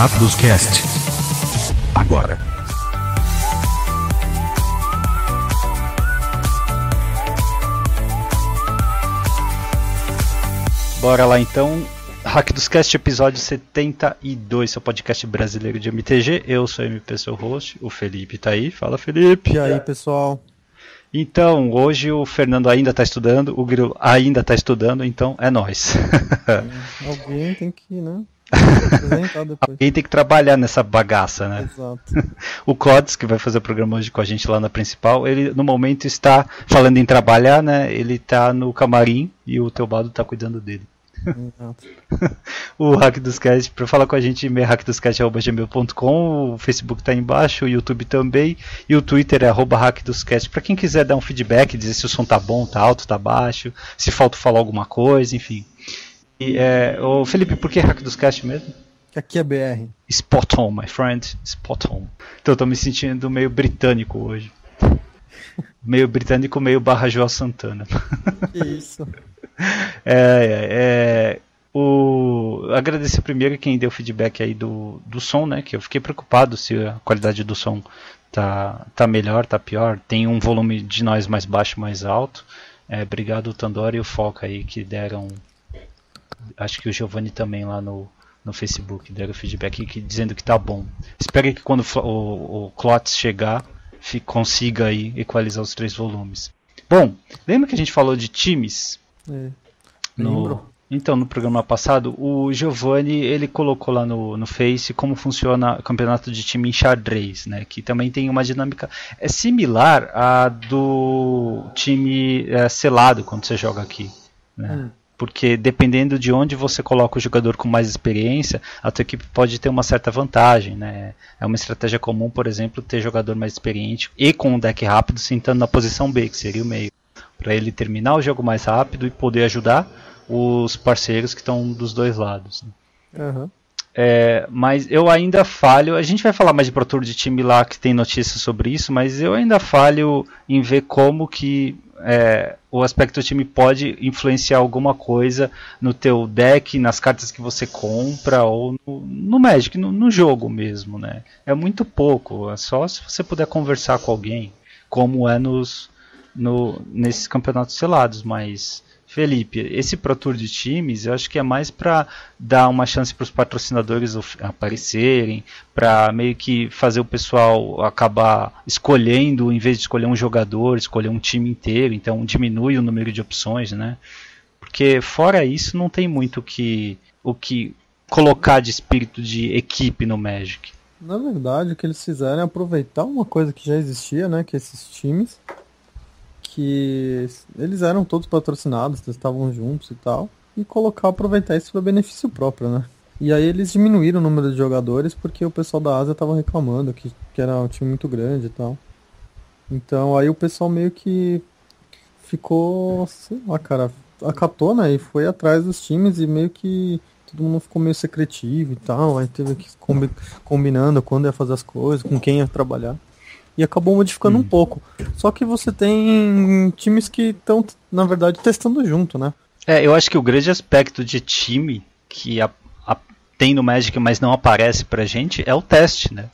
Rápidos Cast. Agora. Bora lá então. Hack dos Cast, episódio 72, seu podcast brasileiro de MTG. Eu sou o MP, seu host. O Felipe tá aí. Fala, Felipe. E aí, pessoal? Então, hoje o Fernando ainda está estudando, o Grilo ainda está estudando, então é nós. Alguém tem que, né? Alguém tem que trabalhar nessa bagaça, né? Exato. o Clods, que vai fazer o programa hoje com a gente lá na principal, ele no momento está falando em trabalhar, né? Ele está no camarim e o Teobaldo está cuidando dele. o Hack dos Cast, para falar com a gente, hackdoscast.gmail.com, o Facebook está embaixo, o YouTube também, e o Twitter é arroba hackdoscast. Para quem quiser dar um feedback, dizer se o som tá bom, tá alto, tá baixo, se falta falar alguma coisa, enfim. E, é, o Felipe, por que Hack dos Cast mesmo? Que aqui é BR. Spot on, my friend. Spot on. Então eu tô me sentindo meio britânico hoje. meio britânico, meio barra Joel Santana. Que isso. É, é, é, o... Agradecer primeiro quem deu feedback aí do, do som, né? Que eu fiquei preocupado se a qualidade do som tá, tá melhor, tá pior. Tem um volume de nós mais baixo, mais alto. É, obrigado o Tandora e o Foca aí que deram. Acho que o Giovanni também lá no, no Facebook deram feedback que, dizendo que tá bom. Espero que quando o, o Clots chegar consiga aí equalizar os três volumes. Bom, lembra que a gente falou de times? É. No, então, no programa passado, o Giovanni ele colocou lá no, no Face como funciona o campeonato de time em xadrez, né? Que também tem uma dinâmica é similar à do time é, selado quando você joga aqui, né? Hum. Porque dependendo de onde você coloca o jogador com mais experiência, a tua equipe pode ter uma certa vantagem, né? É uma estratégia comum, por exemplo, ter jogador mais experiente e com um deck rápido sentando na posição B, que seria o meio para ele terminar o jogo mais rápido e poder ajudar os parceiros que estão dos dois lados. Uhum. É, mas eu ainda falho. A gente vai falar mais de Pro Tour de time lá que tem notícias sobre isso, mas eu ainda falho em ver como que é, o aspecto time pode influenciar alguma coisa no teu deck, nas cartas que você compra ou no, no Magic, no, no, jogo mesmo, né? É muito pouco. É só se você puder conversar com alguém, como é nos no, nesses campeonatos selados, mas Felipe, esse Pro Tour de times, eu acho que é mais para dar uma chance para os patrocinadores aparecerem, para meio que fazer o pessoal acabar escolhendo, em vez de escolher um jogador, escolher um time inteiro, então diminui o número de opções, né? Porque fora isso não tem muito que, o que colocar de espírito de equipe no Magic. Na verdade, o que eles fizeram é aproveitar uma coisa que já existia, né, que esses times que eles eram todos patrocinados, eles estavam juntos e tal, e colocar, aproveitar isso para benefício próprio, né? E aí eles diminuíram o número de jogadores porque o pessoal da Ásia tava reclamando que, que era um time muito grande e tal. Então aí o pessoal meio que ficou, sei lá, cara, acatou, né? E foi atrás dos times e meio que todo mundo ficou meio secretivo e tal. Aí teve que combi combinando quando ia fazer as coisas, com quem ia trabalhar e acabou modificando hum. um pouco. Só que você tem times que estão, na verdade, testando junto, né? É, eu acho que o grande aspecto de time que a, a, tem no Magic, mas não aparece pra gente, é o teste, né?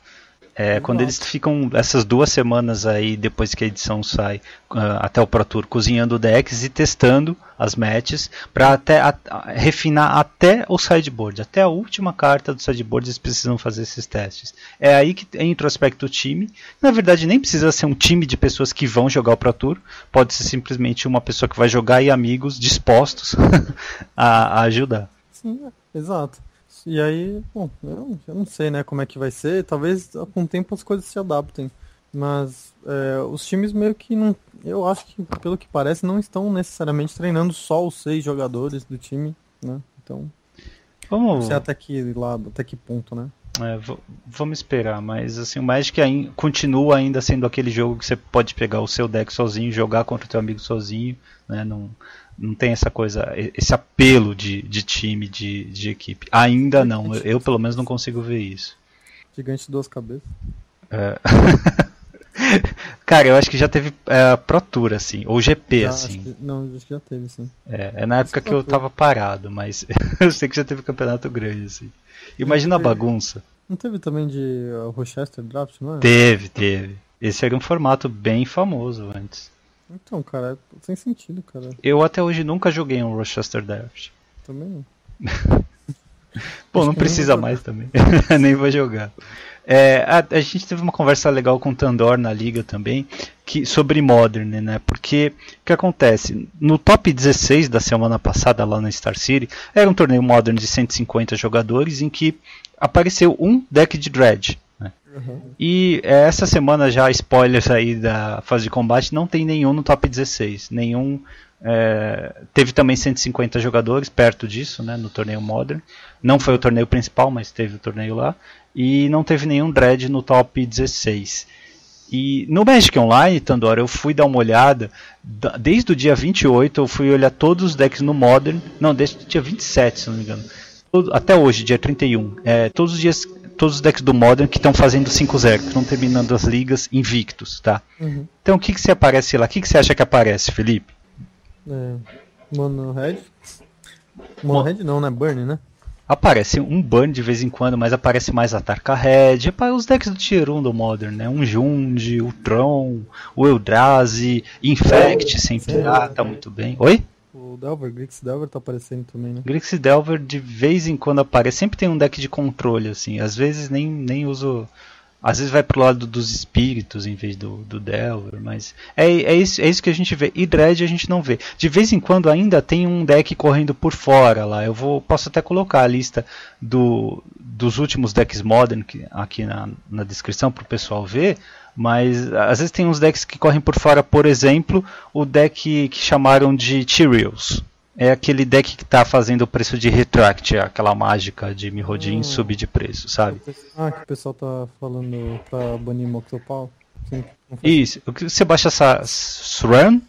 É, quando eles ficam essas duas semanas aí, depois que a edição sai, uh, até o Pro Tour, cozinhando decks e testando as matches, para até a, a, refinar até o sideboard, até a última carta do sideboard eles precisam fazer esses testes. É aí que entra o aspecto time. Na verdade, nem precisa ser um time de pessoas que vão jogar o Pro Tour, pode ser simplesmente uma pessoa que vai jogar e amigos dispostos a, a ajudar. Sim, exato. E aí, bom, eu, eu, não sei, né, como é que vai ser. Talvez com o tempo as coisas se adaptem. Mas é, os times meio que não. Eu acho que, pelo que parece, não estão necessariamente treinando só os seis jogadores do time, né? Então. Vamos. Não sei até que lado, até que ponto, né? É, vamos esperar, mas assim, o Magic ainda, continua ainda sendo aquele jogo que você pode pegar o seu deck sozinho, jogar contra o teu amigo sozinho, né? Não, não tem essa coisa, esse apelo de, de time, de, de equipe. Ainda não, eu pelo menos não consigo ver isso. Gigante de duas cabeças. É... Cara, eu acho que já teve é, Pro Tour, assim, ou GP, já, assim. Que, não, acho que já teve, sim. É, é na época que eu tava parado, mas eu sei que já teve campeonato grande, assim. Imagina a bagunça. Não teve também de uh, Rochester Draft, não é? Teve, teve. Esse era um formato bem famoso antes. Então, cara, sem sentido, cara. Eu até hoje nunca joguei um Rochester Draft. Também não. Acho não precisa mais também. Nem vou jogar. É, a, a gente teve uma conversa legal com o Tandor na liga também que, sobre Modern, né? Porque o que acontece? No top 16 da semana passada lá na Star City, era um torneio Modern de 150 jogadores em que apareceu um deck de Dredge. Uhum. E essa semana já, spoilers aí da fase de combate, não tem nenhum no top 16. Nenhum. é, teve também 150 jogadores perto disso, né, no torneio Modern. Não foi o torneio principal, mas teve o torneio lá. E não teve nenhum Dread no top 16. E no Magic Online, Tandora, eu fui dar uma olhada. da- Desde o dia 28 eu fui olhar todos os decks no Modern. Não, desde o dia 27, se não me engano. Até hoje, dia 31. É, todos os dias, todos os decks do Modern que estão fazendo 5-0, que estão terminando as ligas invictos, tá? Uhum. Então o que, que você aparece lá? O que, que você acha que aparece, Felipe? É. Mono Red. Mono Red não, né? Burn, né? Aparece um Burn de vez em quando, mas aparece mais a Tarka Red. Os decks do Tier 1 do Modern, né? Um Jund, o Tron, o Eldrazi, Infect sempre ah, tá muito bem. Oi? O Delver, Grix Delver tá aparecendo também, né? Grix Delver de vez em quando aparece. Sempre tem um deck de controle, assim. Às vezes nem, nem uso. Às vezes vai pro lado dos espíritos em vez do, do Delver, mas é, é, isso, é isso que a gente vê. E Dread a gente não vê. De vez em quando ainda tem um deck correndo por fora lá. Eu vou posso até colocar a lista do, dos últimos decks Modern aqui na, na descrição para o pessoal ver. Mas às vezes tem uns decks que correm por fora, por exemplo, o deck que chamaram de Tyraels. É aquele deck que tá fazendo o preço de Retract, aquela mágica de Mirrodin Hum. subir de preço, sabe? Ah, que o pessoal tá falando pra banir Moxopal. Isso. O que Você baixa essa SRAM,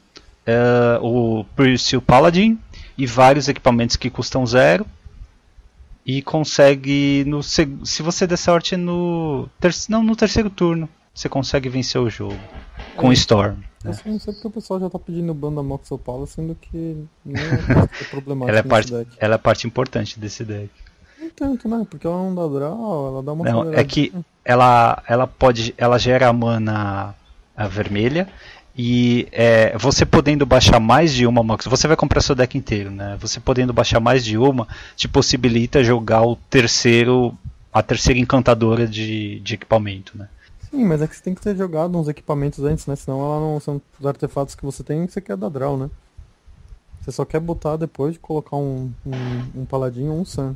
é, o Pursuit Paladin e vários equipamentos que custam zero. E consegue. No, se você der sorte no. ter- não, no terceiro turno. Você consegue vencer o jogo. Com É. Storm. Eu só não sei porque o pessoal já tá pedindo ban da Moxopal, sendo que não é problemático Ela é, parte, deck. ela é parte importante desse deck. Não tanto, né? Porque ela não dá draw, ela dá uma Não, é que ela, ela pode. Ela gera a mana a vermelha. E é, você podendo baixar mais de uma Mox, você vai comprar seu deck inteiro, né? Você podendo baixar mais de uma, te possibilita jogar o terceiro, a terceira encantadora de, de equipamento, né? Sim, mas é que você tem que ter jogado uns equipamentos antes, né? Senão ela não são os artefatos que você tem que você quer dar draw, né? Você só quer botar depois de colocar um, um, um paladino ou um sun.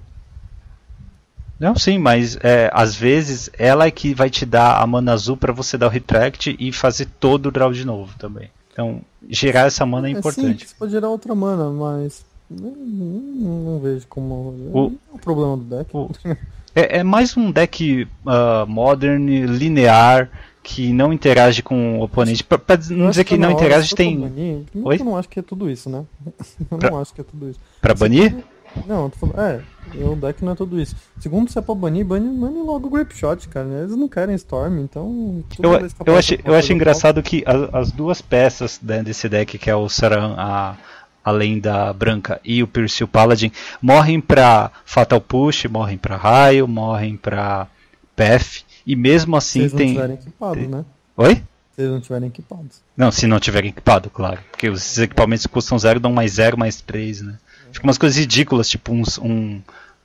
Não, sim, mas é, às vezes ela é que vai te dar a mana azul para você dar o retract e fazer todo o draw de novo também. Então, gerar essa mana é sim, importante. você pode gerar outra mana, mas. Não, não- não vejo como. O- é o problema do deck. o- É, é mais um deck ah, modern, linear, que não interage com o oponente. Pra, pra não acho dizer que na não interage, tem. banir, Oi? que Eu não acho que é tudo isso, né? Eu Pra- não acho que é tudo isso. Pra banir? Não, eu tô falando, é, o deck não é tudo isso. Segundo, se é pra banir, bane, bane logo o Grape Shot, cara. Eles não querem Storm, então. Eu, que eu, achei, eu achei coisa engraçado que a- as duas peças desse deck, que é o Saran, a, a lenda branca e o Pursuit Paladin, morrem pra Fatal Push, morrem pra Raio, morrem pra Path, e mesmo assim eles não tem. tiverem equipados, né? Oi? Se eles não tiverem equipados. Não, se não tiver equipado, claro. Porque esses equipamentos que custam zero, dão mais zero, mais 3, né? Fica umas coisas ridículas, tipo uns, um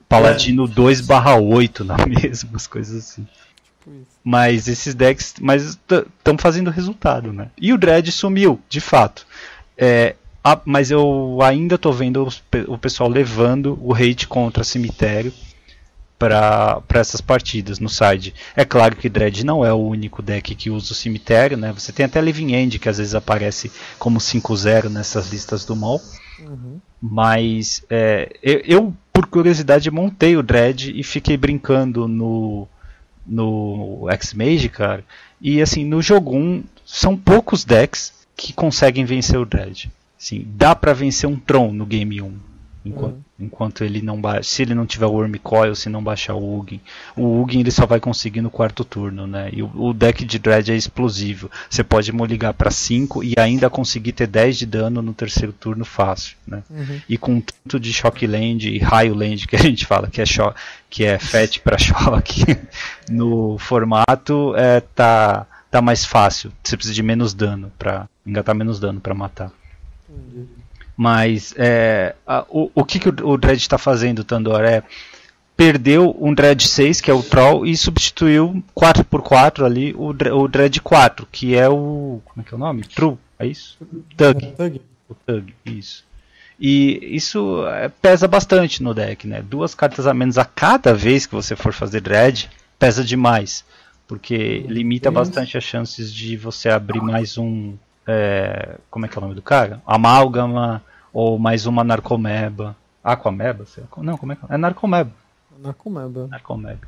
Paladino 2 barra 8 na mesma, umas coisas assim. Tipo. Mas esses decks mas estão fazendo resultado, né? E o Dread sumiu, de fato. É, a- mas eu ainda tô vendo o pessoal levando o hate contra cemitério para essas partidas no side. É claro que Dread não é o único deck que usa o cemitério, né? Você tem até Living End que às vezes aparece como 5-0 nessas listas do mal. Uhum. Mas é, eu, eu, por curiosidade, montei o Dread e fiquei brincando no, no X-Mage, cara. E assim, no jogo 1, são poucos decks que conseguem vencer o Dread. Assim, dá pra vencer um Tron no game 1. Enquanto, Uhum. enquanto ele não baixa, se ele não tiver o Worm Coil, se não baixar o Ugin. O Ugin ele só vai conseguir no quarto turno, né? E o, o deck de Dread é explosivo. Você pode moligar para 5 e ainda conseguir ter 10 de dano no terceiro turno fácil, né? Uhum. E com tanto de Shock Land e Raio Land que a gente fala que é choque, que é FET para choque no formato, é, tá tá mais fácil. Você precisa de menos dano para engatar menos dano para matar. Entendi. Mas é, a, o, o que, que o, o Dread está fazendo, Tandor? É perdeu um Dread 6, que é o Troll, e substituiu 4x4 ali o, o Dread 4, que é o. Como é que é o nome? True, é isso? Tug. O Tug, isso. E isso é, pesa bastante no deck, né? Duas cartas a menos a cada vez que você for fazer Dread pesa demais. Porque limita bastante as chances de você abrir mais um é, como é que é o nome do cara? Amálgama ou mais uma narcomeba. Aquameba? Não, como é que é? É narcomeba. Narcomeba. Narcomeba.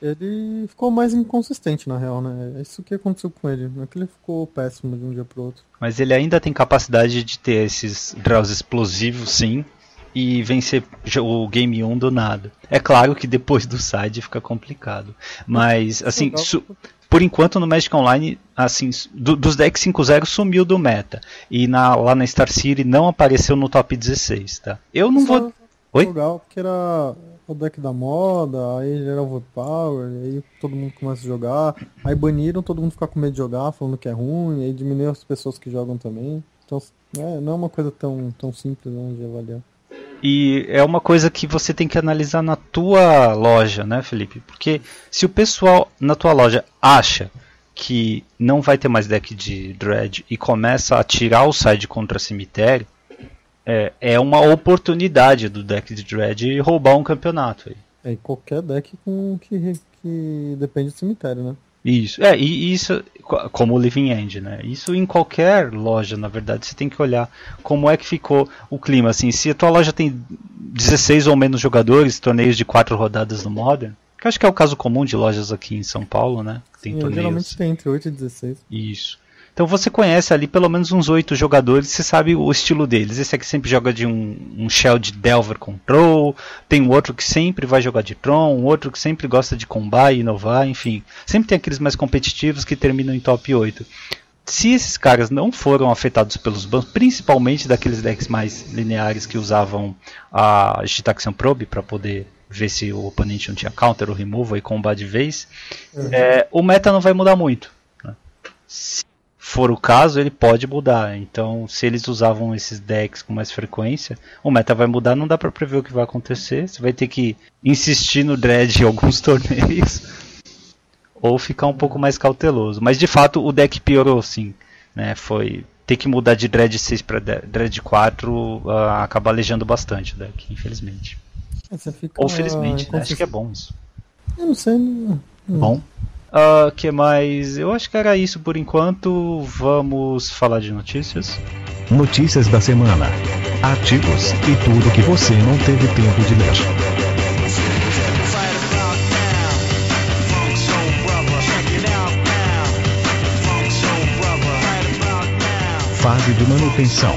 Ele ficou mais inconsistente, na real, né? É isso que aconteceu com ele. Não é que ele ficou péssimo de um dia pro outro. Mas ele ainda tem capacidade de ter esses draws explosivos, sim. E vencer o game 1 do nada. É claro que depois do side fica complicado. Mas, assim, su por enquanto no Magic Online, assim, do, dos decks 5.0 sumiu do meta. E na, lá na Star City não apareceu no top 16, tá? Eu não Só vou. Oi? Legal, porque era o deck da moda, aí era overpower, aí todo mundo começa a jogar, aí baniram, todo mundo fica com medo de jogar, falando que é ruim, aí diminuiu as pessoas que jogam também. Então, é, não é uma coisa tão, tão simples né, de avaliar. E é uma coisa que você tem que analisar na tua loja, né, Felipe? Porque se o pessoal na tua loja acha que não vai ter mais deck de Dread e começa a tirar o side contra cemitério, é, é uma oportunidade do deck de Dread roubar um campeonato. Aí. É, qualquer deck com que, que depende do cemitério, né? Isso, é, e isso, como o Living End, né? Isso em qualquer loja, na verdade, você tem que olhar como é que ficou o clima. Assim, se a tua loja tem 16 ou menos jogadores, torneios de 4 rodadas no Modern, que acho que é o caso comum de lojas aqui em São Paulo, né? Tem Sim, torneios. Geralmente tem entre 8 e 16. Isso. Então você conhece ali pelo menos uns oito jogadores, você sabe o estilo deles. Esse aqui sempre joga de um, um shell de Delver Control, tem um outro que sempre vai jogar de Tron, um outro que sempre gosta de combar e inovar, enfim. Sempre tem aqueles mais competitivos que terminam em top 8. Se esses caras não foram afetados pelos bans, principalmente daqueles decks mais lineares que usavam a Gitaxian Probe para poder ver se o oponente não tinha counter ou removal e combar de vez, uhum. é, o meta não vai mudar muito. Né? Se for o caso, ele pode mudar. Então, se eles usavam esses decks com mais frequência, o meta vai mudar, não dá para prever o que vai acontecer. Você vai ter que insistir no dread em alguns torneios ou ficar um pouco mais cauteloso. Mas de fato, o deck piorou sim, né? Foi ter que mudar de dread 6 para dread 4 uh, ah, acaba alejando bastante o deck, infelizmente. Ou felizmente, né? acho que é bom isso. Eu não sei. Não... Bom. Uh, que mais? Eu acho que era isso por enquanto. Vamos falar de notícias. Notícias da semana. Artigos e tudo que você não teve tempo de ler. Fase de manutenção.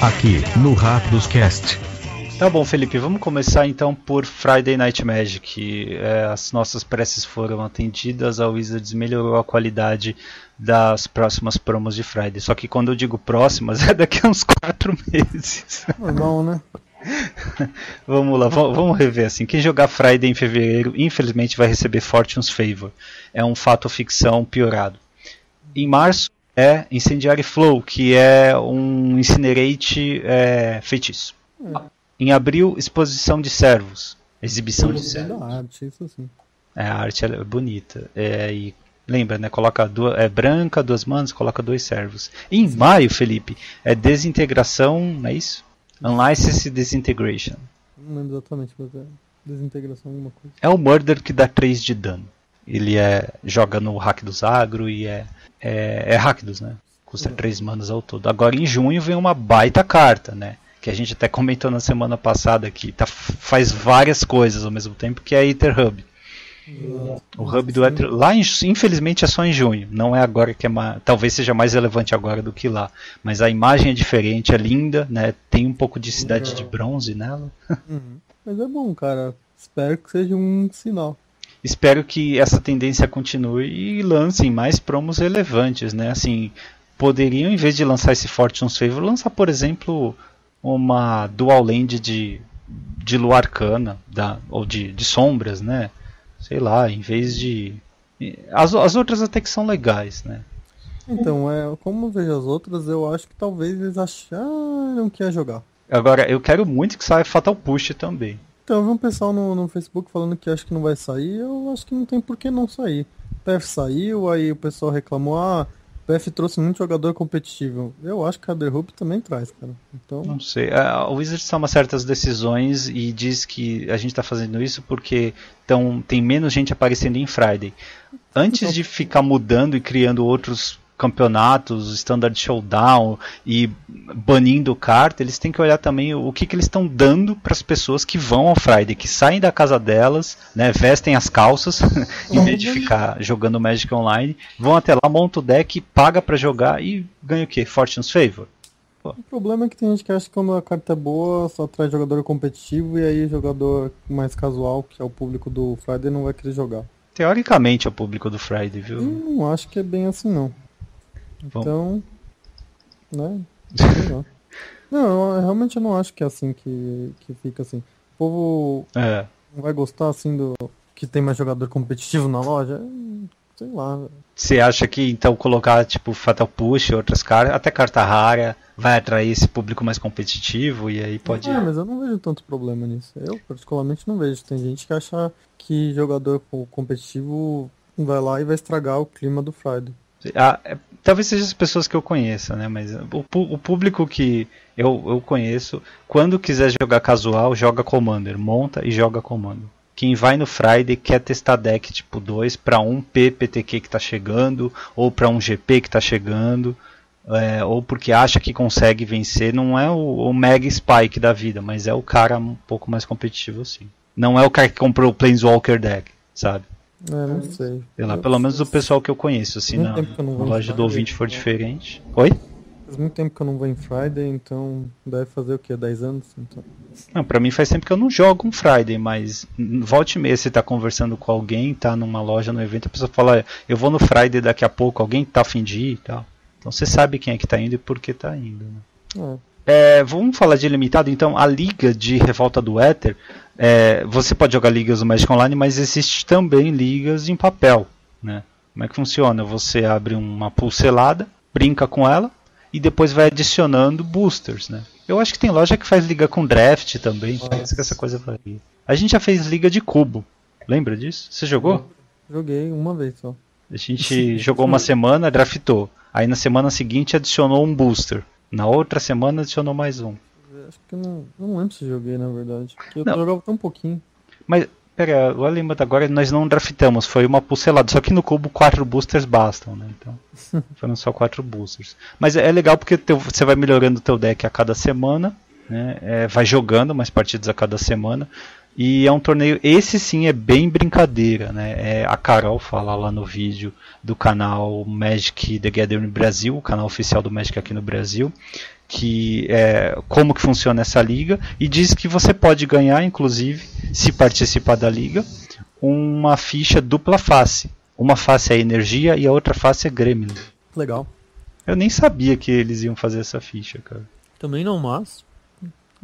Aqui no Rápidos Cast. Tá bom, Felipe, vamos começar então por Friday Night Magic. É, as nossas preces foram atendidas, a Wizards melhorou a qualidade das próximas promos de Friday. Só que quando eu digo próximas, é daqui a uns 4 meses. Normal, né? vamos lá, vamos rever assim. Quem jogar Friday em fevereiro, infelizmente vai receber Fortune's Favor. É um fato ficção piorado. Em março é Incendiary Flow, que é um Incinerate é, feitiço. Em abril, exposição de servos. Exibição de servos. arte, isso sim. É, a arte é bonita. É, e lembra, né? Coloca duas, é branca, duas manos, coloca dois servos. Em maio, Felipe, é desintegração, não é isso? Unlicense Disintegration. Não lembro exatamente, mas é desintegração alguma coisa. É o Murder que dá 3 de dano. Ele é joga no hack dos agro e é é, é né? Custa 3 manas ao todo. Agora em junho vem uma baita carta, né? Que a gente até comentou na semana passada que tá, faz várias coisas ao mesmo tempo, que é a Ether Hub. O hub do Ether, lá infelizmente é só em junho, não é agora que é mais, talvez seja mais relevante agora do que lá, mas a imagem é diferente, é linda, né? Tem um pouco de cidade de bronze nela. Uhum. Mas é bom, cara. Espero que seja um sinal. Espero que essa tendência continue e lancem mais promos relevantes, né? Assim, poderiam, em vez de lançar esse Fortune's Favor, lançar, por exemplo, uma Dual Land de, de Lua Arcana, da, ou de, de sombras, né? Sei lá, em vez de. As, as outras até que são legais, né? Então, é, como eu vejo as outras, eu acho que talvez eles acharam que ia jogar. Agora, eu quero muito que saia Fatal Push também. Então, eu vi um pessoal no, no Facebook falando que acho que não vai sair, eu acho que não tem por que não sair. PF saiu, aí o pessoal reclamou, ah, PF trouxe muito jogador competitivo. Eu acho que a Derrub também traz, cara. Então... Não sei. A Wizards toma certas decisões e diz que a gente está fazendo isso porque tão, tem menos gente aparecendo em Friday. Antes de ficar mudando e criando outros campeonatos, Standard Showdown e banindo carta, eles têm que olhar também o que, que eles estão dando para as pessoas que vão ao Friday, que saem da casa delas, né, vestem as calças, em vez de ficar jogando Magic Online, vão até lá, monta o deck, paga para jogar e ganha o que? Fortune's Favor. Pô. O problema é que tem gente que acha que quando a carta é boa, só traz jogador competitivo e aí jogador mais casual, que é o público do Friday, não vai querer jogar. Teoricamente é o público do Friday, viu? Eu não acho que é bem assim não. Então, né? não, eu realmente não acho que é assim que, que fica assim. O povo é. não vai gostar assim do que tem mais jogador competitivo na loja. Sei lá. Você acha que então colocar tipo Fatal Push, outras caras, até carta rara, vai atrair esse público mais competitivo e aí pode. É, mas eu não vejo tanto problema nisso. Eu particularmente não vejo. Tem gente que acha que jogador competitivo vai lá e vai estragar o clima do Friday. Ah, é, talvez seja as pessoas que eu conheça, né? Mas o, o público que eu, eu conheço, quando quiser jogar casual, joga Commander, monta e joga Commander. Quem vai no Friday quer testar deck tipo 2 para um PPTQ que está chegando, ou para um GP que está chegando, é, ou porque acha que consegue vencer, não é o, o Mega Spike da vida, mas é o cara um pouco mais competitivo assim. Não é o cara que comprou o Planeswalker deck, sabe? É, não sei. Sei lá, pelo menos o pessoal que eu conheço, assim, na, na loja do ouvinte for diferente. Oi? Faz muito tempo que eu não vou em Friday, então deve fazer o quê? 10 anos? Então. Não, pra mim faz tempo que eu não jogo um Friday, mas volte e meia você tá conversando com alguém, tá numa loja, no evento, a pessoa fala, eu vou no Friday daqui a pouco, alguém tá afim de ir e tal. Então você sabe quem é que tá indo e por que tá indo, né? É. É, vamos falar de limitado, então a liga de Revolta do Éter é, você pode jogar ligas no Magic Online, mas existe também ligas em papel. Né? Como é que funciona? Você abre uma pulselada, brinca com ela e depois vai adicionando boosters. Né? Eu acho que tem loja que faz liga com draft também, que essa coisa varia. A gente já fez liga de cubo. Lembra disso? Você jogou? Joguei uma vez só. A gente jogou uma semana, draftou. Aí na semana seguinte adicionou um booster. Na outra semana adicionou mais um acho que eu não, não lembro se joguei, na verdade. Porque eu não. jogava tão pouquinho. Mas, pera, agora lembra agora, nós não draftamos, foi uma pulselada. Só que no cubo quatro boosters bastam, né? Então, foram só quatro boosters. Mas é legal porque teu, você vai melhorando o teu deck a cada semana, né? É, vai jogando mais partidas a cada semana. E é um torneio, esse sim é bem brincadeira, né? É, a Carol fala lá no vídeo do canal Magic The Gathering Brasil, o canal oficial do Magic aqui no Brasil, que é, como que funciona essa liga e diz que você pode ganhar, inclusive, se participar da liga, uma ficha dupla face. Uma face é energia e a outra face é Gremlin. Legal. Eu nem sabia que eles iam fazer essa ficha, cara. Também não, mas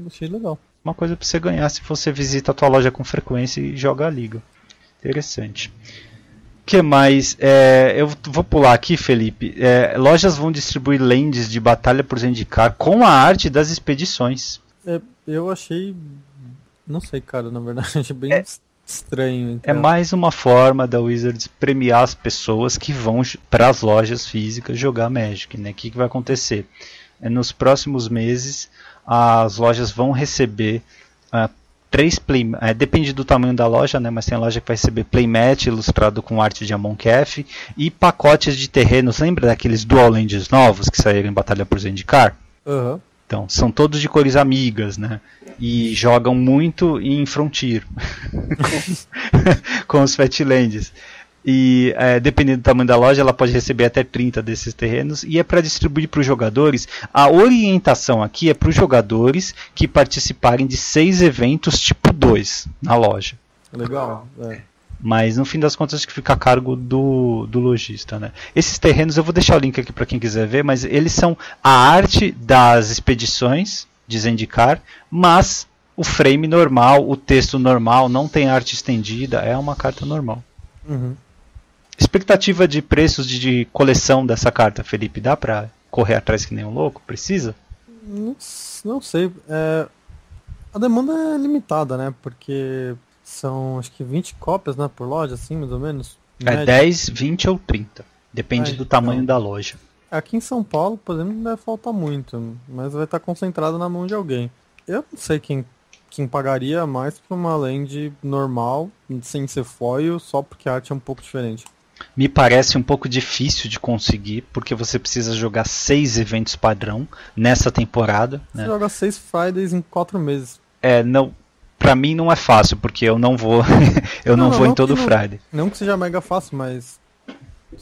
achei legal. Uma coisa para você ganhar se você visita a tua loja com frequência e joga a liga. Interessante que mais? É, eu vou pular aqui, Felipe. É, lojas vão distribuir lentes de batalha por Zendikar com a arte das expedições. É, eu achei. Não sei, cara, na verdade, achei bem é, estranho. Então. É mais uma forma da Wizards premiar as pessoas que vão para as lojas físicas jogar Magic. Né? O que, que vai acontecer? É, nos próximos meses, as lojas vão receber uh, três play, é, depende do tamanho da loja, né, mas tem loja que vai receber playmat ilustrado com arte de Amon Kef e pacotes de terrenos. Lembra daqueles Dual Lands novos que saíram em Batalha por Zendikar? Uhum. Então, são todos de cores amigas, né? E jogam muito em Frontier com os Fatlands. E é, dependendo do tamanho da loja, ela pode receber até 30 desses terrenos. E é para distribuir para os jogadores. A orientação aqui é para os jogadores que participarem de seis eventos tipo dois na loja. Legal. É. Mas no fim das contas acho que fica a cargo do, do lojista, né? Esses terrenos eu vou deixar o link aqui para quem quiser ver, mas eles são a arte das expedições de Zendikar, mas o frame normal, o texto normal, não tem arte estendida, é uma carta normal. Uhum. Expectativa de preços de, de coleção dessa carta, Felipe, dá para correr atrás que nem um louco? Precisa? Não, não sei. É, a demanda é limitada, né? Porque são acho que 20 cópias né, por loja, assim, mais ou menos. É média. 10, 20 ou 30. Depende É, do tamanho então. da loja. Aqui em São Paulo, por exemplo, não deve faltar muito, mas vai estar concentrado na mão de alguém. Eu não sei quem, quem pagaria mais por uma land normal, sem ser foil, só porque a arte é um pouco diferente. Me parece um pouco difícil de conseguir, porque você precisa jogar seis eventos padrão nessa temporada. Você Né? joga seis Fridays em quatro meses. É, não, pra mim não é fácil, porque eu não vou, eu não, Não, não, vou em não todo que não- Friday. Não que seja mega fácil, mas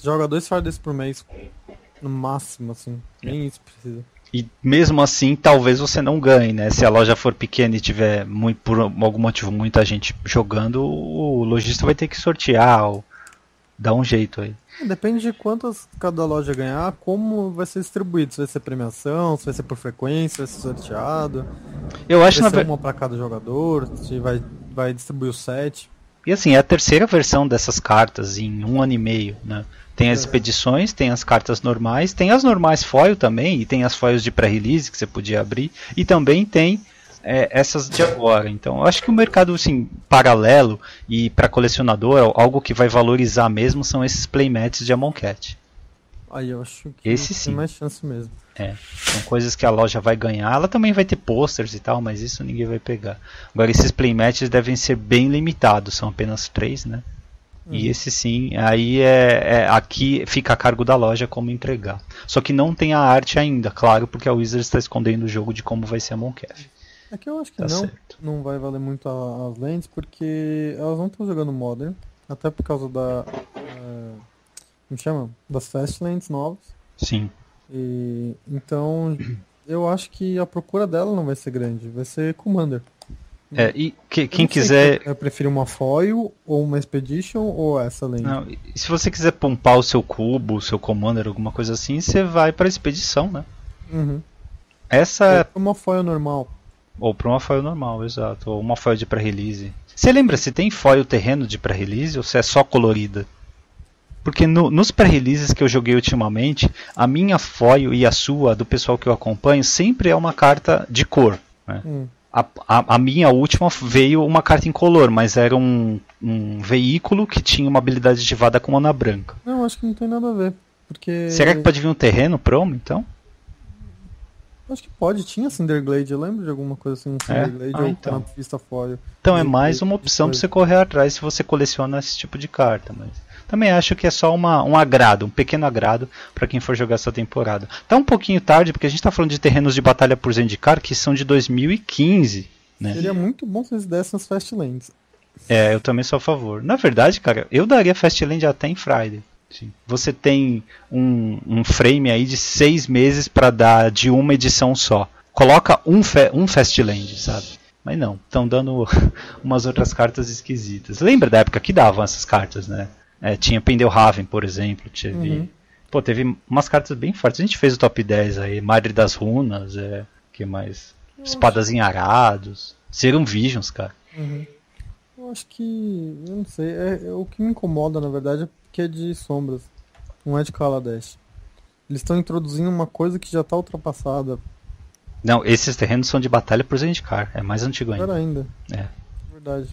joga dois Fridays por mês, no máximo, assim. Nem isso precisa. E mesmo assim, talvez você não ganhe, né? Se a loja for pequena e tiver muito, por algum motivo muita gente jogando, o lojista vai ter que sortear ou dar um jeito aí. Depende de quantas cada loja ganhar, como vai ser distribuído. Se vai ser premiação, se vai ser por frequência, se vai ser sorteado. Eu acho na vai ser uma para cada jogador, se vai, vai distribuir o set. E assim, é a terceira versão dessas cartas em um ano e meio, né? Tem as É. expedições, tem as cartas normais, tem as normais foil também, e tem as foils de pré-release que você podia abrir, e também tem é, essas de agora. Então, eu acho que o mercado assim, paralelo e para colecionador, algo que vai valorizar mesmo são esses playmats de Amonkhet. Aí eu acho que Esse tem sim. mais chance mesmo. É, são coisas que a loja vai ganhar. Ela também vai ter posters e tal, mas isso ninguém vai pegar. Agora, esses playmats devem ser bem limitados, são apenas três, né? E Uhum. esse sim, aí é, é- aqui fica a cargo da loja como entregar. Só que não tem a arte ainda, claro, porque a Wizards está escondendo o jogo de como vai ser a Moncaf. É que eu acho que Tá não, certo. não vai valer muito a- as lentes, porque elas não estão jogando Modern, até por causa da. é, como chama? Das Fast Lentes novas. Sim. E, então, eu acho que a procura dela não vai ser grande, vai ser Commander. É, e que- quem quiser. se Eu prefiro uma foil, ou uma Expedition, ou essa lente. Não, se você quiser pompar o seu cubo, o seu commander, alguma coisa assim, você vai para expedição, né? Uhum. Essa É uma foil normal. Ou para uma foil normal, exato. Ou uma foil de pré-release. Você lembra se tem foil terreno de pré-release ou se é só colorida? Porque no- nos pré-releases que eu joguei ultimamente, a minha foil e a sua, do pessoal que eu acompanho, sempre é uma carta de cor. né? Hum. A, a- a minha última veio uma carta incolor, mas era um, um veículo que tinha uma habilidade ativada com mana branca. Não, acho que não tem nada a ver. Porque. Será que pode vir um terreno promo, então? Acho que pode, tinha Cinderglade, eu lembro de alguma coisa assim, um É? Cinderglade Ah, ou então. Canapista Foil. Então é mais uma opção para você correr atrás se você coleciona esse tipo de carta, mas também acho que é só uma, um agrado, um pequeno agrado para quem for jogar essa temporada. Tá um pouquinho tarde porque a gente tá falando de terrenos de batalha por Zendikar que são de 2015, né? Seria muito bom se eles dessem as Fastlands. É, eu também sou a favor. Na verdade, cara, eu daria Fastland até em Friday. Sim. Você tem um, um frame aí de seis meses para dar de uma edição só. Coloca um, fe um Fastland, sabe? Mas não, estão dando umas outras cartas esquisitas. Lembra da época que davam essas cartas, né? É, tinha Pendelhaven, por exemplo. Teve, Uhum. Pô, teve umas cartas bem fortes. A gente fez o top 10 aí. Madre das Runas, é. que mais? Espadas em Arados. Serum Visions, cara. Uhum. Eu acho que. Eu não sei. É, é- o que me incomoda, na verdade, é porque é de sombras. Não é de Kaladesh. Eles estão introduzindo uma coisa que já está ultrapassada. Não, esses terrenos são de batalha por Zendikar. É mais antigo ainda. ainda. É. Verdade.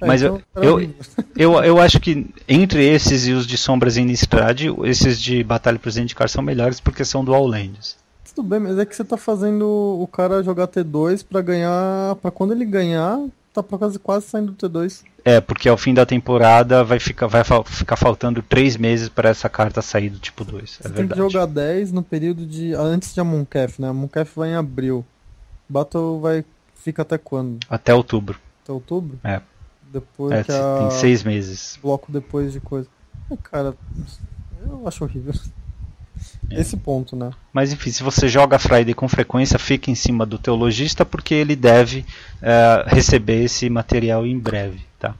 É, Mas então, eu- era eu-. Eu, eu acho que entre esses e os de Sombras e Innistrad, esses de Batalha por Zendikar são melhores porque são dual lands. Tudo bem, mas é que você tá fazendo o cara jogar T2 pra ganhar. Pra quando ele ganhar, tá quase, quase saindo do T2. É, porque ao fim da temporada vai ficar, vai ficar faltando 3 meses para essa carta sair do tipo 2. É Você tem verdade. que jogar 10 no período de. Antes de Amonkef, né? Amonkef vai em abril. Battle vai. Fica até quando? Até outubro. Até outubro? É. Depois É, a. Tem 6 meses. bloco depois de coisa. É, cara, eu acho horrível. É. Esse ponto, né? Mas enfim, se você joga Friday com frequência, fica em cima do teu lojista porque ele deve uh, receber esse material em breve, tá?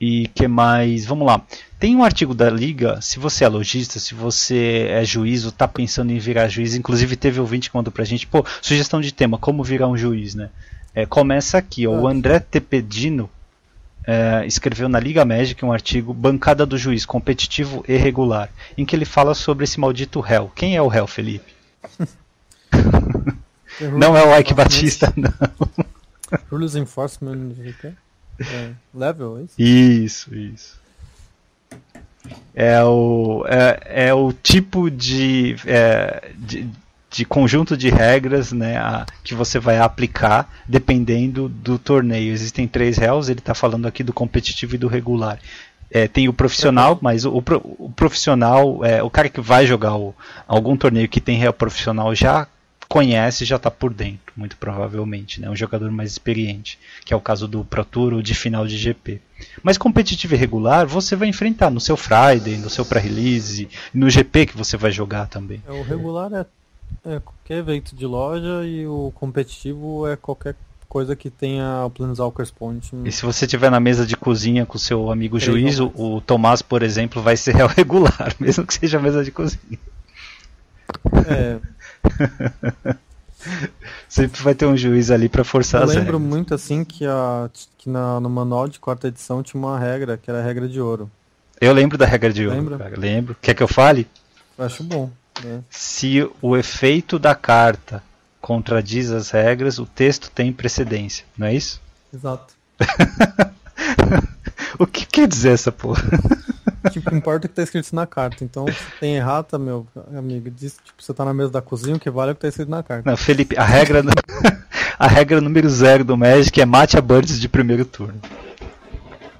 E que mais? Vamos lá. Tem um artigo da Liga, se você é lojista, se você é juiz ou está pensando em virar juiz, inclusive teve ouvinte que mandou pra gente, pô, sugestão de tema, como virar um juiz, né? É, começa aqui, ó, o André Tepedino é, escreveu na Liga Magic um artigo Bancada do Juiz, Competitivo e Regular, em que ele fala sobre esse maldito réu. Quem é o réu, Felipe? não é o Ike Batista, não. Rules Enforcement é, Level, é isso? Isso, isso. É o, é, é o tipo de, é, de, de conjunto de regras né, a, que você vai aplicar dependendo do torneio. Existem três réus, ele está falando aqui do competitivo e do regular. É, tem o profissional, mas o, o, profissional, é, o cara que vai jogar o, algum torneio que tem réu profissional já conhece, já está por dentro, muito provavelmente, né? um jogador mais experiente, que é o caso do Pro Tour ou de final de GP. Mas competitivo e regular você vai enfrentar no seu Friday, no seu pré-release, no GP que você vai jogar também. É, o regular é é qualquer evento de loja e o competitivo é qualquer coisa que tenha o Planeswalker's Point. E se você tiver na mesa de cozinha com seu amigo juiz, o, o Tomás, por exemplo, vai ser real regular, mesmo que seja mesa de cozinha. É. Sempre vai ter um juiz ali para forçar Eu as lembro regras. muito assim que, a, que na, no manual de quarta edição tinha uma regra, que era a regra de ouro. Eu lembro da regra de ouro, cara. Lembro. Quer que eu fale? Eu acho bom. É. Se o efeito da carta contradiz as regras, o texto tem precedência, não é isso? Exato. o que quer dizer essa porra? Tipo, importa o que tá escrito na carta. Então, se tem errata, meu amigo, diz tipo, você tá na mesa da cozinha, o que vale é o que tá escrito na carta. Não, Felipe, a regra, a regra número zero do Magic é mate a birds de primeiro turno.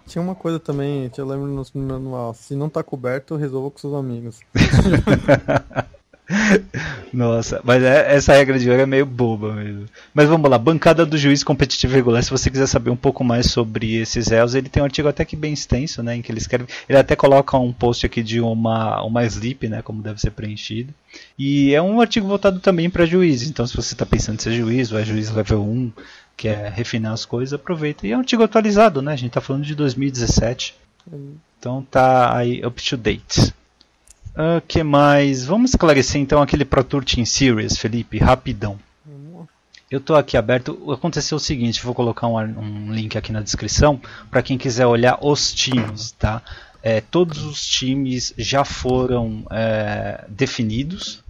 Tinha uma coisa também, eu lembro no manual, se não tá coberto, resolva com seus amigos. Nossa, mas é, essa regra de ouro é meio boba mesmo. Mas vamos lá, bancada do juiz competitivo regular. Se você quiser saber um pouco mais sobre esses réus, ele tem um artigo até que bem extenso, né, em que ele escreve. Ele até coloca um post aqui de uma uma sleep, né, como deve ser preenchido. E é um artigo voltado também para juiz. Então, se você está pensando em ser juiz ou é juiz level 1, quer refinar as coisas, aproveita. E é um artigo atualizado, né? A gente está falando de 2017. Então tá aí up to date. O uh, que mais? Vamos esclarecer então aquele Pro Tour Team Series, Felipe, rapidão. Eu estou aqui aberto. Aconteceu o seguinte, vou colocar um, um link aqui na descrição para quem quiser olhar os times, tá? É, todos os times já foram é, definidos.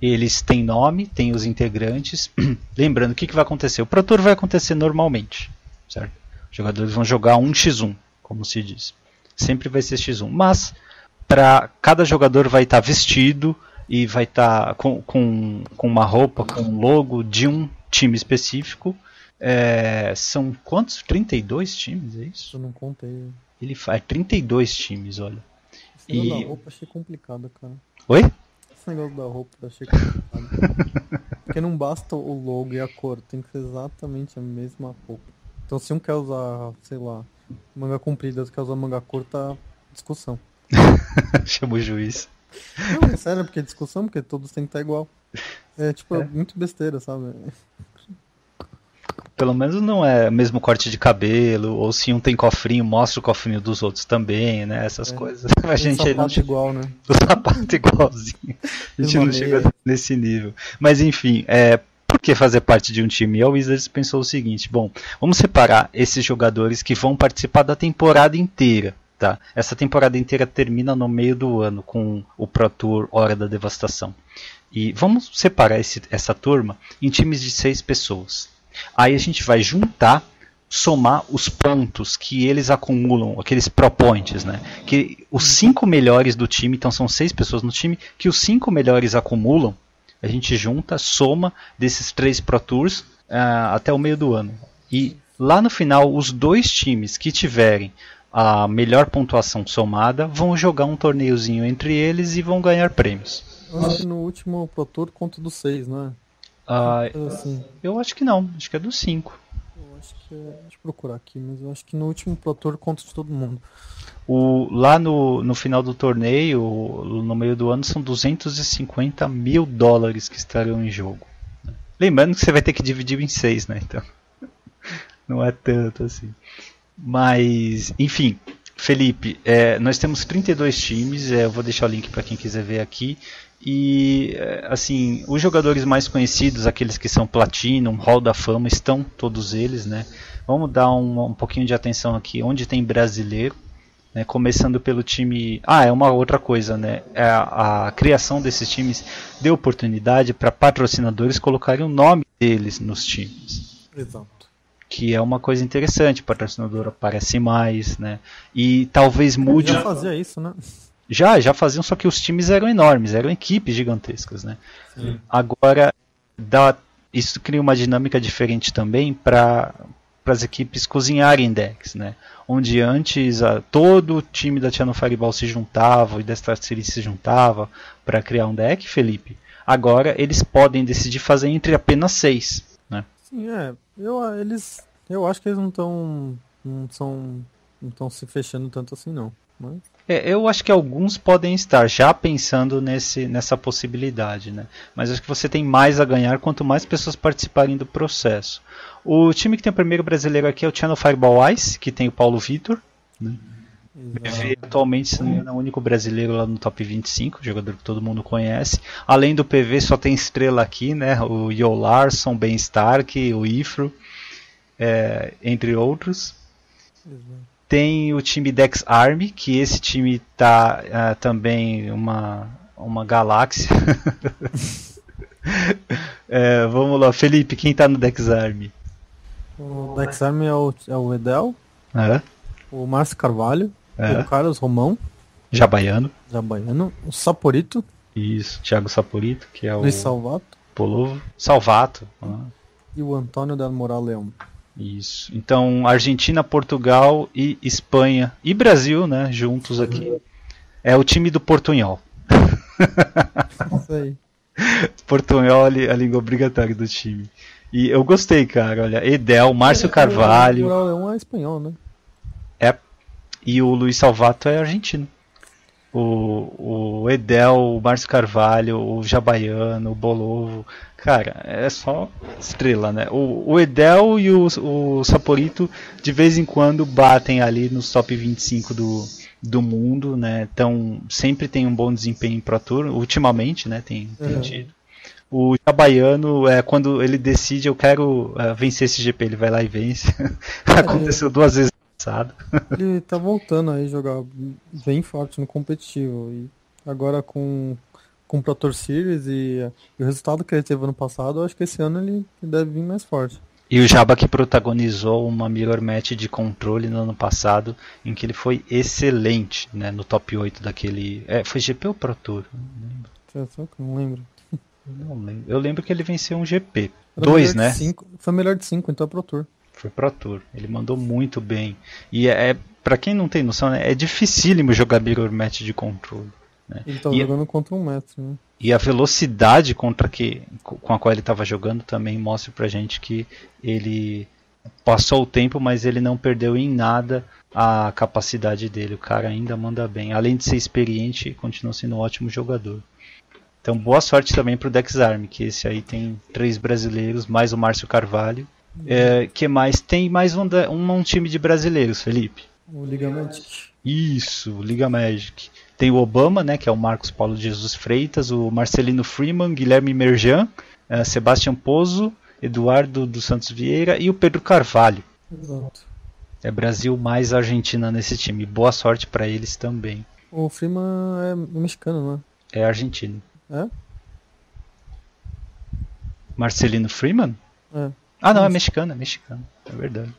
Eles têm nome, têm os integrantes. Lembrando, o que, que vai acontecer? O Pro Tour vai acontecer normalmente, certo? Os jogadores vão jogar um x1, como se diz. Sempre vai ser x1, mas para cada jogador vai estar tá vestido e vai estar tá com, com, com uma roupa, com um logo de um time específico. É, são quantos? 32 times, é isso? Eu não contei. Ele faz 32 times, olha. Esse e... roupa achei complicado, cara. Oi? Negócio da roupa achei complicado. Porque não basta o logo e a cor, tem que ser exatamente a mesma roupa. Então se um quer usar, sei lá, manga comprida, outro quer usar manga curta, discussão. Chama o juiz. Não, é sério, porque é discussão, porque todos têm que estar igual. É tipo, é. muito besteira, sabe? Pelo menos não é mesmo corte de cabelo, ou se um tem cofrinho, mostra o cofrinho dos outros também, né? Essas é. coisas. A gente sapato não igual, né? O sapato igualzinho. A gente não chega nesse nível. Mas enfim, é, por que fazer parte de um time? E a Wizards pensou o seguinte: bom, vamos separar esses jogadores que vão participar da temporada inteira. Tá? Essa temporada inteira termina no meio do ano com o Pro Tour Hora da Devastação. E vamos separar esse, essa turma em times de seis pessoas. Aí a gente vai juntar, somar os pontos que eles acumulam, aqueles pro points, né? Que os cinco melhores do time, então são seis pessoas no time, que os cinco melhores acumulam, a gente junta, soma desses três Pro Tours uh, até o meio do ano. E lá no final, os dois times que tiverem a melhor pontuação somada vão jogar um torneiozinho entre eles e vão ganhar prêmios. Eu acho que no último Pro Tour conta dos seis, não é? Ah, assim. Eu acho que não, acho que é dos cinco. acho que é, deixa eu procurar aqui, mas eu acho que no último Pro Tour conta de todo mundo. O, lá no, no final do torneio, no meio do ano, são 250 mil dólares que estarão em jogo. Lembrando que você vai ter que dividir em seis, né? Então, não é tanto assim. Mas, enfim, Felipe, é, nós temos 32 times, é, eu vou deixar o link para quem quiser ver aqui. E, é, assim, os jogadores mais conhecidos, aqueles que são Platinum, Hall da Fama, estão todos eles, né? Vamos dar um, um pouquinho de atenção aqui, onde tem brasileiro. Né, começando pelo time. Ah, é uma outra coisa, né? É a, a criação desses times deu oportunidade para patrocinadores colocarem o nome deles nos times. Exato. Que é uma coisa interessante, patrocinador aparece mais, né? E talvez mude. Já fazia isso, né? Já, já faziam, só que os times eram enormes, eram equipes gigantescas, né? Sim. Agora, dá, isso cria uma dinâmica diferente também para as equipes cozinharem decks, né? onde antes a, todo o time da Channel Fireball se juntava e da Star City se juntava para criar um deck, Felipe. Agora eles podem decidir fazer entre apenas seis, né? Sim, é. Eu, eles, eu acho que eles não estão não são não estão se fechando tanto assim não. Mas... É, eu acho que alguns podem estar já pensando nesse, nessa possibilidade, né? Mas acho que você tem mais a ganhar quanto mais pessoas participarem do processo. O time que tem o primeiro brasileiro aqui é o Channel Fireball Ice, que tem o Paulo Vitor. Né? PV atualmente, se não me engano, é o único brasileiro lá no top 25, jogador que todo mundo conhece. Além do PV, só tem estrela aqui, né? O Yo Larson, Ben Stark, o Ifro, é, entre outros. Tem o time Dex Army, que esse time tá uh, também uma, uma galáxia. é, vamos lá, Felipe, quem tá no Dex Army? O Dexarme é o, é o Edel, É, o Márcio Carvalho, É. o Carlos Romão, Jabaiano. Jabaiano, o Saporito, Isso, Thiago Saporito, que é o Luiz Salvato Polovo. Salvato. ah, e o Antônio Del Moral Leão. Isso. Então, Argentina, Portugal e Espanha e Brasil, né, juntos aqui. É o time do Portunhol. Isso aí. Portunhol é a língua obrigatória do time. E eu gostei, cara. Olha, Edel, Márcio O Carvalho Moral Leão é espanhol, né? e o Luiz Salvato é argentino. O, o Edel, o Márcio Carvalho, o Jabaiano, o Bolovo. Cara, é só estrela, né? O, o Edel e o, o Saporito de vez em quando batem ali nos top 25 do, do mundo, né? Então sempre tem um bom desempenho em Pro Tour, ultimamente, né? Tem, tem Uhum. tido. O Jabaiano, é, quando ele decide, eu quero é, vencer esse GP, ele vai lá e vence. Aconteceu duas vezes no passado. Ele tá voltando aí a jogar bem forte no competitivo. E agora com, com o Pro Tour Series e, e o resultado que ele teve ano passado, eu acho que esse ano ele deve vir mais forte. E o Jaba que protagonizou uma mirror match de controle no ano passado, em que ele foi excelente, né, no top 8 daquele. É, foi GP ou Pro Tour? Não lembro. Não lembro. Não lembro. Eu lembro que ele venceu um GP. Era Dois, melhor né? cinco- foi melhor de 5, então é Pro Tour. Foi Pro Tour. Ele mandou muito bem. E é, é para quem não tem noção, né, é dificílimo jogar mirror match de controle. Né? Ele tá E- jogando contra um mestre, né? E a velocidade contra que, com a qual ele estava jogando também mostra pra gente que ele passou o tempo, mas ele não perdeu em nada a capacidade dele. O cara ainda manda bem. Além de ser experiente, continua sendo um ótimo jogador. Então, boa sorte também pro Dex Army, que esse aí tem três brasileiros, mais o Márcio Carvalho. É, que mais? Tem mais um, um, um time de brasileiros, Felipe. O Liga Magic. Isso, Liga Magic. Tem o Obama, né, que é o Marcos Paulo Jesus Freitas, o Marcelino Freeman, Guilherme Merjan, eh, Sebastião Pozo, Eduardo dos Santos Vieira e o Pedro Carvalho. Exato. É Brasil mais Argentina nesse time. Boa sorte para eles também. O Freeman é mexicano, não É argentino. é? Marcelino Freeman? É. Ah, não, é mexicano, é mexicano. É verdade.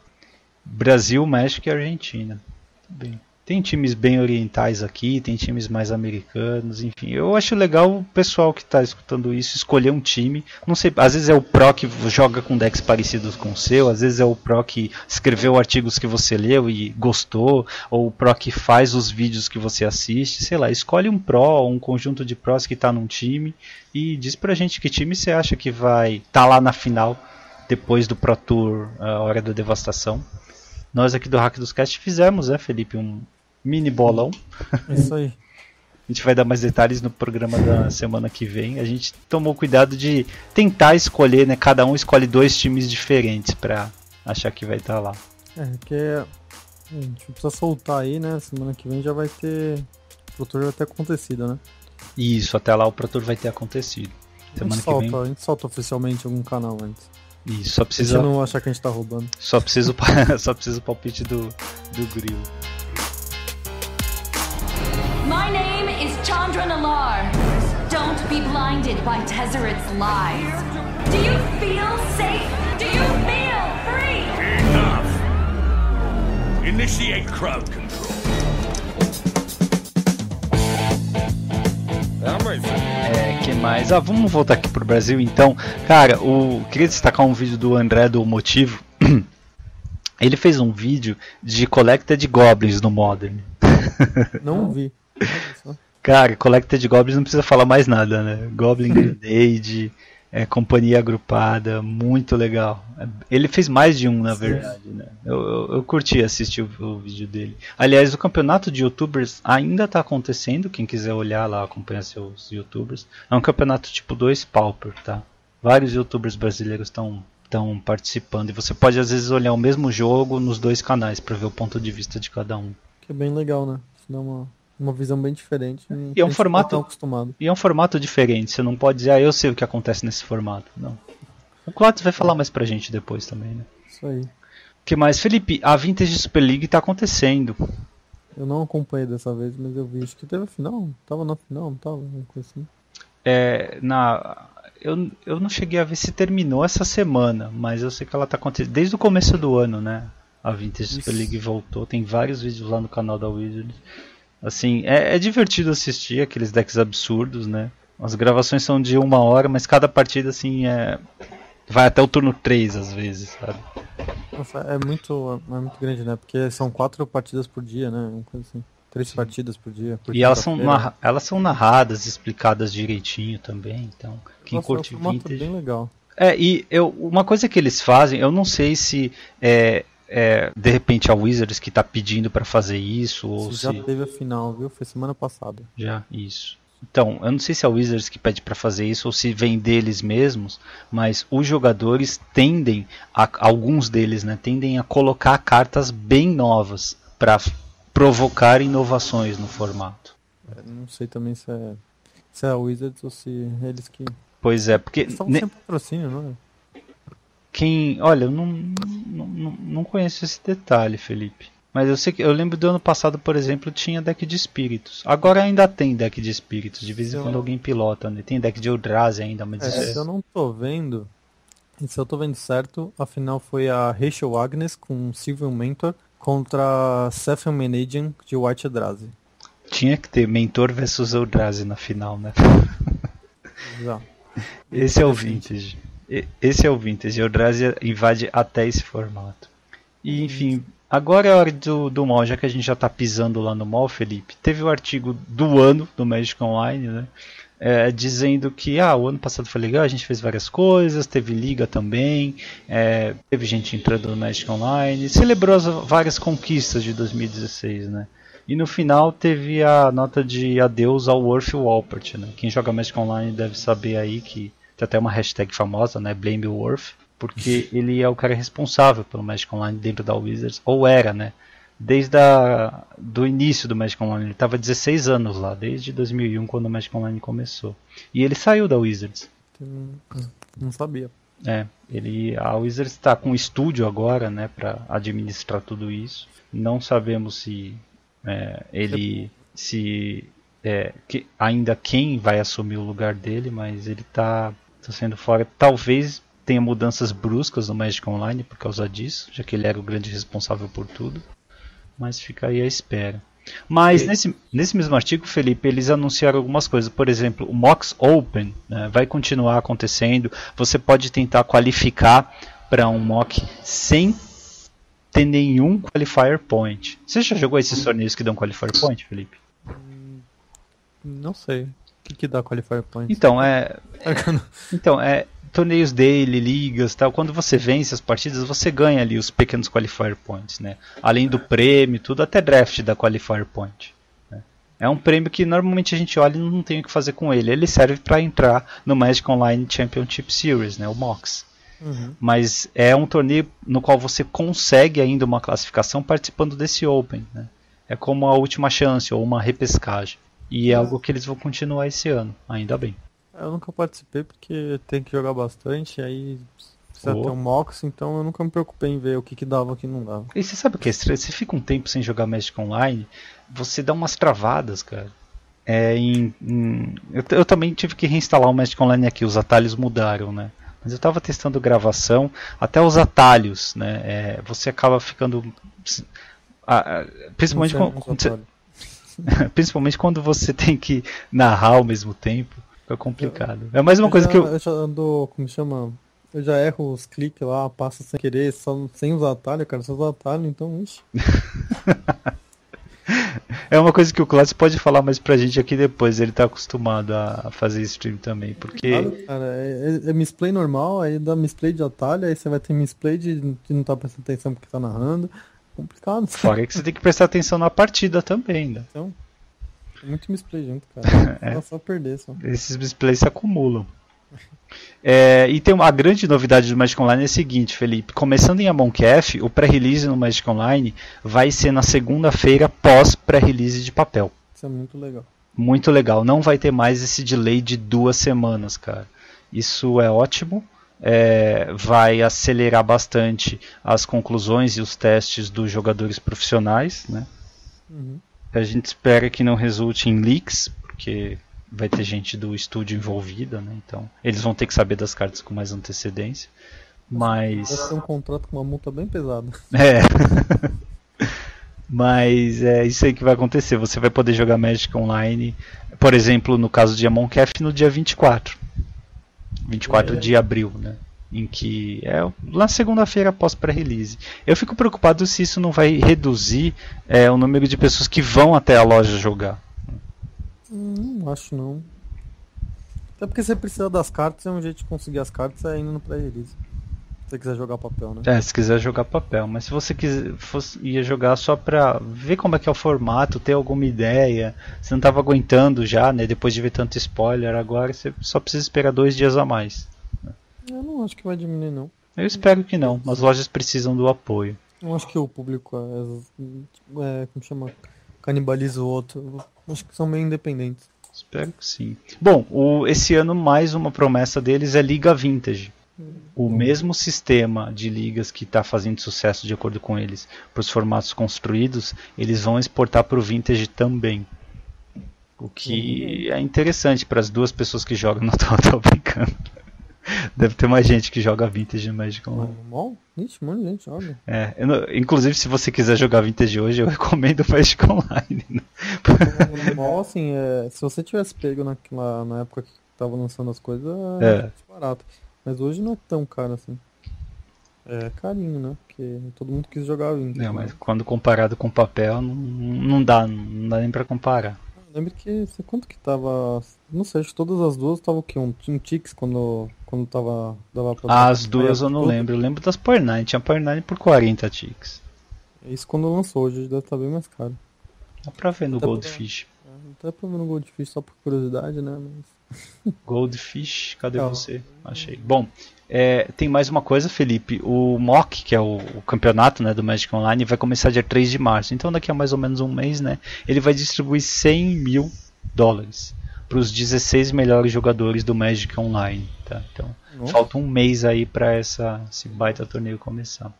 Brasil, México e Argentina. Tudo bem. Tem times bem orientais aqui, tem times mais americanos, enfim. Eu acho legal o pessoal que está escutando isso escolher um time. Não sei, às vezes é o Pro que joga com decks parecidos com o seu, às vezes é o Pro que escreveu artigos que você leu e gostou, ou o Pro que faz os vídeos que você assiste, sei lá, escolhe um Pro um conjunto de Pros que está num time e diz pra gente que time você acha que vai estar lá na final depois do Pro Tour, a hora da devastação. Nós aqui do Hack dos Cast fizemos, né, Felipe, um mini bolão. É isso aí. A gente vai dar mais detalhes no programa da semana que vem. A gente tomou cuidado de tentar escolher, né? Cada um escolhe dois times diferentes para achar que vai estar tá lá. É, que a gente precisa soltar aí, né? Semana que vem já vai ter. O Pro vai ter acontecido, né? Isso, até lá o Pro vai ter acontecido. Semana solta, vem... a gente solta oficialmente algum canal antes. Isso, só precisa. Você não achar que a gente tá roubando. Só precisa, só precisa o palpite do, do grilo. My name is Chandra Nalar. Don't be blinded by Tezzeret's lies. Do you feel safe? Do you feel free? Enough! Initiate crowd control. É, mais? Ah, vamos voltar aqui pro Brasil então. Cara, o queria destacar um vídeo do André do Motivo. Ele fez um vídeo de Collected Goblins no Modern. Não vi. Cara, Collected Goblins não precisa falar mais nada, né? Goblin Grenade, é, Companhia Agrupada, muito legal. Ele fez mais de um, na verdade, né? Eu, eu, eu curti assistir o, o, vídeo dele. Aliás, o campeonato de youtubers ainda está acontecendo, quem quiser olhar lá, acompanhar seus youtubers. É um campeonato tipo 2 Pauper, tá? Vários youtubers brasileiros estão estão participando e você pode às vezes olhar o mesmo jogo nos dois canais para ver o ponto de vista de cada um. Que é bem legal, né? Isso dá uma uma visão bem diferente. E é um formato acostumado. E é um formato diferente. Você não pode dizer, ah, eu sei o que acontece nesse formato. Não. O Clotus vai falar mais pra gente depois também, né? Isso aí. O que mais? Felipe, a Vintage Super League tá acontecendo. Eu não acompanhei dessa vez, mas eu vi. Acho que teve a final. Tava na final, não tava? Coisa assim. É, na, eu, eu não cheguei a ver se terminou essa semana, mas eu sei que ela tá acontecendo desde o começo do ano, né? A Vintage Super League voltou. Tem vários vídeos lá no canal da Wizards. Assim, é, é divertido assistir aqueles decks absurdos, né? As gravações são de uma hora, mas cada partida assim é. Vai até o turno 3 às vezes, sabe? Nossa, é muito, é muito grande, né? Porque são quatro partidas por dia, né? Uma coisa assim. Três Sim. partidas por dia. Por e elas são, narra elas são narradas, explicadas direitinho também. Então, quem Nossa, curte é um vintage... bem legal. É, e eu, uma coisa que eles fazem, eu não sei se é, é, de repente a Wizards que está pedindo para fazer isso ou se já teve a final, viu? Foi semana passada. Já, isso. Então, eu não sei se é a Wizards que pede para fazer isso ou se vem deles mesmos, mas os jogadores tendem, a, alguns deles, né, tendem a colocar cartas bem novas para provocar inovações no formato. É, não sei também se é, se é a Wizards ou se é eles que. Pois é, porque. Eles estão sem patrocínio, não é? Quem. Olha, eu não, não, não conheço esse detalhe, Felipe. Mas eu sei que eu lembro do ano passado, por exemplo, tinha deck de espíritos. Agora ainda tem deck de espíritos, de vez em quando alguém pilota, né? Tem deck de Eldrazi ainda, mas é, Se eu não tô vendo, se eu tô vendo certo, a final foi a Rachel Agnes com Silver Mentor contra Sephiroth Manadian de White Eldrazi. Tinha que ter Mentor versus Eldrazi na final, né? Exato. Esse é o vintage. Esse é o Vintage. Eldrazi invade até esse formato. E enfim, agora é a hora do, do mall, já que a gente já está pisando lá no mall, Felipe. Teve o artigo do ano do Magic Online, né? É, dizendo que ah, o ano passado foi legal, a gente fez várias coisas, teve liga também, é, teve gente entrando no Magic Online, celebrou as várias conquistas de 2016, né? E no final teve a nota de adeus ao Worth Walpert, né? Quem joga Magic Online deve saber aí que tem até uma hashtag famosa, né? Blame Worth, porque ele é o cara responsável pelo Magic Online dentro da Wizards, ou era, né? Desde a, do início do Magic Online, ele estava 16 anos lá, desde 2001 quando o Magic Online começou. E ele saiu da Wizards. Não sabia. É, ele a Wizards está com um estúdio agora, né, para administrar tudo isso. Não sabemos se é, ele se é, que, ainda quem vai assumir o lugar dele, mas ele está está sendo fora. Talvez tenha mudanças bruscas no Magic Online por causa disso, já que ele era o grande responsável por tudo. Mas fica aí à espera. Mas nesse, nesse mesmo artigo, Felipe, eles anunciaram algumas coisas. Por exemplo, o Mox Open né, vai continuar acontecendo. Você pode tentar qualificar para um mock sem ter nenhum qualifier point. Você já jogou esses torneios que dão qualifier point, Felipe? Não sei que, que dá Qualifier Points? Então, é. então, é. torneios dele, ligas, tal. Quando você vence as partidas, você ganha ali os pequenos qualifier points, né? Além do prêmio, tudo, até draft da qualifier point. Né? É um prêmio que normalmente a gente olha e não tem o que fazer com ele. Ele serve para entrar no Magic Online Championship Series, né? O MOX. Uhum. Mas é um torneio no qual você consegue ainda uma classificação participando desse Open. Né? É como a última chance ou uma repescagem. E é algo que eles vão continuar esse ano, ainda bem. Eu nunca participei porque tem que jogar bastante, aí precisa oh. ter um Mox, então eu nunca me preocupei em ver o que, que dava e o que não dava. E você sabe o que é estranho? Você fica um tempo sem jogar Magic Online, você dá umas travadas, cara. É, em, em... Eu, eu, também tive que reinstalar o Magic Online aqui, os atalhos mudaram, né? Mas eu estava testando gravação, até os atalhos, né? É, você acaba ficando. Ah, principalmente, quando, principalmente quando você tem que narrar ao mesmo tempo. Fica complicado. É mais uma eu coisa já, que eu. Eu já ando, como chama? Eu já erro os cliques lá, passo sem querer, só, sem usar atalho, cara, só usar atalho, então, ixi. é uma coisa que o Clássico pode falar mais pra gente aqui depois, ele tá acostumado a fazer stream também, porque... Claro, cara, é, é, é misplay normal, aí dá misplay de atalho, aí você vai ter misplay de, de não tá prestando atenção porque tá narrando, complicado. Fora que você tem que prestar atenção na partida também, né? Então, é muito misplay junto, cara, é. só perder só. Esses misplays se acumulam. É, e tem uma a grande novidade do Magic Online é a seguinte, Felipe. Começando em Amonkef, o pré-release no Magic Online vai ser na segunda-feira pós pré-release de papel. Isso é muito legal. Muito legal. Não vai ter mais esse delay de duas semanas, cara. Isso é ótimo. É, vai acelerar bastante as conclusões e os testes dos jogadores profissionais, né? Uhum. A gente espera que não resulte em leaks, porque vai ter gente do estúdio envolvida, né? Então, eles vão ter que saber das cartas com mais antecedência. Mas. Vai ser um contrato com uma multa bem pesada. É. Mas é isso aí que vai acontecer. Você vai poder jogar Magic Online, por exemplo, no caso de Amonkef, no dia 24. 24 é. de abril, né? Em que é na segunda-feira após pré-release. Eu fico preocupado se isso não vai reduzir é, o número de pessoas que vão até a loja jogar. Hum, não acho não. Até porque você precisa das cartas, é um jeito de conseguir as cartas é indo no pré-release. Se quiser jogar papel, né? É, se quiser jogar papel. Mas se você quiser, fosse, ia jogar só pra ver como é que é o formato, ter alguma ideia, você não tava aguentando já, né? Depois de ver tanto spoiler, agora você só precisa esperar dois dias a mais. Eu não acho que vai diminuir, não. Eu espero que não. As lojas precisam do apoio. Eu acho que o público é, é como chama? canibaliza o outro. Acho que são meio independentes. Espero que sim. Bom, o, esse ano mais uma promessa deles é Liga Vintage. O hum. mesmo sistema de ligas que está fazendo sucesso de acordo com eles para os formatos construídos, eles vão exportar para o Vintage também. O que é interessante para as duas pessoas que jogam. Não estou brincando. Deve ter mais gente que joga Vintage Magic Online. Bom, ixi, um monte de gente joga. É, inclusive, se você quiser jogar Vintage hoje, eu recomendo Magic Online. Né? Bom, assim, é, se você tivesse pego naquela, na época que tava lançando as coisas, é, é barato. Mas hoje não é tão caro assim. É carinho, né? Porque todo mundo quis jogar Vintage. É, mas né? quando comparado com papel, não, não dá, não dá nem pra comparar. Lembro que. Quanto que tava. Não sei, acho que todas as duas tava o quê? Um, um Tix quando, quando tava. Dava pra ah, as duas eu não tudo. lembro. Eu lembro das 9. Tinha 9 por 40 Tix. Isso quando lançou, hoje deve estar tá bem mais caro. Dá pra ver no até Goldfish. Pra, até pra ver no Goldfish só por curiosidade, né? Mas... Goldfish, cadê você? Achei. Bom, é, tem mais uma coisa, Felipe. O MOC, que é o, o, campeonato né, do Magic Online, vai começar dia 3 de março. Então, daqui a mais ou menos um mês, né, ele vai distribuir 100 mil dólares para os 16 melhores jogadores do Magic Online. Tá? Então, Nossa. falta um mês aí para esse baita torneio começar.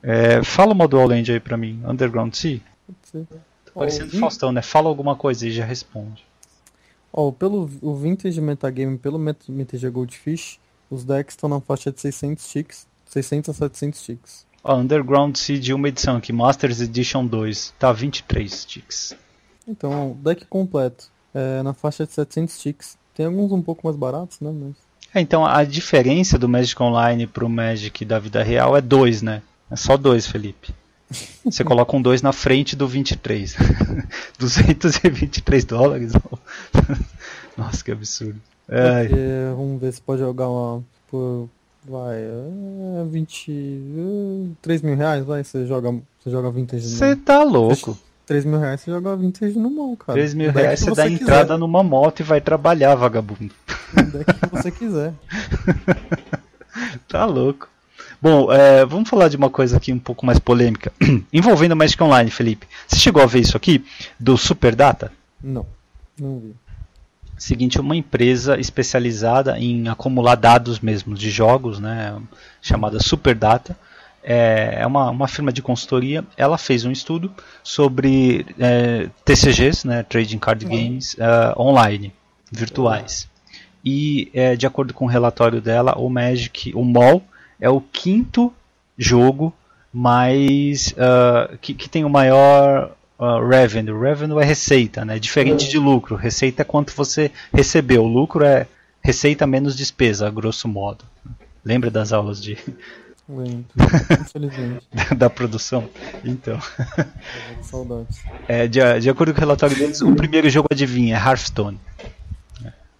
É, fala o modo Land aí para mim, Underground Sea. Tá parecendo oh, Faustão, né? Fala alguma coisa e já responde. Oh, pelo o Vintage Metagame, pelo Metagame Goldfish, os decks estão na faixa de 600 ticks, 600 a 700 ticks. Ó, Underground Seed uma edição aqui, Masters Edition 2, tá 23 ticks. Então, deck completo, é, na faixa de 700 ticks. Tem alguns um pouco mais baratos, né, mas... É, então a diferença do Magic Online pro Magic da vida real é 2, né? É só 2, Felipe. Você coloca um 2 na frente do 23. 223 dólares? Nossa, que absurdo. Porque, vamos ver se pode jogar uma. por. Vai, é 20. 3 mil reais, vai, você joga, você joga vintage no Você tá louco. 3 mil reais você joga vintage no mall, cara. 3 mil deck reais você dá quiser. entrada numa moto e vai trabalhar, vagabundo. O deck que você quiser. Tá louco. Bom, é, vamos falar de uma coisa aqui um pouco mais polêmica. Envolvendo Magic Online, Felipe. Você chegou a ver isso aqui? Do Superdata? Não, não vi. Seguinte, uma empresa especializada em acumular dados mesmo de jogos, né, chamada Superdata. É é uma, uma firma de consultoria. Ela fez um estudo sobre é, TCGs, né, Trading Card Games, é, online, virtuais. E, é, de acordo com o relatório dela, o Magic, o MOL, é o quinto jogo mais ah, que, que tem o maior ah, revenue. Revenue é receita, né? Diferente de lucro. Receita é quanto você recebeu. Lucro é receita menos despesa, a grosso modo. Lembra das aulas de, Lembro. Infelizmente. da produção? Então. Saudades. É, de, de acordo com o relatório deles, o primeiro jogo adivinha é Hearthstone.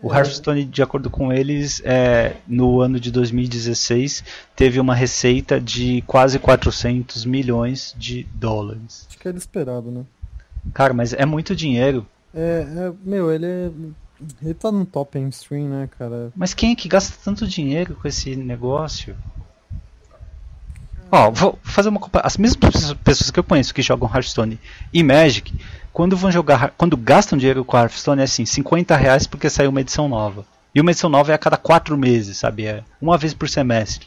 O Hearthstone, de acordo com eles, é, no ano de 2016 teve uma receita de quase 400 milhões de dólares. Acho que era esperado, né? Cara, mas é muito dinheiro. É, é, meu, ele é. Ele tá no top mainstream, né, cara? Mas quem é que gasta tanto dinheiro com esse negócio? Ó, vou fazer uma comparação. As mesmas pessoas que eu conheço que jogam Hearthstone e Magic, quando vão jogar, quando gastam dinheiro com Hearthstone é assim, 50 reais porque saiu uma edição nova. E uma edição nova é a cada 4 meses, sabe? É uma vez por semestre.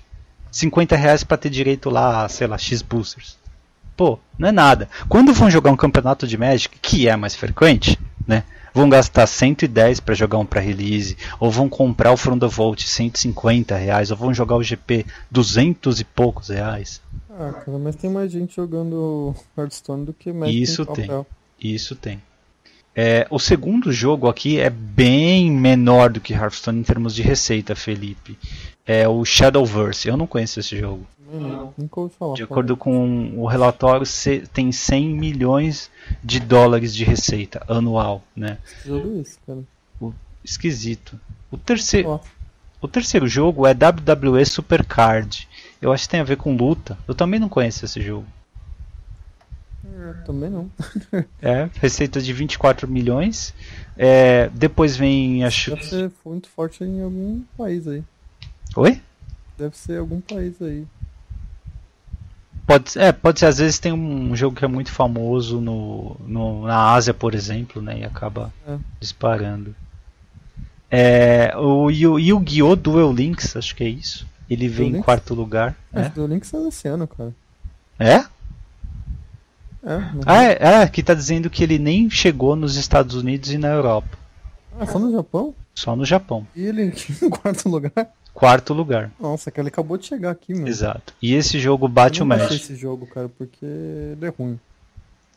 50 reais pra ter direito lá, a, sei lá, X boosters. Pô, não é nada. Quando vão jogar um campeonato de Magic, que é mais frequente, né? Vão gastar 110 para jogar um pré-release, ou vão comprar o From the Vault 150 reais, ou vão jogar o GP 200 e poucos reais. Ah, cara, mas tem mais gente jogando Hearthstone do que Magic Isso em papel. Isso tem. É, o segundo jogo aqui é bem menor do que Hearthstone em termos de receita, Felipe. É o Shadowverse. Eu não conheço esse jogo. Hum, Nunca ouvi falar. De acordo com o relatório, tem 100 milhões de dólares de receita anual, né? Jogo é esse, cara? Esquisito. O terceiro, o terceiro jogo é WWE Supercard. Eu acho que tem a ver com luta. Eu também não conheço esse jogo. Também não. É, receita de 24 milhões. É, depois vem, acho Deve ser muito forte em algum país aí. Oi? Deve ser algum país aí. Pode, é, pode ser, às vezes tem um jogo que é muito famoso no, no- na Ásia, por exemplo, né? E acaba É. disparando. É, o Yu- Yu-Gi-Oh! Duel Links, acho que é isso. Ele vem em Links? quarto lugar. Acho né? que o Link saiu esse ano, cara. É? É, Ah, é, é, aqui tá dizendo que ele nem chegou nos Estados Unidos e na Europa. Ah, só no Japão? Só no Japão. E ele em quarto lugar? Quarto lugar. Nossa, cara, ele acabou de chegar aqui, mano. Exato. E esse jogo bate eu o baixei Magic. esse jogo, cara, porque ele é ruim.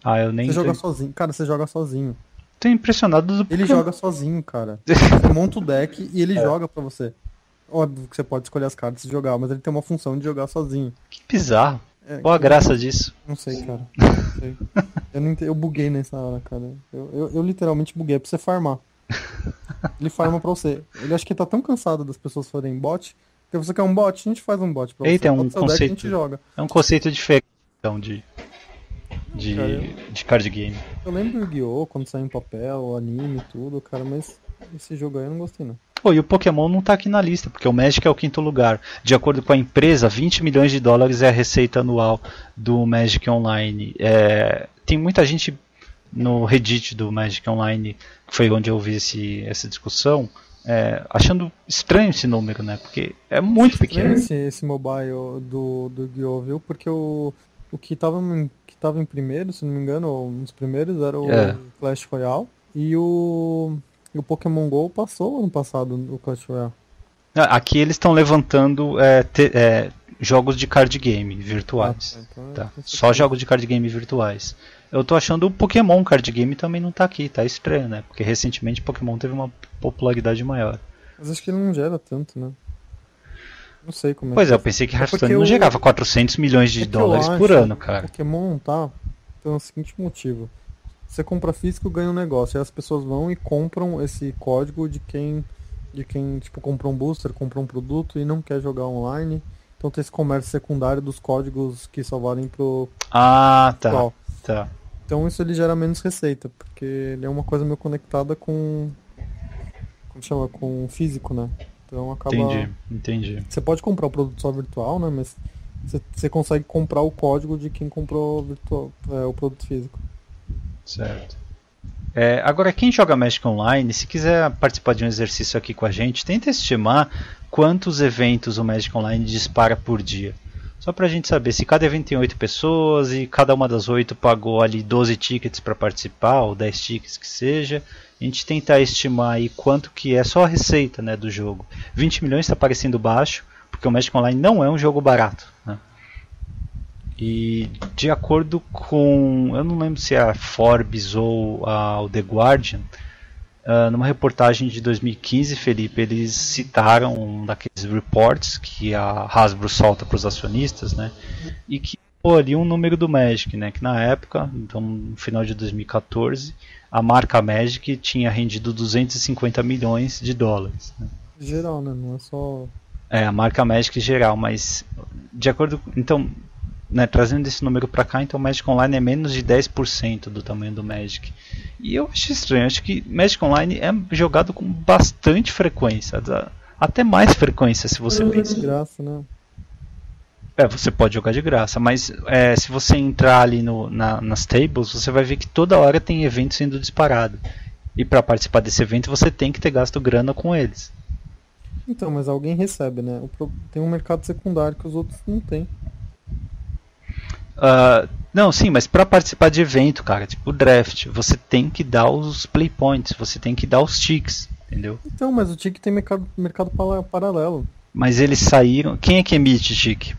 Ah, eu nem Você joga sozinho. Cara, você joga sozinho. tô impressionado do Ele joga sozinho, cara. Você monta o deck e É. ele joga pra você. Óbvio que você pode escolher as cartas e jogar, mas ele tem uma função de jogar sozinho. Que bizarro. É, Qual a graça disso? Não sei, cara. Não sei. Eu, não eu buguei nessa hora, cara. Eu, eu, eu literalmente buguei é pra você farmar. Ele farma pra você. Ele acha que tá tão cansado das pessoas fazerem bot. Que você quer um bot, a gente faz um bot pra Eita, você. é um seu deck a conceito. gente joga. É um conceito diferente então, de, de, Cara, de card game. Eu lembro do Yu-Gi-Oh! quando saiu em papel, anime e tudo, cara, mas esse jogo aí eu não gostei não. Pô, e o Pokémon não tá aqui na lista, porque o Magic é o quinto lugar. De acordo com a empresa, 20 milhões de dólares é a receita anual do Magic Online. É, tem muita gente no Reddit do Magic Online, que foi onde eu vi esse, essa discussão, é, achando estranho esse número, né? Porque é muito pequeno. Esse, esse mobile do, do Yu-Gi-Oh! viu? Porque o, o que tava, em, que tava em primeiro, se não me engano, um dos primeiros era o É. Clash Royale. E o, e o Pokémon GO passou ano passado o Clash Royale. Ah, Aqui eles estão levantando é, te- é, jogos de card game virtuais. Ah, então é Tá. esse Só jogos de card game virtuais. Eu tô achando o Pokémon card game também não tá aqui, tá estranho, né? Porque recentemente Pokémon teve uma popularidade maior. Mas acho que ele não gera tanto, né? Não sei como é Pois é, eu pensei que É Hearthstone porque não o- gerava 400 milhões de É eu dólares por ano, cara. Pokémon não tá pelo seguinte motivo. Você compra físico, ganha um negócio. Aí as pessoas vão e compram esse código de quem De quem, tipo, comprou um booster, comprou um produto e não quer jogar online. Então tem esse comércio secundário dos códigos que só valem pro. Ah, tá. Qual. Tá. Então isso ele gera menos receita, porque ele é uma coisa meio conectada com. Como chama? Com o físico, né? Então acaba. Entendi, entendi. Você pode comprar o produto só virtual, né? Mas você, consegue comprar o código de quem comprou virtual, é, o produto físico. Certo. É, agora, quem joga Magic Online, se quiser participar de um exercício aqui com a gente, tenta estimar quantos eventos o Magic Online dispara por dia. Só para a gente saber se cada evento tem 8 pessoas e cada uma das 8 pagou ali 12 tickets para participar, ou 10 tickets que seja. A gente tentar estimar aí quanto que é só a receita né, do jogo. 20 milhões está parecendo baixo, porque o Magic Online não é um jogo barato. Né? E de acordo com, eu não lembro se é a Forbes ou a, o The Guardian, uh, numa reportagem de 2015, Felipe, eles citaram um daqueles reports que a Hasbro solta para os acionistas, né? E que pô, ali um número do Magic, né? Que na época, então no final de 2014, a marca Magic tinha rendido 250 milhões de dólares. Né? Geral, né? Não é só é, a marca Magic geral, mas de acordo. Então, né, trazendo esse número para cá, então Magic Online é menos de 10% do tamanho do Magic. E eu acho estranho, acho que Magic Online é jogado com bastante frequência, até mais frequência se você pensa. De graça, né? É, você pode jogar de graça, mas é, se você entrar ali no, na, nas tables, você vai ver que toda hora tem evento sendo disparado. E para participar desse evento você tem que ter gasto grana com eles. Então, mas alguém recebe, né? Tem um mercado secundário que os outros não têm. Uh, não, sim, mas para participar de evento, cara, tipo draft, você tem que dar os play points, você tem que dar os ticks, entendeu? Então, mas o tic tem mercado, mercado paralelo. Mas eles saíram. Quem é que emite tic?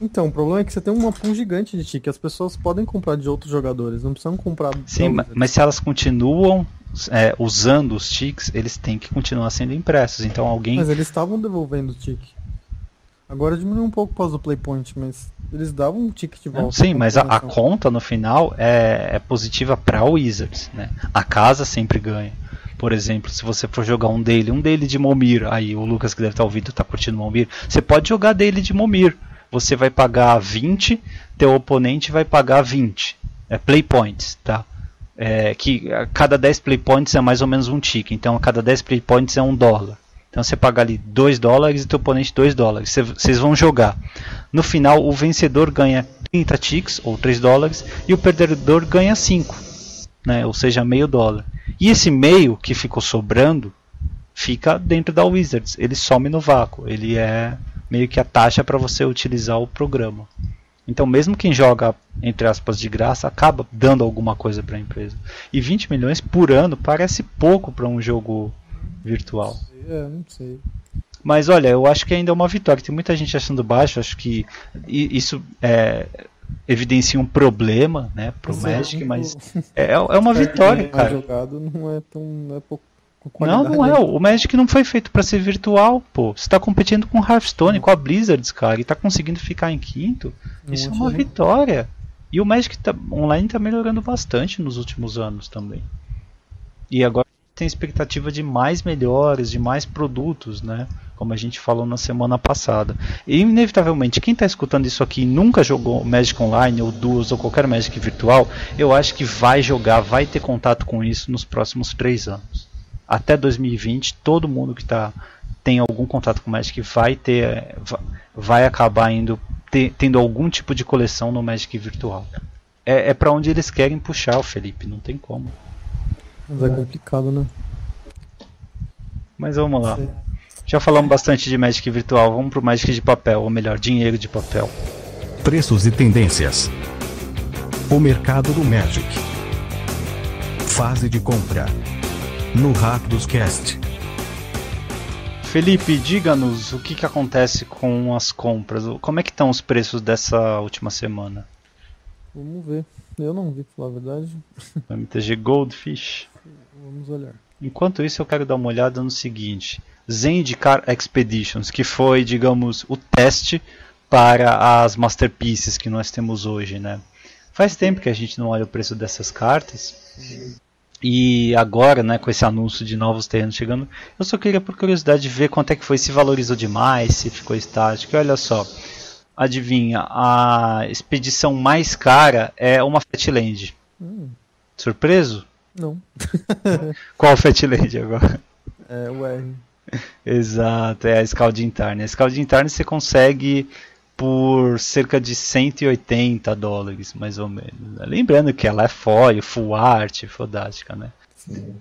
Então, o problema é que você tem uma pool gigante de tic. As pessoas podem comprar de outros jogadores, não precisam comprar. Sim, mas, mas se elas continuam é, usando os tics, eles têm que continuar sendo impressos. Então alguém. Mas eles estavam devolvendo o tic. Agora diminuiu um pouco o pós do Playpoint, mas eles davam um ticket de volta. Sim, mas a, a, conta no final é, é positiva para o Wizards. Né? A casa sempre ganha. Por exemplo, se você for jogar um dele, um dele de Momir, aí o Lucas que deve estar ouvindo está curtindo Momir, você pode jogar dele de Momir. Você vai pagar 20, teu oponente vai pagar 20. É play points, tá? É, que a cada 10 play points é mais ou menos um tick. Então a cada 10 play points é um dólar. Então você paga ali 2 dólares e teu oponente 2 dólares. Vocês vão jogar. No final, o vencedor ganha 30 ticks, ou 3 dólares, e o perdedor ganha 5, né? ou seja, meio dólar. E esse meio que ficou sobrando fica dentro da Wizards. Ele some no vácuo. Ele é meio que a taxa para você utilizar o programa. Então, mesmo quem joga, entre aspas, de graça, acaba dando alguma coisa para a empresa. E 20 milhões por ano parece pouco para um jogo virtual. É, não sei. Mas olha, eu acho que ainda é uma vitória. Tem muita gente achando baixo, acho que isso é, evidencia um problema né, pro Sim, Magic, mas é, é uma vitória, é cara. jogado não é tão. Não, é pouco não, não é. O Magic não foi feito para ser virtual, pô. Você tá competindo com o Hearthstone, com a Blizzard, cara, e tá conseguindo ficar em quinto. Não isso é uma vitória. E o Magic tá, online tá melhorando bastante nos últimos anos também. E agora tem expectativa de mais melhores, de mais produtos, né? Como a gente falou na semana passada. E inevitavelmente, quem está escutando isso aqui e nunca jogou Magic Online ou Duos ou qualquer Magic virtual, eu acho que vai jogar, vai ter contato com isso nos próximos três anos. Até 2020, todo mundo que tá, tem algum contato com Magic vai ter, vai acabar indo tendo algum tipo de coleção no Magic virtual. É, é para onde eles querem puxar o Felipe, não tem como. Mas é complicado, né? Mas vamos lá. Já falamos bastante de Magic virtual, vamos pro Magic de papel, ou melhor, dinheiro de papel. Preços e tendências. O mercado do Magic. Fase de compra. No Rápidos Cast. Felipe, diga-nos o que, que acontece com as compras. Como é que estão os preços dessa última semana? Vamos ver. Eu não vi, pra falar a verdade. MTG Goldfish. Vamos olhar. Enquanto isso, eu quero dar uma olhada no seguinte: Zendikar Expeditions, que foi, digamos, o teste para as masterpieces que nós temos hoje, né? Faz tempo que a gente não olha o preço dessas cartas. E agora, né, com esse anúncio de novos terrenos chegando, eu só queria por curiosidade ver quanto é que foi, se valorizou demais, se ficou estático. E olha só, adivinha, a expedição mais cara é uma Fatland. Hum, Surpreso? Não. Qual Fatland agora? É o R. Exato, é a Scalding Tarn. A Scalding Tarn você consegue por cerca de 180 dólares, mais ou menos. né? Lembrando que ela é foil, full art, fodástica, né?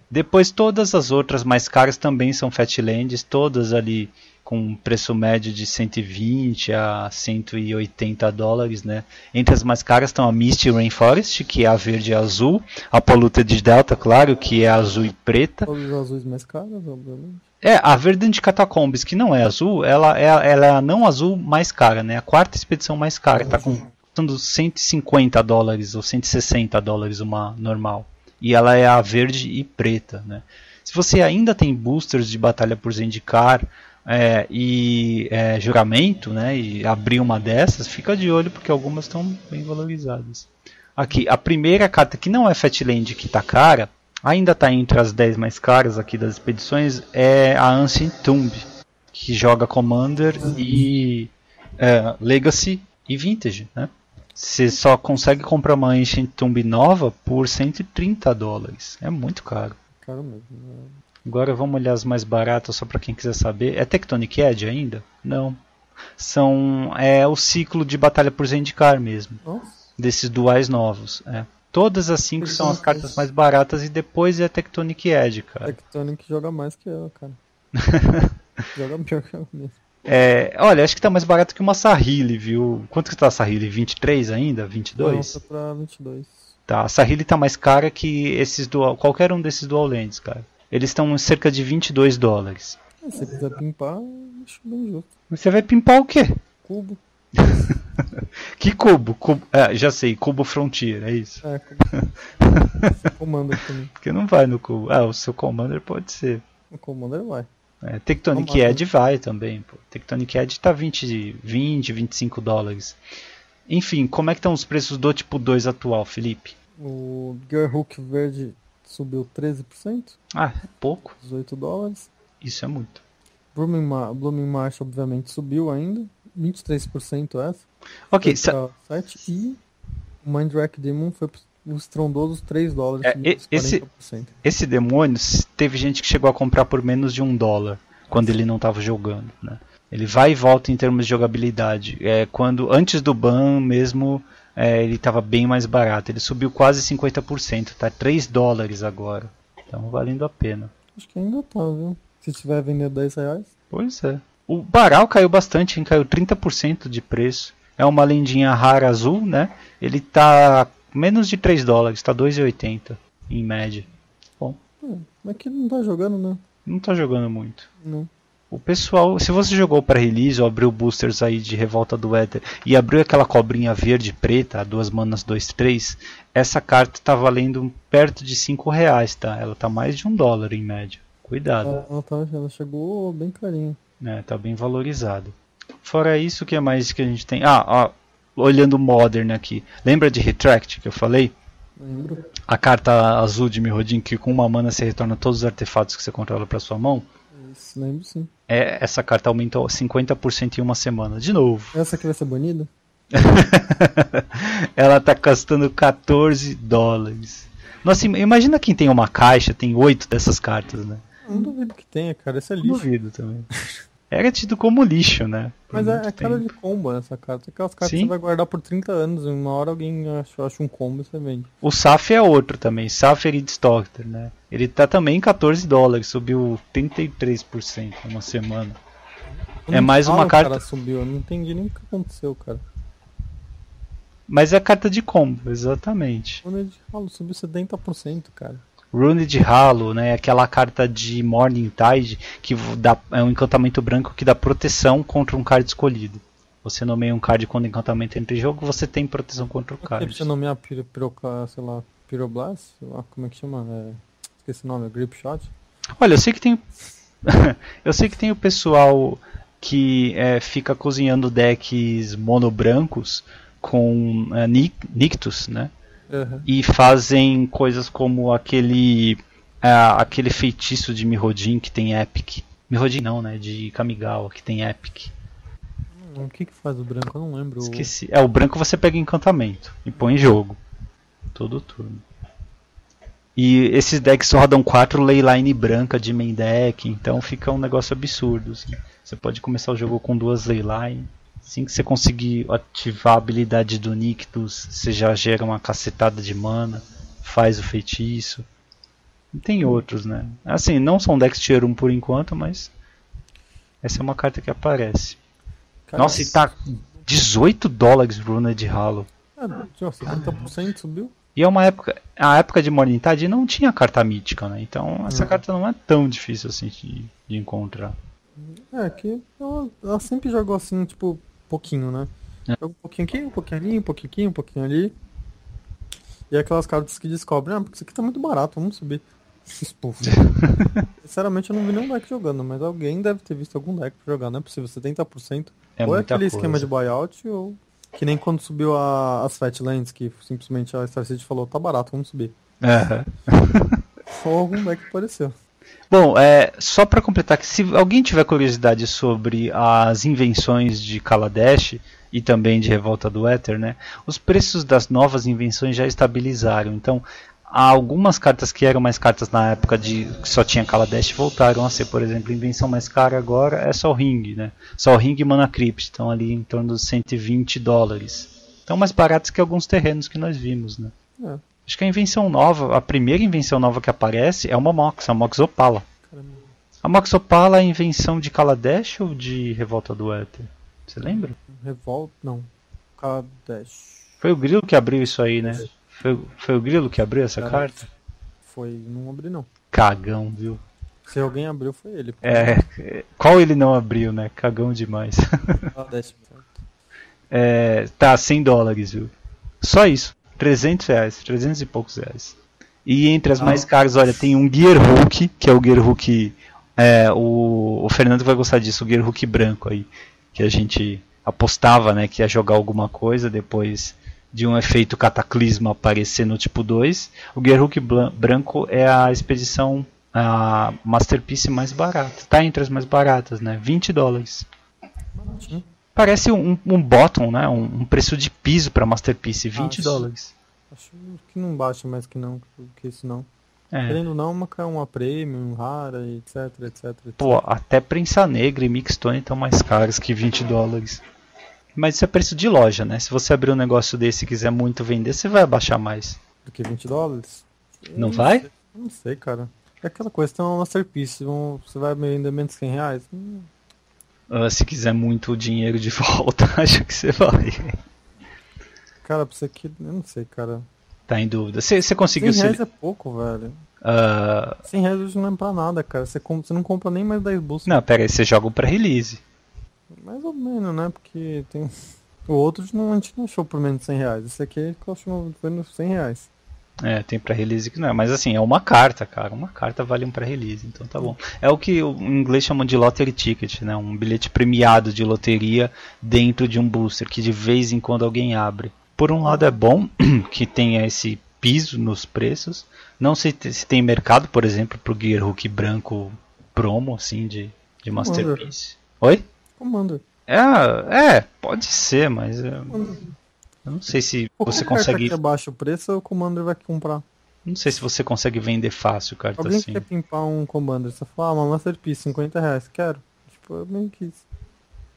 Depois todas as outras mais caras também são Fatlands, todas ali com um preço médio de 120 a 180 dólares, né? Entre as mais caras estão a Misty Rainforest, que é a verde e azul, a Polluted Delta, claro, que é azul e preta. Todos os azuis mais caros, obviamente. É, a Verdant Catacombs, que não é azul, ela é, a- ela é a não azul mais cara, né? A quarta expedição mais cara, tá custando 150 dólares ou 160 dólares uma normal. E ela é a verde e preta, né? Se você ainda tem boosters de batalha por Zendikar é, e é, juramento, né? E abrir uma dessas, fica de olho porque algumas estão bem valorizadas. Aqui, a primeira carta que não é Fatland que tá cara, ainda está entre as 10 mais caras aqui das expedições, é a Ancient Tomb, que joga Commander e é, Legacy e Vintage, né? Você só consegue comprar uma Ancient Tomb nova por 130 dólares. É muito caro. Caro mesmo. Agora vamos olhar as mais baratas só para quem quiser saber. É Tectonic Edge ainda? Não. São é o ciclo de batalha por Zendikar mesmo Nossa, desses duais novos. É. Todas as cinco são as cartas mais baratas e depois é a Tectonic Edge, cara. Tectonic joga mais que eu, cara. joga pior que eu mesmo. É, olha, acho que tá mais barato que uma Sahili, viu? Quanto que tá a Sahili? 23 ainda? 22? Não, foi pra 22. Tá, a Sahili tá mais cara que esses dual, qualquer um desses dual lands, cara. Eles estão em cerca de 22 dólares. É, Se você quiser pimpar, acho bem justo. Você vai pimpar o quê? Cubo. Que cubo? cubo é, já sei, cubo Frontier, é isso. É, cubo. Comanda também. Porque não vai no cubo. Ah, o seu Commander pode ser. O Commander vai. É, Tectonic Vamos lá. Edge vai também, pô. Tectonic Edge tá 20, 20, 25 dólares. Enfim, como é que estão os preços do tipo 2 atual, Felipe? O Gearhook verde subiu 13%, Ah, é pouco. 18 18 dólares. Isso é muito. Blooming, Blooming Marsh, obviamente, subiu ainda. 23% essa. Ok, sa- pra 7. E o Mindrack Demon foi os estrondosos 3 dólares. É, esse- 40%. esse demônio teve gente que chegou a comprar por menos de um dólar quando ele não estava jogando, né? Ele vai e volta em termos de jogabilidade. É, quando antes do ban mesmo, é, ele estava bem mais barato. Ele subiu quase 50%, tá 3 dólares agora. Então valendo a pena. Acho que ainda tá, viu? Se tiver vendendo 10 reais. Pois é. O Baral caiu bastante, hein? caiu 30% de preço. É uma lendinha rara azul, né? Ele tá menos de 3 dólares, tá 2,80 em média. Bom, Mas que não tá jogando, né? não tá jogando muito. Não. O pessoal, se você jogou para release ou abriu boosters aí de Revolta do Éter e abriu aquela cobrinha verde preta, duas manas 2, 3, essa carta tá valendo perto de 5 reais, tá? Ela tá mais de um dólar em média. Cuidado. Ela, ela, tá- ela chegou bem carinha. né, tá bem valorizado. Fora isso, o que mais que a gente tem? Ah, ó, olhando o Modern aqui. Lembra de Retract que eu falei? Lembro. A carta azul de Mirrodin que com uma mana você retorna todos os artefatos que você controla para sua mão? Lembro sim. É, essa carta aumentou 50% em uma semana. De novo. Essa aqui vai ser banida? Ela tá custando 14 dólares. Nossa, im- imagina quem tem uma caixa, tem 8 dessas cartas, né? Não duvido que tenha, cara. Esse é lixo. Duvido também. Era tido como lixo, né? Mas é, é cara de combo essa carta. Aquelas cartas Sim. que você vai guardar por 30 anos. E uma hora alguém acha, acha um combo e você vende. O SAF é outro também, SAF Stockter, né? Ele tá também em 14 dólares, subiu 33% em uma semana. É mais uma carta- cara subiu. Eu não entendi nem o que aconteceu, cara. Mas é carta de combo, exatamente. O Ned Halo subiu 70%, cara. Rune de Halo, né? Aquela carta de Morning Tide que dá, é um encantamento branco que dá proteção contra um card escolhido. Você nomeia um card quando o encantamento entra em jogo, você tem proteção contra o card. você nomear piro, piroca, sei lá, Pyroblast? Como é que chama? É, esqueci o nome, é Grip Shot? Olha, eu sei que tem. eu sei que tem o pessoal que é, fica cozinhando decks monobrancos com é, Nic- Nictus, né? Uhum. e fazem coisas como aquele é, aquele feitiço de Mirodin que tem Epic. Mirodin não, né? De Kamigawa que tem Epic. O que que faz o branco? Eu não lembro. Esqueci. É, o branco você pega encantamento e põe em jogo. Todo turno. E esses decks rodam 4 leyline branca de main deck, então fica um negócio absurdo. assim. Você pode começar o jogo com duas leyline. Assim que você conseguir ativar a habilidade do Nictus, você já gera uma cacetada de mana, faz o feitiço. E tem outros, né? Assim, não são decks tier 1 por enquanto, mas essa é uma carta que aparece. Cara, Nossa, e tá 18 dólares Runa de Halo. É, ó, 70% subiu. E é uma época, a época de Morning Tide não tinha carta mítica, né? Então essa carta não é tão difícil assim de, de encontrar. É, que ela, ela sempre jogou assim, tipo, pouquinho, né? É. Um pouquinho aqui, um pouquinho ali, um pouquinho aqui, um pouquinho ali. E aquelas cartas que descobrem, ah, porque isso aqui tá muito barato, vamos subir. Sinceramente eu não vi nenhum deck jogando, mas alguém deve ter visto algum deck jogar, não é possível, 70%. É ou é aquele coisa. esquema de buyout, ou que nem quando subiu a, as Fatlands, que simplesmente a Star City falou, tá barato, vamos subir. Aham. Ou algum deck apareceu. Bom, é, só para completar, que se alguém tiver curiosidade sobre as invenções de Kaladesh e também de Revolta do Éter, né, os preços das novas invenções já estabilizaram. Então, algumas cartas que eram mais cartas na época de que só tinha Kaladesh voltaram a ser, por exemplo, a invenção mais cara agora é Sol Ring, né? Sol Ring e Mana Crypt estão ali em torno dos 120 dólares. Estão mais baratos que alguns terrenos que nós vimos, né? É, Acho que a invenção nova, a primeira invenção nova que aparece é uma Mox, a Mox Opala. caramba. A Mox Opala é a invenção de Kaladesh ou de Revolta do Éter? Você lembra? Revolta, não. Kaladesh. Foi o Grilo que abriu isso aí, né? Foi, foi o Grilo que abriu essa Caraca. carta? Foi, não abri não. Cagão, viu? Se alguém abriu foi ele. É, é, qual ele não abriu, né? Cagão demais. Kaladesh. É, tá, 100 dólares, viu? Só isso. 300 reais, 300 e poucos reais. E entre as mais caras, olha, tem um Gear Hook, que é o Gear Hook. É, o, o Fernando vai gostar disso, o Gear Hook branco aí. Que a gente apostava, né, que ia jogar alguma coisa depois de um efeito cataclisma aparecer no tipo 2. O Gear Hook blan- branco é a expedição, a Masterpiece mais barata. Tá entre as mais baratas, né? 20 dólares. Baratinho. Parece um, um bottom, né? Um, um preço de piso para Masterpiece, 20 Acho. dólares. Acho que não baixa mais que não, que isso não. É. Querendo ou não, uma, uma premium, rara, etc, etc, etc. Pô, até prensa negra e mixtone estão mais caros que 20 dólares. Mas isso é preço de loja, né? Se você abrir um negócio desse e quiser muito vender, você vai abaixar mais. Do que 20 dólares? Não Eu vai? sei- Não sei, cara. É aquela coisa, tem uma Masterpiece, você vai vender menos de 100 reais? Hum, Ah, se quiser muito dinheiro de volta, acho que você vai. Cara, pra você que. Eu não sei, cara. Tá em dúvida. Você, você 100 conseguiu se... reais é pouco, velho. Ah, 100 reais hoje não é pra nada, cara. Você, você não compra nem mais 10 bolsas. Não, pera aí, você joga o pré-release. Mais ou menos, né? Porque tem. O outro não, a gente não achou por menos de 100 reais. Esse aqui custou foi nos 100 reais. É, tem pré-release que não é. Mas assim, é uma carta, cara. Uma carta vale um pré-release, então tá bom. É o que o- inglês chamam de lottery ticket, né? Um bilhete premiado de loteria dentro de um booster, que de vez em quando alguém abre. Por um lado é bom que tenha esse piso nos preços. Não sei se tem mercado, por exemplo, pro Gear Hook branco promo, assim, de, de Masterpiece. Oi? Commander. É, é, pode ser, mas eu, eu não sei se você carta consegue. que abaixa o preço, o Commander vai comprar. Não sei se você consegue vender fácil carta Alguém assim. quer pimpar um Commander, você fala, ah, uma Masterpiece, 50 reais, quero. Tipo, eu bem quis.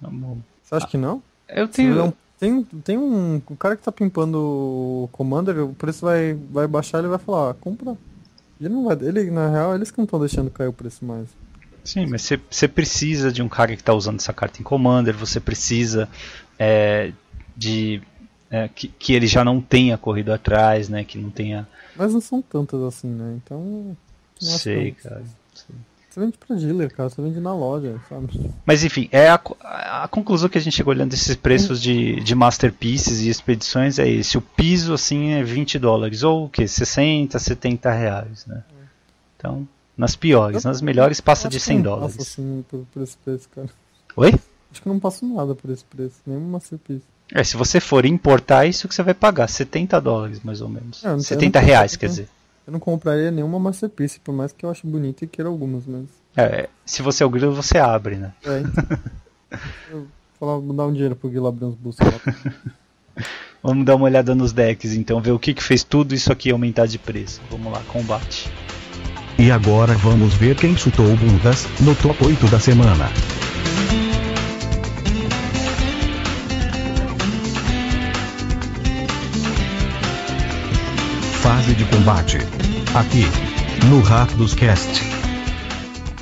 Tá bom. Você acha que não? Eu Se tenho. um- tem, tem um. O cara que tá pimpando o Commander, o preço vai, vai baixar, ele vai falar, ah, compra. Ele não vai. Ele, na real, eles que não estão deixando cair o preço mais. Sim, mas você, você precisa de um cara que está usando essa carta em Commander, você precisa é, de. É, que, que ele já não tenha corrido atrás, né? Que não tenha. Mas não são tantas assim, né? Então. Sei, que- cara. Você vende pra dealer, cara, você vende na loja, sabe? Mas enfim, é a, a conclusão que a gente chegou olhando esses preços de, de masterpieces e expedições é esse. O piso assim é 20 dólares, ou o que? 60, 70 reais, né? Então, nas piores, nas melhores passa de que 100 não dólares. Passa assim por, por esse preço, cara. Oi? Acho que eu não passo nada por esse preço, nenhum Masterpiece. É, se você for importar, é isso que você vai pagar, 70 dólares mais ou menos. É, não- 70 eu não- reais, quer dizer. Eu não compraria nenhuma Masterpiece, por mais que eu ache bonita e queira algumas, mas. É, se você é o grilo, você abre, né? É, então. eu vou lá dar um dinheiro pro Guilherme abrir uns bustos lá. Vamos dar uma olhada nos decks, então, ver o que, que fez tudo isso aqui aumentar de preço. Vamos lá, combate. E agora vamos ver quem chutou bundas no top 8 da semana. De combate. Aqui, no Rápidos Cast.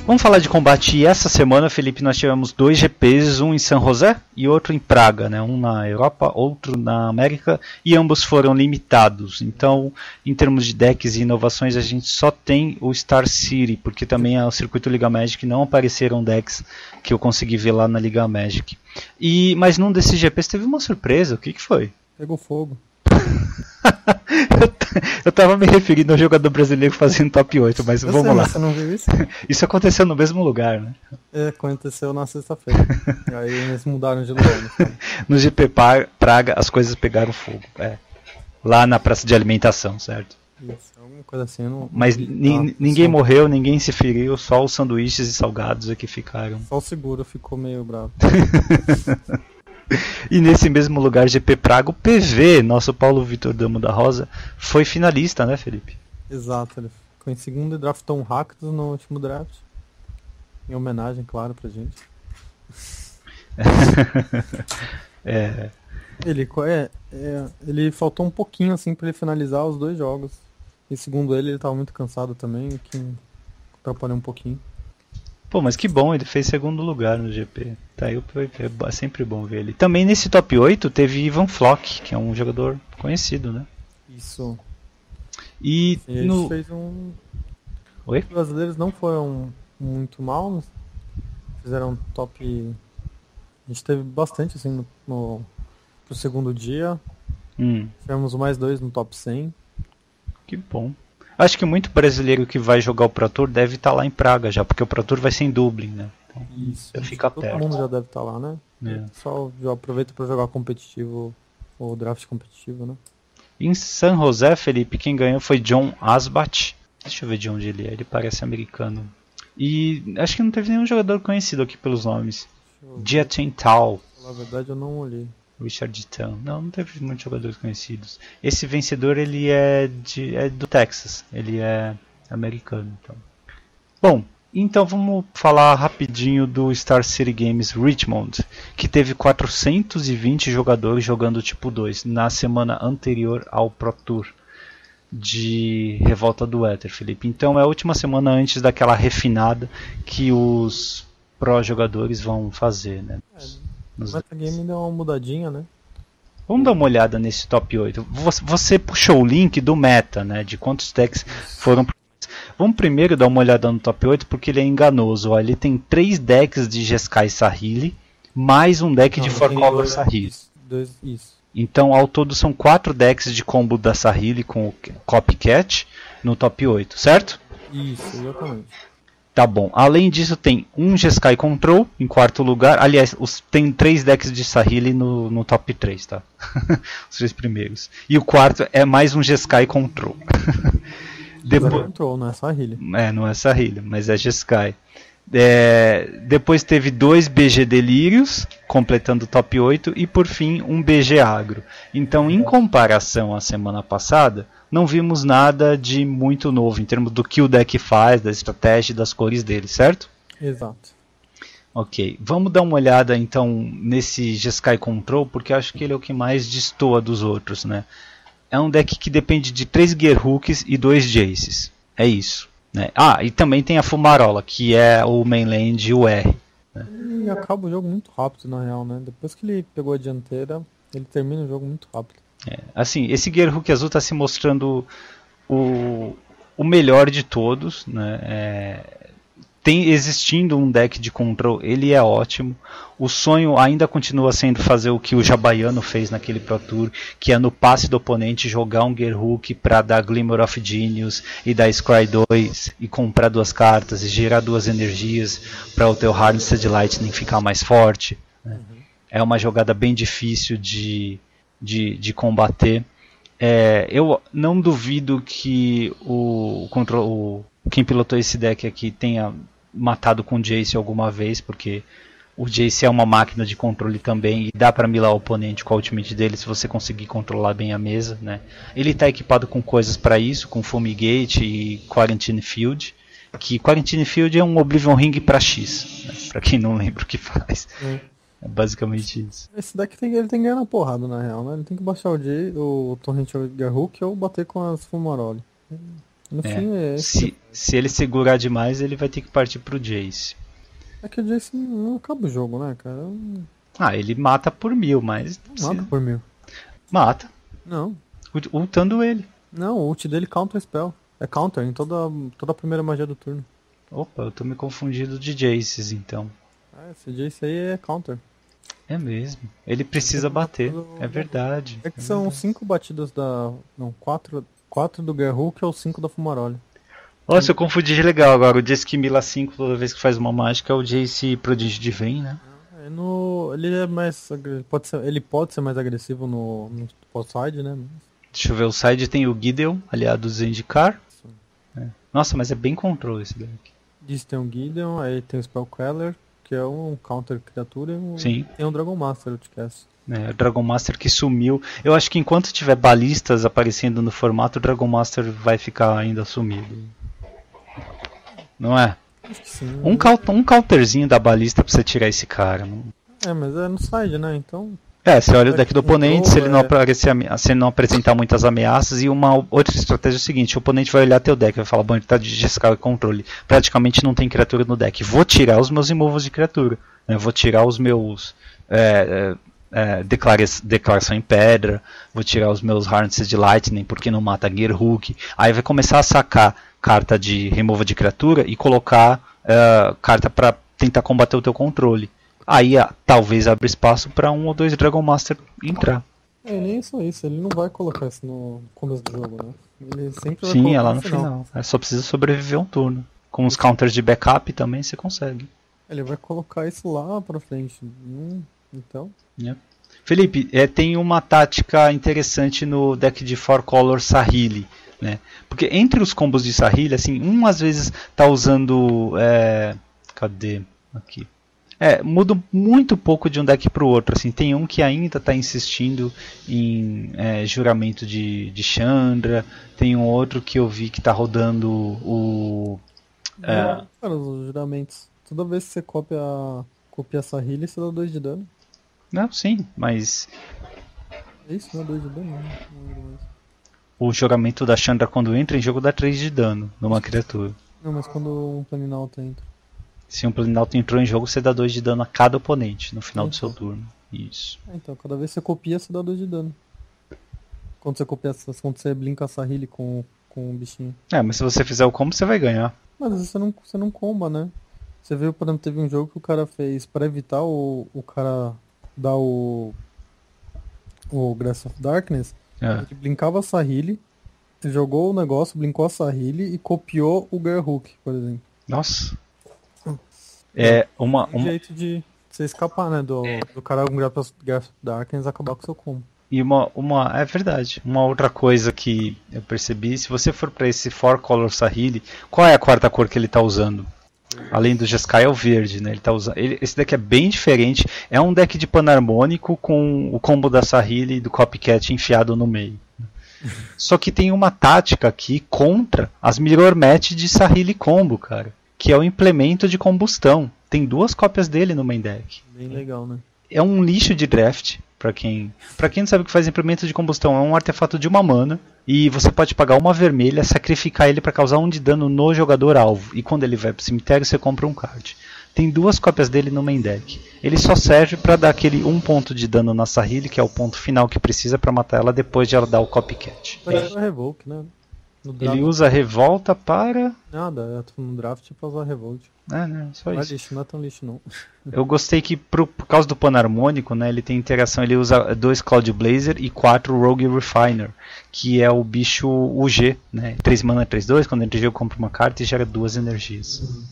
Vamos falar de combate e essa semana, Felipe, nós tivemos dois GPs, um em San José e outro em Praga, né? Um na Europa, outro na América, e ambos foram limitados. Então, em termos de decks e inovações, a gente só tem o Star City, porque também é o circuito Liga Magic não apareceram decks que eu consegui ver lá na Liga Magic. E mas num desses GPs teve uma surpresa. O que, que foi? Pegou fogo. eu, tava me referindo ao jogador brasileiro fazendo top 8, mas Eu vamos sei, lá. Você não viu isso? Isso aconteceu no mesmo lugar, né? É, aconteceu na sexta-feira. aí eles mudaram de lugar. né? No GP Praga as coisas pegaram fogo. É. Lá na praça de alimentação, certo? Isso, alguma coisa assim. Não, Mas não- ni- ninguém só- morreu, ninguém se feriu, só os sanduíches e salgados é que ficaram. Só o seguro ficou meio bravo. E nesse mesmo lugar, GP Praga, o PV, nosso Paulo Vitor Damo da Rosa, foi finalista, né, Felipe? Exato, ele ficou em segundo e draftou um Rakdos no último draft. Em homenagem, claro, pra gente. É, Ele, é, é, ele faltou um pouquinho assim pra ele finalizar os dois jogos. E segundo ele, ele tava muito cansado também, o que atrapalhou um pouquinho. Pô, mas que bom, ele fez segundo lugar no GP. Tá aí, é sempre bom ver ele. Também nesse top 8 teve Ivan Flock, que é um jogador conhecido, né? Isso. E E gente no. fez um. Oi? Os brasileiros não foram muito mal, fizeram top. A gente teve bastante assim no, no pro segundo dia. Hum, Tivemos mais dois no top 100. que bom. Acho que muito brasileiro que vai jogar o Pro Tour deve estar lá em Praga já, porque o Pro Tour vai ser em Dublin, né? Isso. Já fica Todo perto. mundo já deve estar lá, né? É. Só aproveita pra jogar competitivo ou draft competitivo, né? Em San José, Felipe, quem ganhou foi John Asbat. Deixa eu ver de onde ele é, ele parece americano. E acho que não teve nenhum jogador conhecido aqui pelos nomes. Eu Jiatin Tao, falar a verdade, eu não olhei. Richard Tan. Não, não teve muitos jogadores conhecidos. Esse vencedor ele é, de, é do Texas, ele é americano. Então. Bom, então vamos falar rapidinho do Star City Games Richmond, que teve 420 jogadores jogando tipo 2 na semana anterior ao Pro Tour de Revolta do Éter, Felipe. Então é a última semana antes daquela refinada que os pró jogadores vão fazer, né? É, Nos- o metagame deu uma mudadinha, né? Vamos dar uma olhada nesse top 8. Você, você puxou o link do meta, né? De quantos decks foram. Vamos primeiro dar uma olhada no top 8 porque ele é enganoso. Ó. Ele tem 3 decks de Jeskai Sahili, mais um deck de Não, tem Color dois- Sahili. Dois, isso. Então, ao todo, são 4 decks de combo da Sahili com o Copycat no top 8, certo? Isso, exatamente. Tá bom. Além disso, tem um Jeskai Control em quarto lugar. Aliás, os- tem três decks de Sahili no, no top 3, tá? os três primeiros. E o quarto é mais um Jeskai Control. Depois... Control, não é só healer. é, não é Sahili, mas é Jeskai. É, depois teve dois BG Delírios, completando o top 8, e por fim um BG Agro. Então, em comparação à semana passada, não vimos nada de muito novo em termos do que o deck faz, da estratégia e das cores dele, certo? Exato. Ok, vamos dar uma olhada então nesse Jeskai Control, porque acho que ele é o que mais destoa dos outros, né? É um deck que depende de 3 Gearhooks e 2 Jaces. É isso. Né? Ah, e também tem a Fumarola, que é o mainland e o R. E acaba o jogo muito rápido, na real, né? Depois que ele pegou a dianteira, ele termina o jogo muito rápido. É, assim, esse Gearhook azul está se mostrando o, o melhor de todos. Né? É, tem existindo um deck de control, ele é ótimo. O sonho ainda continua sendo fazer o que o Jabaiano fez naquele Pro Tour, que é no passe do oponente jogar um Gearhook para dar Glimmer of Genius e dar Scry 2 e comprar duas cartas e gerar duas energias para o teu Harnessed Lightning ficar mais forte. né? é uma jogada bem difícil de, de, de combater. É, eu não duvido que o, o, quem pilotou esse deck aqui tenha matado com o Jace alguma vez, porque o Jace é uma máquina de controle também e dá para milar o oponente com a ultimate dele se você conseguir controlar bem a mesa, né? Ele está equipado com coisas para isso, com Fumigate e Quarantine Field, que Quarantine Field é um Oblivion Ring para X, né? para quem não lembra o que faz. É. é. basicamente isso. Esse deck tem, ele tem que ganhar na porrada, na real, né? Ele tem que baixar o J, o Torrent Garhook ou bater com as Fumaroli. No é. fim é se, se ele segurar demais, ele vai ter que partir pro Jace. É que o Jace não acaba o jogo, né, cara? Ah, ele mata por mil, mas. Mata por mil. Mata. Não. Ultando ele. Não, o ult dele counter spell. É counter em toda, toda a primeira magia do turno. Opa, eu tô me confundindo de Jaces então. Ah, esse Jace aí é counter. É mesmo. Ele precisa bater. É verdade. É que é são cinco batidas da. Não, quatro. Quatro do Gerhulk ou cinco da Fumaroli. Nossa, eu confundi legal agora. O Jace que mila 5 toda vez que faz uma mágica é o Jace Prodígio de Vem, né? É no, ele é mais. Pode ser, ele pode ser mais agressivo no, no post-side, né? Deixa eu ver, o side tem o Gideon, aliado do Zendikar. É. Nossa, mas é bem controle esse deck. Diz tem o Gideon, aí tem o Spellqueller, que é um counter criatura, e um, Sim. tem o Dragon Master, Outcast. É, o Dragon Master que sumiu. Eu acho que enquanto tiver balistas aparecendo no formato, o Dragon Master vai ficar ainda sumido. Não é? Acho que sim. Um, counter, um counterzinho da balista pra você tirar esse cara. Não... É, mas é no side, né? Então. É, você olha o deck do oponente, se ele, não é. aparecer, se ele não apresentar muitas ameaças, e uma outra estratégia é o seguinte, o oponente vai olhar teu deck e vai falar, bom, ele tá de Jescal e controle. Praticamente não tem criatura no deck. Vou tirar os meus removals de criatura. Né? Vou tirar os meus. É, é, declara declaração em pedra, vou tirar os meus Harnesses de Lightning porque não mata Gear Hook. Aí vai começar a sacar carta de remova de criatura e colocar uh, carta para tentar combater o teu controle. Aí uh, talvez abra espaço para um ou dois Dragon Master entrar. É, nem só isso, ele não vai colocar isso no começo do jogo, né? Ele sempre vai Sim, é lá no final. final. É, só precisa sobreviver um turno. Com os counters de backup também você consegue. Ele vai colocar isso lá pra frente. Hum, então. Yeah. Felipe, é, tem uma tática interessante no deck de Four Color Sahili. Né? Porque entre os combos de Sahili, assim, um às vezes tá usando. É, cadê? Aqui. É, muda muito pouco de um deck para o outro. Assim, tem um que ainda está insistindo em é, juramento de, de Chandra. Tem um outro que eu vi que está rodando o. É... Cara, os juramentos. Toda vez que você copia, copia Sahili, você dá 2 de dano. Não, sim, mas. É isso, não é 2 de dano? Não, não o jogamento da Chandra quando entra em jogo dá 3 de dano numa criatura. Não, mas quando um Planinauta entra. Se um Planinauta entrou em jogo, você dá 2 de dano a cada oponente no final então. do seu turno. Isso. É, então, cada vez que você copia, você dá 2 de dano. Quando você copia, quando você blinka a Sahili com, com o bichinho. É, mas se você fizer o combo, você vai ganhar. Mas você não, você não comba, né? Você viu, por exemplo, teve um jogo que o cara fez para evitar o, o cara dar o. O Grass of Darkness. É. Ele blinkava a Sahili, jogou o negócio, blinkou a Sahili e copiou o Gerhook, por exemplo. Nossa. É uma. Um jeito de você escapar, né? Do, é. do cara com of Darkness acabar com o seu combo. E uma, uma. É verdade. Uma outra coisa que eu percebi, se você for para esse Four Color Sahili, qual é a quarta cor que ele está usando? Além do Jeskai é o verde, né? Ele tá usando. Ele, esse deck é bem diferente. É um deck de panarmônico com o combo da Sahili e do Copycat enfiado no meio. Só que tem uma tática aqui contra as Mirror Match de Sahili Combo, cara. Que é o implemento de combustão. Tem duas cópias dele no main deck. Bem legal, né? É um lixo de draft. Para quem, pra quem não sabe o que faz implemento de combustão, é um artefato de uma mana e você pode pagar uma vermelha, sacrificar ele para causar um de dano no jogador alvo. E quando ele vai pro cemitério, você compra um card. Tem duas cópias dele no main deck. Ele só serve para dar aquele um ponto de dano na Sahili, que é o ponto final que precisa para matar ela depois de ela dar o copycat. Parece é. Revoke, né? Ele usa revolta para. Nada, eu tô no draft pra usar revolt. É, né? Só não isso. É lixo, não é tão lixo não. Eu gostei que pro, por causa do panarmônico, né, ele tem interação, ele usa dois Cloud Blazer e quatro Rogue Refiner, que é o bicho UG, né? 3 mana 3 2, quando entra em jogo compra uma carta e gera duas energias. Uhum.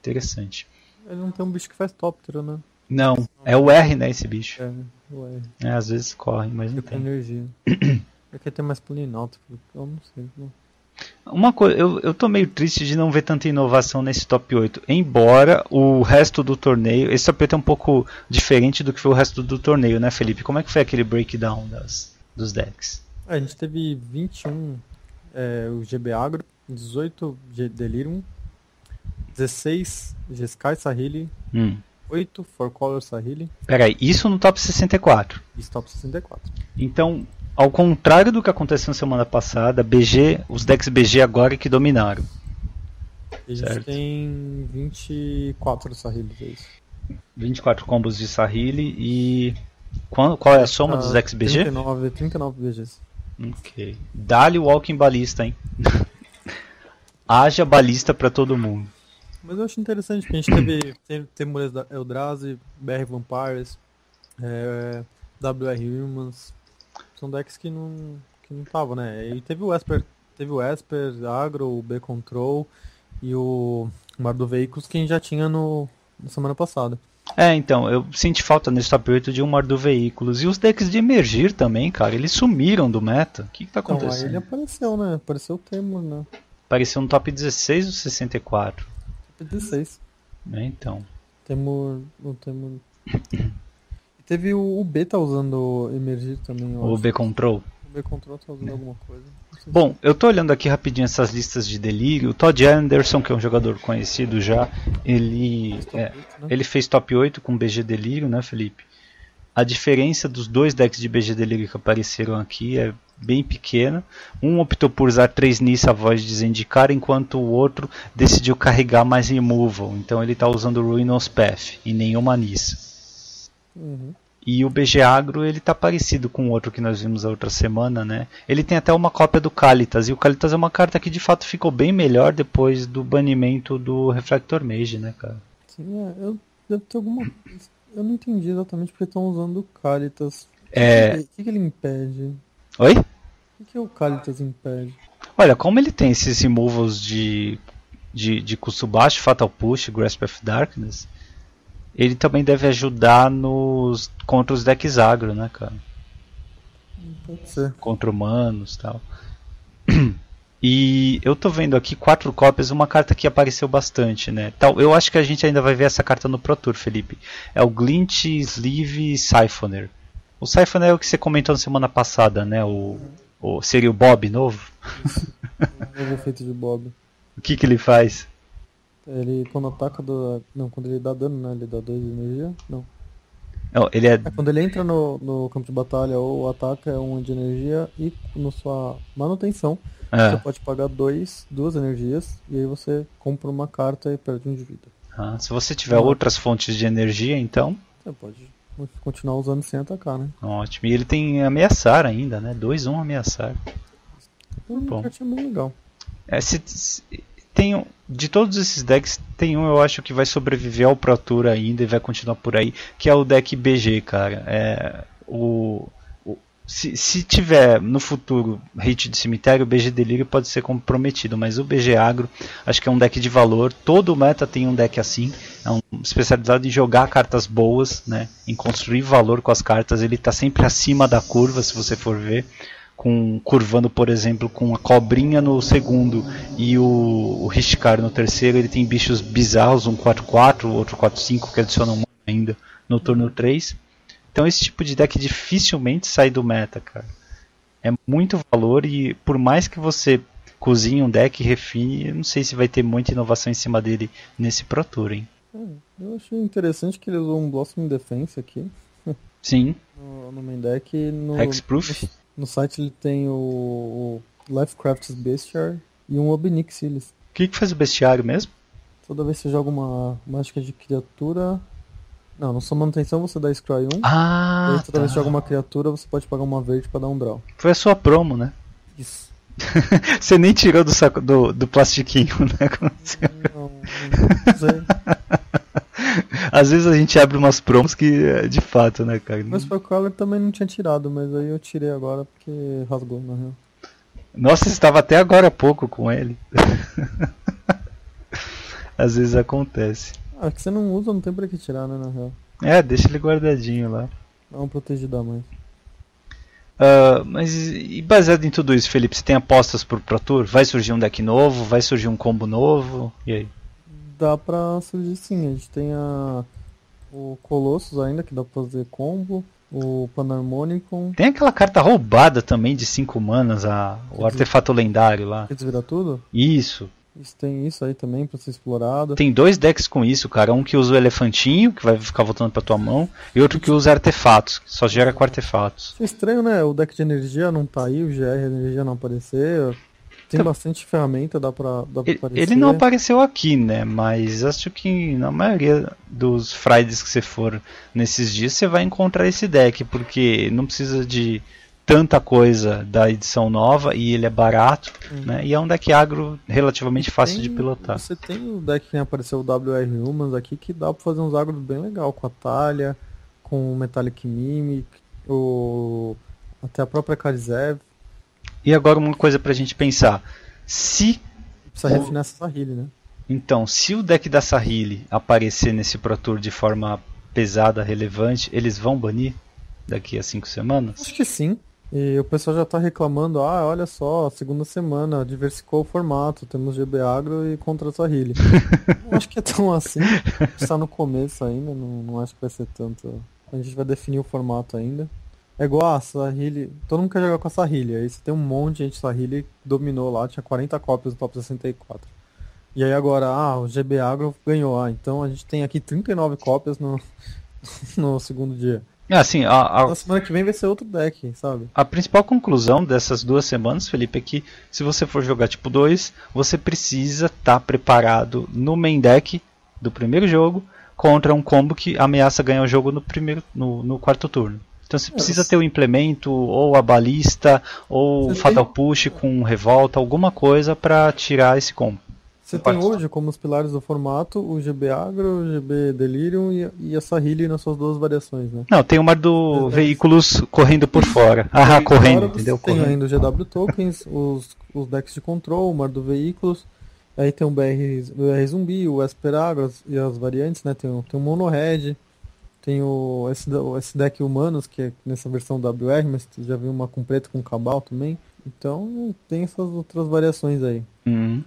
Interessante. Ele não tem um bicho que faz Toptero, né? Não, É o R, né, esse bicho. É, ué, É, às vezes corre, mas não tem tem. energia. Aqui tem mais Polináutico, eu não sei. Não. Uma coisa, eu, eu tô meio triste de não ver tanta inovação nesse top 8. Embora o resto do torneio. Esse top 8 é um pouco diferente do que foi o resto do torneio, né, Felipe? Como é que foi aquele breakdown das, dos decks? A gente teve 21 é, o GB Agro, 18 G Delirium, 16 G-Sky Sahili, Hum. 8 For Color Sahili Peraí, isso no top 64. e Top 64. Então, ao contrário do que aconteceu na semana passada, BG, os decks BG agora é que dominaram. E a gente Certo. tem 24 Sahilis, é isso. 24 combos de Sahili e. Qual, qual é a soma dos Ah, decks BG? 39, 39 BGs. Ok. Dá-lhe o Walking Balista, hein? Haja balista pra todo mundo. Mas eu acho interessante que a gente teve tem- Temores da Eldrazi, BR Vampires, é, WR Humans. São decks que não que não estavam, né? E teve o Esper, teve o Esper, Agro, o B Control e o Mar do Veículos que a gente já tinha no na semana passada. É, então, eu senti falta nesse top 8 de um Mar do Veículos. E os decks de emergir também, cara, eles sumiram do meta. O que, que tá Então, aí ele acontecendo? apareceu, né? Apareceu o Temor, né? Apareceu no top 16 ou 64. Top 16. Né, então. Temor, o Temor. Teve o, o B tá usando Emergir também, O acho. B Control. O B Control tá usando alguma coisa. Bom, eu tô olhando aqui rapidinho essas listas de delírio. O Todd Anderson, que é um jogador conhecido já, ele, Top é, 8, né? ele fez top 8 com BG Delírio, né, Felipe? A diferença dos dois decks de BG Delírio que apareceram aqui é bem pequena. Um optou por usar 3 Nissa voz de desindicar, enquanto o outro decidiu carregar mais removal. Então ele está usando Ruinous Path e nenhuma Nissa. Uhum. E o BG Agro ele tá parecido com o outro que nós vimos a outra semana, né? Ele tem até uma cópia do Kalitas, e o Kalitas é uma carta que de fato ficou bem melhor depois do banimento do Reflector Mage, né, cara? Sim, é, eu deve ter alguma. Eu não entendi exatamente porque estão usando o Caritas. É. O que, que ele impede? Oi? O que, que o Caritas impede? Olha, como ele tem esses removals de, de, de custo baixo, Fatal Push, Grasp of Darkness, ele também deve ajudar nos contra os decks agro, né, cara? Pode ser. Contra humanos e tal. E eu tô vendo aqui quatro cópias, uma carta que apareceu bastante, né? Tal, eu acho que a gente ainda vai ver essa carta no Pro Tour, Felipe. É o Glint Sleeve Siphoner. O Siphoner é o que você comentou na semana passada, né? O, o seria o Bob novo. O novo efeito de Bob. O que que ele faz? Ele quando ataca do. Não, quando ele dá dano, né? Ele dá 2 de energia? Não. Não, ele é É quando ele entra no, no campo de batalha ou ataca é 1 de energia e no sua manutenção é. você pode pagar dois, duas energias e aí você compra uma carta e perde um de vida. Ah, se você tiver outras fontes de energia, então Você pode continuar usando sem atacar, né? ótimo. E ele tem ameaçar ainda, né? 2-1 ameaçar. Então, Bom. cartinha bem legal. É, se, se- tem de todos esses decks, tem um eu acho que vai sobreviver ao Pro Tour ainda e vai continuar por aí, que é o deck BG, cara. É, o, o- se, se tiver no futuro hit de cemitério, o BG Delírio pode ser comprometido, mas o BG Agro acho que é um deck de valor. Todo meta tem um deck assim, é um especializado em jogar cartas boas, né, em construir valor com as cartas. Ele está sempre acima da curva, se você for ver com curvando, por exemplo, com a cobrinha no segundo e o, o no terceiro, ele tem bichos bizarros, um 4-4, outro 4-5 que adicionam um ainda no turno 3. Então esse tipo de deck dificilmente sai do meta, cara. É muito valor e por mais que você cozinhe um deck e refine, eu não sei se vai ter muita inovação em cima dele nesse Pro Tour, hein? É, eu achei interessante que ele usou um Blossom Defense aqui Sim, no, no main deck. No, Hexproof. No site ele tem o, o Lifecraft's Bestiar e um Obnix Silas. O que, que faz o bestiário mesmo? Toda vez que você joga uma mágica de criatura. Não, na sua manutenção você dá Scry 1. e Ah, aí toda vez que tá. joga uma criatura você pode pagar uma verde pra dar um draw. foi a sua promo, né? Isso. Você nem tirou do, saco, do, do plastiquinho, né? Não, não sei. Às vezes a gente abre umas promos que é de fato, né, cara? Mas o Color também não tinha tirado, mas aí eu tirei agora porque rasgou, na real. Nossa, estava até agora há pouco com ele. Às vezes acontece. Ah, que você não usa, não tem pra que tirar, né, na real. É, deixa ele guardadinho lá. Dá um protegido a mais. Uh, mas e baseado em tudo isso, Felipe, você tem apostas pro Pro Tour? Vai surgir um deck novo? Vai surgir um combo novo? E aí? Dá pra surgir sim, a gente tem a, o Colossus ainda, que dá pra fazer combo, o Panharmonicon. Tem aquela carta roubada também de 5 manas, a, o artefato lendário lá. Que desvira tudo? Isso. Isso tem isso aí também pra ser explorado. Tem dois decks com isso, cara. Um que usa o elefantinho, que vai ficar voltando pra tua mão, e outro que usa artefatos, que só gera com artefatos. Isso é estranho, né? O deck de energia não tá aí, o GR de energia não apareceu. Tem Então- bastante ferramenta, dá pra, dá pra Ele, aparecer. ele não apareceu aqui, né? Mas acho que na maioria dos Fridays que você for nesses dias, você vai encontrar esse deck, porque não precisa de tanta coisa da edição nova e ele é barato, né? E é um deck agro relativamente fácil de pilotar. Você tem o deck que apareceu o WR Humans aqui que dá pra fazer uns agros bem legal com a Talha, com o Metallic Mimic, o até a própria Karizev. E agora uma coisa pra gente pensar. Se Precisa O- refinar essa Sahili, né? então, se o deck da Sahili aparecer nesse Pro Tour de forma pesada, relevante, eles vão banir daqui a cinco semanas? Acho que sim. E o pessoal já tá reclamando, ah, olha só, segunda semana, diversificou o formato, temos GB Agro e contra a Sahili. não acho que é tão assim. Está no começo ainda, não, não acho que vai ser tanto. A gente vai definir o formato ainda. É igual a Sahili, todo mundo quer jogar com a Sahili, aí você tem um monte de gente Sahili dominou lá, tinha 40 cópias do top 64. E aí agora, ah, o GB Agro ganhou, ah, então a gente tem aqui 39 cópias no, no segundo dia. É, Assim, a, a- Na semana que vem vai ser outro deck, sabe? A principal conclusão dessas duas semanas, Felipe, é que se você for jogar tipo 2, você precisa estar preparado no main deck do primeiro jogo contra um combo que ameaça ganhar o jogo no primeiro no, no quarto turno. Então você precisa você- ter o implemento, ou a balista, ou Você o fatal tem- push com revolta, alguma coisa para tirar esse combo. Você tem hoje como os pilares do formato o GB Agro, o GB Delirium e, e a Sahili nas suas duas variações, né? Não, tem o mar do Exato. veículos correndo por fora. Ah, correndo, entendeu? Tem Correndo. ainda os GW Tokens, os, os decks de control, o mar do veículos, aí tem o BR, o BR Zumbi, o Esper Agro e as variantes, né? Tem, o- tem o Mono Red, tem o esse, esse deck Humanos, que é nessa versão WR, mas já viu uma com preto com cabal também. Então tem essas outras variações aí. Uhum.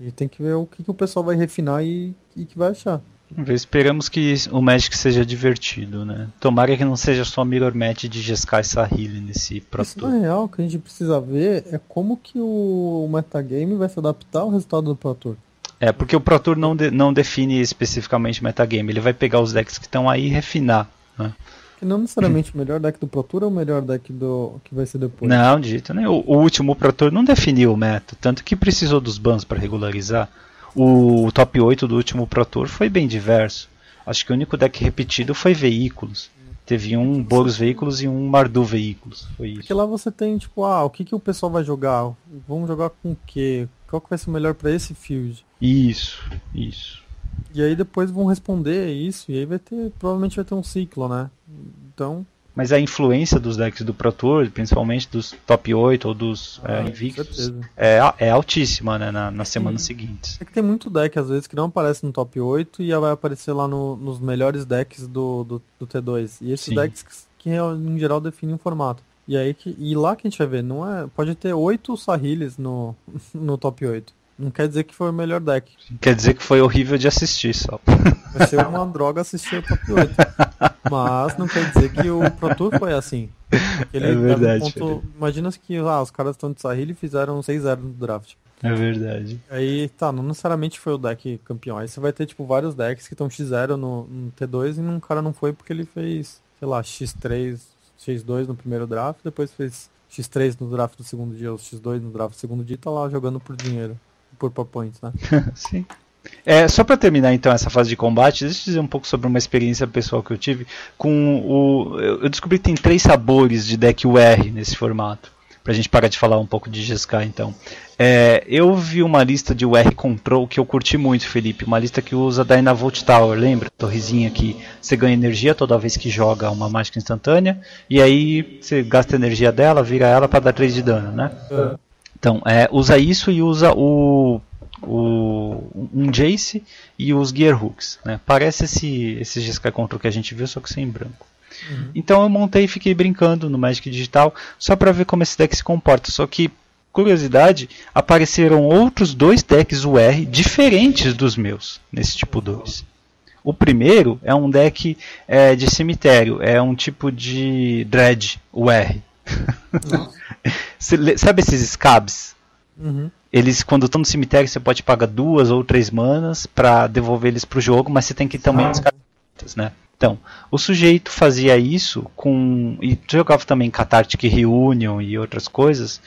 E tem que ver o que, que o pessoal vai refinar e, e que vai achar. Esperamos que o Magic seja divertido, né? Tomara que não seja só mirror match de Jeskai e Sahili nesse Pro Isso na real, o que a gente precisa ver é como que o metagame vai se adaptar ao resultado do Pro Tour. É, porque o Pro Tour não, de- não define especificamente metagame, ele vai pegar os decks que estão aí e refinar. Né? Que não necessariamente o melhor deck do Pro Tour é o melhor deck do que vai ser depois. Não, de jeito nenhum. O, o último Pro Tour não definiu o meta, tanto que precisou dos bans para regularizar. O top 8 do último Pro Tour foi bem diverso. Acho que o único deck repetido foi veículos. Teve um Boros Veículos e um Mardu Veículos. Foi isso. Porque lá você tem, tipo, ah, o que, que o pessoal vai jogar? Vamos jogar com o quê? Qual que vai ser o melhor pra esse field? Isso, isso. E aí depois vão responder isso, e aí vai ter, provavelmente vai ter um ciclo, né? Então, Mas a influência dos decks do Pro Tour, principalmente dos top 8 ou dos é, Ah, com Invictus, é, é altíssima né, na, nas semanas seguintes. é que tem muito deck, às vezes, que não aparece no top 8 e vai aparecer lá no- nos melhores decks do, do, do T2. E esses Sim. decks que, que, em geral definem o formato. E aí que, e lá que a gente vai ver, não é. Pode ter 8 Sahilis no, no top 8. Não quer dizer que foi o melhor deck. Quer dizer que foi horrível de assistir só. Vai ser uma droga assistir o top 8. Mas não quer dizer que o Pro Tour foi assim. Ele É leva um verdade, ponto- Imagina que ah, os caras estão de Sahili e fizeram 6-0 no draft. É verdade. Aí, tá, não necessariamente foi o deck campeão. Aí você vai ter, tipo, vários decks que estão X0 no, no T2 e um cara não foi porque ele fez, sei lá, X3, X2 no primeiro draft, depois fez X3 no draft do segundo dia, ou X2 no draft do segundo dia e tá lá jogando por dinheiro, por points, né? Sim. É, só para terminar então essa fase de combate, deixa eu dizer um pouco sobre uma experiência pessoal que eu tive com o. Eu descobri que tem três sabores de deck UR nesse formato. Pra gente parar de falar um pouco de GSK então. É, eu vi uma lista de UR Control que eu curti muito, Felipe. Uma lista que usa Dynavolt Tower, lembra? Torrezinha que você ganha energia toda vez que joga uma mágica instantânea. E aí você gasta a energia dela, vira ela para dar 3 de dano, né? Então, é, usa isso e usa o, o um Jace e os Gear Hooks. Né? Parece esse, esse GSK Control que a gente viu, só que sem branco. Uhum. Então eu montei e fiquei brincando no Magic Digital só para ver como esse deck se comporta. Só que, curiosidade, apareceram outros dois decks UR diferentes dos meus nesse tipo 2. O primeiro é um deck é, de cemitério, é um tipo de Dread UR. Sabe esses scabs? Uhum. Eles, quando estão no cemitério, você pode pagar duas ou três manas para devolver eles pro jogo, mas você tem que também ah. descartar, né? Então, o sujeito fazia isso com. e jogava também Cathartic Reunion e outras coisas,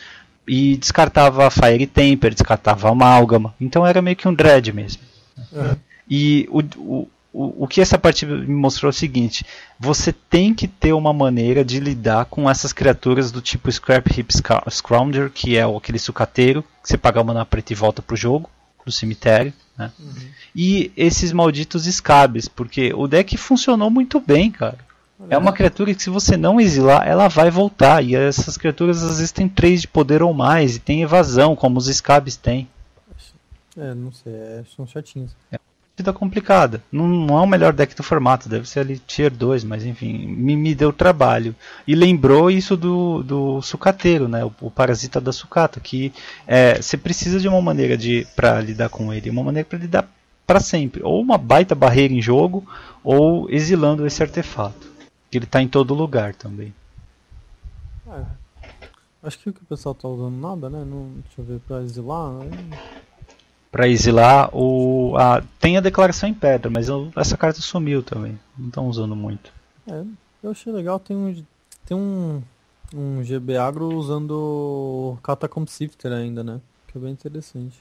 e descartava Fire Temper, descartava Amálgama. Então era meio que um dread mesmo. Uhum. E o, o, o, o que essa partida me mostrou é o seguinte: você tem que ter uma maneira de lidar com essas criaturas do tipo Scrap Hip Scrounger, que é aquele sucateiro que você paga uma na preta e volta pro jogo, pro cemitério. Né? Uhum. E esses malditos scabs, porque o deck funcionou muito bem, cara. É uma criatura que se você não exilar, ela vai voltar. E essas criaturas às vezes têm 3 de poder ou mais. E tem evasão, como os scabs têm. É, não sei, é, são chatinhos. É partida complicada. Não, não, é o melhor deck do formato, deve ser ali tier 2, mas enfim, me, me deu trabalho. E lembrou isso do, do sucateiro, né? O, o parasita da sucata, que é, você precisa de uma maneira de para lidar com ele, uma maneira para lidar para sempre. Ou uma baita barreira em jogo, ou exilando esse artefato. Que ele está em todo lugar também. É. Acho que o que o pessoal tá usando nada, né? Não, deixa eu ver, pra exilar. Né? Para exilar o a, tem a declaração em pedra, mas eu, essa carta sumiu também. Não estão usando muito. É, eu achei legal, tem um tem um um GB agro usando o Catacomb Sifter ainda, né? Que é bem interessante.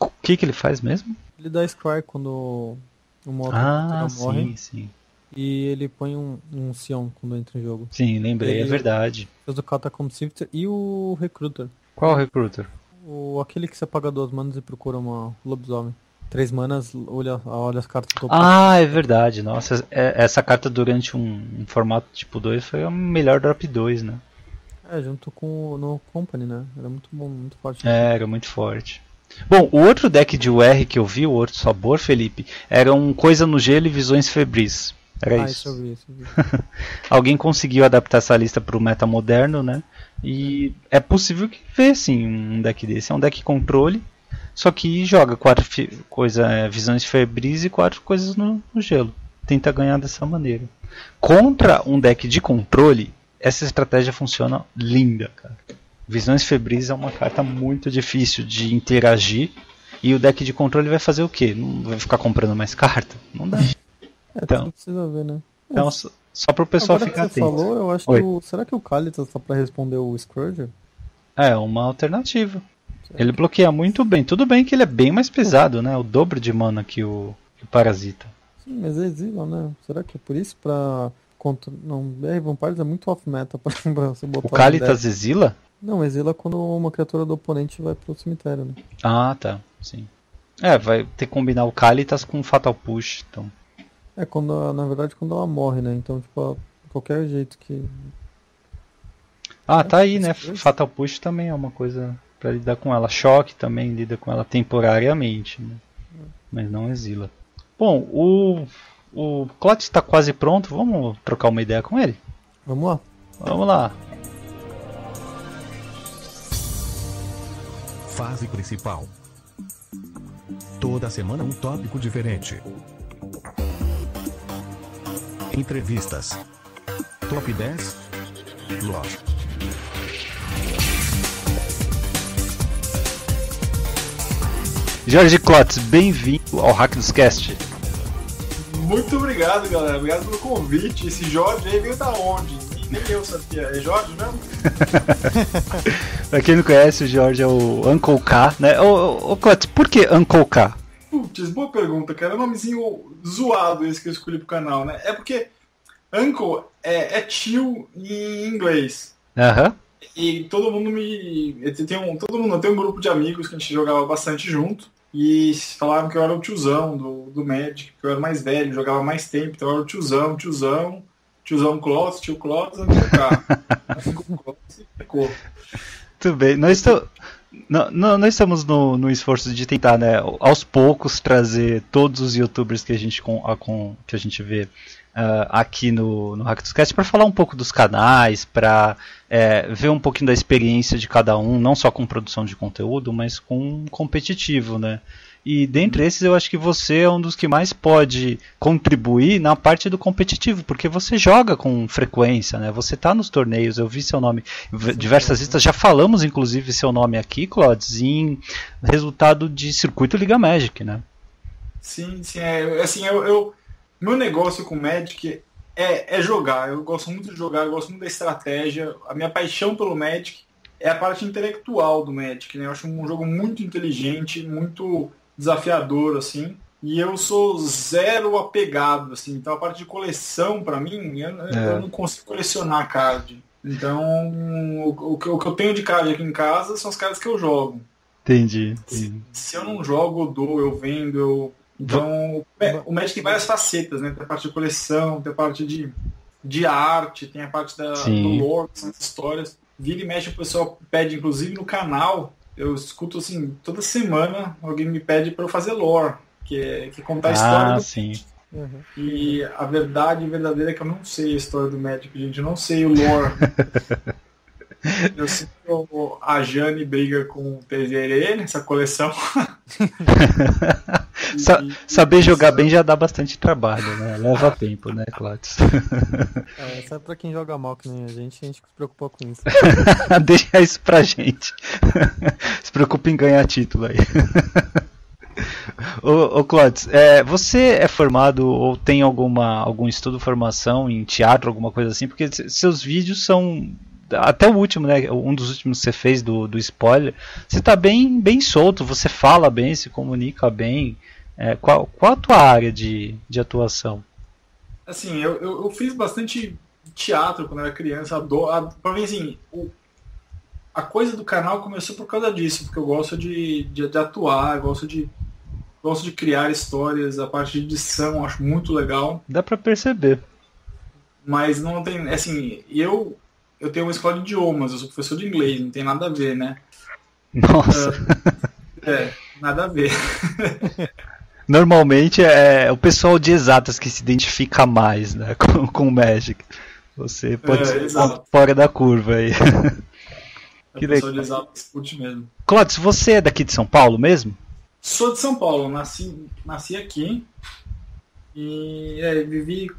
O que que ele faz mesmo? Ele dá Scry quando o moto ah, morre. Sim, sim. E ele põe um, um Sion quando entra em jogo. Sim, lembrei, é ele é verdade. Fez o Catacomb Sifter e o Recruiter. Qual o Recruiter? O, aquele que você paga duas manas e procura uma lobisomem. Três manas, olha, olha as cartas topo. Ah, é verdade. Nossa, é, essa carta durante um, um formato tipo 2 foi a melhor drop 2, né? É, junto com o no Company, né? Era muito bom, muito forte. É, era muito forte. Bom, o outro deck de UR que eu vi, o outro sabor, Felipe, era um Coisa no Gelo e Visões Febris. Era ah, isso. isso. Alguém conseguiu adaptar essa lista para o meta moderno, né? E é possível que vê sim um deck desse. É um deck controle, só que joga quatro coisa, é, visões febris e quatro coisas no, no, gelo. Tenta ganhar dessa maneira. Contra um deck de controle, essa estratégia funciona linda, cara. Visões febris é uma carta muito difícil de interagir. E o deck de controle vai fazer o quê? Não vai ficar comprando mais carta? Não dá. É, então, precisa ver, né? Então, só para o pessoal Agora ficar que você atento. falou, eu acho Oi. que o, será que o Kalitas tá para responder o Scourger? É, uma alternativa. Certo. Ele bloqueia muito bem. Tudo bem que ele é bem mais pesado, né? O dobro de mana que o, que o Parasita. Sim, mas é exila, né? Será que é por isso pra... Contra... Não, BR Vampires é muito off-meta pra, pra você botar... O Kalitas exila? Não, exila quando uma criatura do oponente vai pro cemitério, né? Ah, tá. Sim. É, vai ter que combinar o Kalitas com o Fatal Push, então... É, quando, na verdade, quando ela morre, né? Então, tipo, qualquer jeito que. Ah, tá aí, né? Fatal Push também é uma coisa para lidar com ela. Choque também lida com ela temporariamente, né? Mas não exila. Bom, o. O Clot está quase pronto. Vamos trocar uma ideia com ele? Vamos lá. Vamos lá. Fase principal. Toda semana um tópico diferente. Entrevistas. Top 10. Love. Jorge Klotz, bem-vindo ao Hack dos Cast. Muito obrigado, galera. Obrigado pelo convite. Esse Jorge aí veio da onde? Nem eu sabia. É Jorge mesmo? pra quem não conhece, o Jorge é o Uncle K, né? Ô, ô, Klotz, por que Uncle K? Putz, boa pergunta, cara. É um nomezinho zoado esse que eu escolhi pro canal, né? É porque Uncle é, é tio em inglês. Aham. Uhum. E todo mundo me. Tem um, todo mundo tem um grupo de amigos que a gente jogava bastante junto. E falavam que eu era o tiozão do, do Magic, que eu era mais velho, jogava mais tempo, então eu era o tiozão, tiozão, tiozão Clots, tio Clots, Uncle K. Tudo bem. Nós, não, não, nós estamos no, no esforço de tentar, né, aos poucos trazer todos os youtubers que a gente, com, a, com, que a gente vê uh, aqui no, no Hack dos Cast para falar um pouco dos canais, para é, ver um pouquinho da experiência de cada um, não só com produção de conteúdo, mas com competitivo, né? E dentre esses, eu acho que você é um dos que mais pode contribuir na parte do competitivo, porque você joga com frequência, né? Você está nos torneios, eu vi seu nome em diversas listas, já falamos inclusive seu nome aqui, Clodes, em resultado de circuito Liga Magic, né? Sim, sim, é, assim, eu, eu meu negócio com Magic é, é jogar. Eu gosto muito de jogar, eu gosto muito da estratégia. A minha paixão pelo Magic é a parte intelectual do Magic, né? Eu acho um jogo muito inteligente, muito desafiador, assim. E eu sou zero apegado, assim. Então a parte de coleção, para mim, eu, é. eu, não consigo colecionar card. Então, o, o, que eu tenho de card aqui em casa são as cards que eu jogo. Entendi. Se, se, eu não jogo, eu dou, eu vendo, eu. Então, o Magic tem várias facetas, né? Tem a parte de coleção, tem a parte de, de arte, tem a parte da, do lore, são histórias. Vira e mexe, o pessoal pede, inclusive no canal, eu escuto assim, toda semana alguém me pede para eu fazer lore, que é, que contar a história ah, do sim. Uhum. E a verdade verdadeira é que eu não sei a história do médico, gente. Eu não sei o lore. eu que a Jane briga com o Tezerê nessa coleção. Sa saber jogar bem já dá bastante trabalho, né? Leva tempo, né, Cláudio? É, sabe pra quem joga mal que nem a gente, a gente se preocupa com isso. Deixa isso pra gente. se preocupa em ganhar título aí. ô, ô Clotes, é, você é formado ou tem alguma algum estudo, formação em teatro, alguma coisa assim? Porque seus vídeos são até o último, né? Um dos últimos que você fez do, do spoiler, você tá bem, bem solto, você fala bem, se comunica bem. É, qual, qual a tua área de, de atuação? Assim, eu, eu, eu fiz bastante teatro quando eu era criança. Adoro, pra mim, assim, o, a coisa do canal começou por causa disso, porque eu gosto de, de, de atuar, gosto de, gosto de criar histórias, a parte de edição acho muito legal. Dá para perceber. Mas não tem, assim, eu eu tenho uma escola de idiomas, eu sou professor de inglês, não tem nada a ver, né? Nossa. Uh, é, nada a ver. Normalmente é o pessoal de exatas que se identifica mais né, com, com o Magic. Você pode é, ser fora da curva aí. É que pessoal de exatas curte mesmo. Clóvis, você é daqui de São Paulo mesmo? Sou de São Paulo, nasci, nasci aqui e é, vivi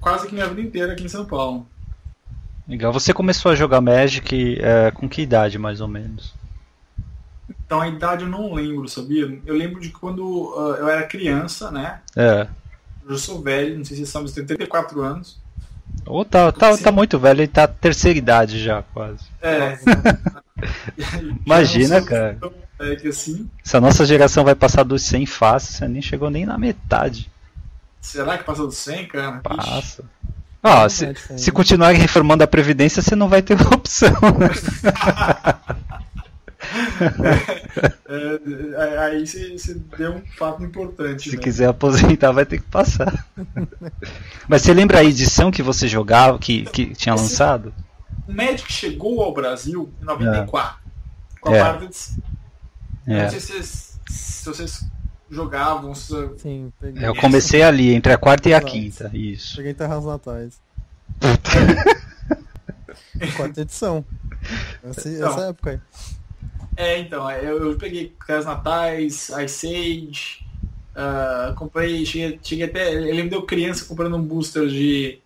quase que minha vida inteira aqui em São Paulo. Legal. Você começou a jogar Magic é, com que idade, mais ou menos? Então, a idade eu não lembro, sabia? Eu lembro de quando uh, eu era criança, né? É. Eu sou velho, não sei se vocês sabem, eu tenho 34 anos. Ou tá, tá, tá muito velho, ele tá terceira idade já, quase. É. Imagina, cara. É que assim. Se a nossa geração vai passar dos 100 fácil, você nem chegou nem na metade. Será que passa dos 100, cara? Passa. Ixi. Ah, se, se continuar reformando a Previdência, você não vai ter opção. É, é, aí você deu um fato importante. Se né? quiser aposentar, vai ter que passar. Mas você lembra a edição que você jogava, que, que tinha Esse, lançado? O Magic chegou ao Brasil em 94, é. com a é. parte de... É. Não sei se vocês, se vocês jogavam. Sim, peguei. Eu comecei ali, entre a quarta e a quinta, isso. Peguei Terras Natais. quarta edição. Essa, então, essa época aí. É, então, é, eu, eu peguei Terras Natais, Ice Age, uh, comprei, cheguei, cheguei até. Ele me deu criança comprando um booster de,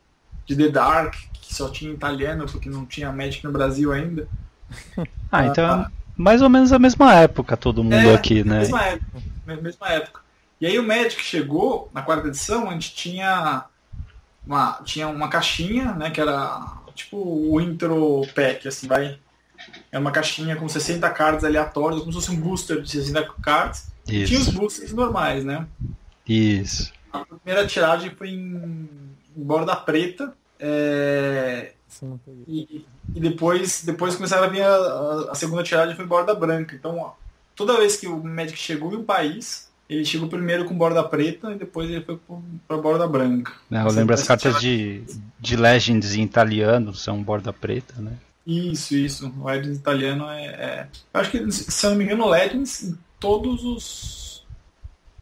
de The Dark, que só tinha italiano, porque não tinha Magic no Brasil ainda. Ah, então ah, mais ou menos a mesma época todo mundo é, aqui, né? Mesma época mesma época. E aí o Magic chegou na quarta edição, a gente tinha uma, tinha uma caixinha, né, que era tipo o intro pack, assim, vai. É uma caixinha com 60 cards aleatórios, como se fosse um booster de 60 cards. Isso. Tinha os boosters normais, né? Isso. A primeira tiragem foi em, em borda preta. É... E, e, depois, depois começaram a vir a, a, segunda tiragem foi em borda branca. Então, toda vez que o Magic chegou em um país, ele chegou primeiro com borda preta e depois ele foi para borda branca. É, eu lembro as cartas de, de Legends em italiano são borda preta, né? Isso, isso. O Legends italiano é, é. Eu acho que, se eu não me engano, Legends em todos os.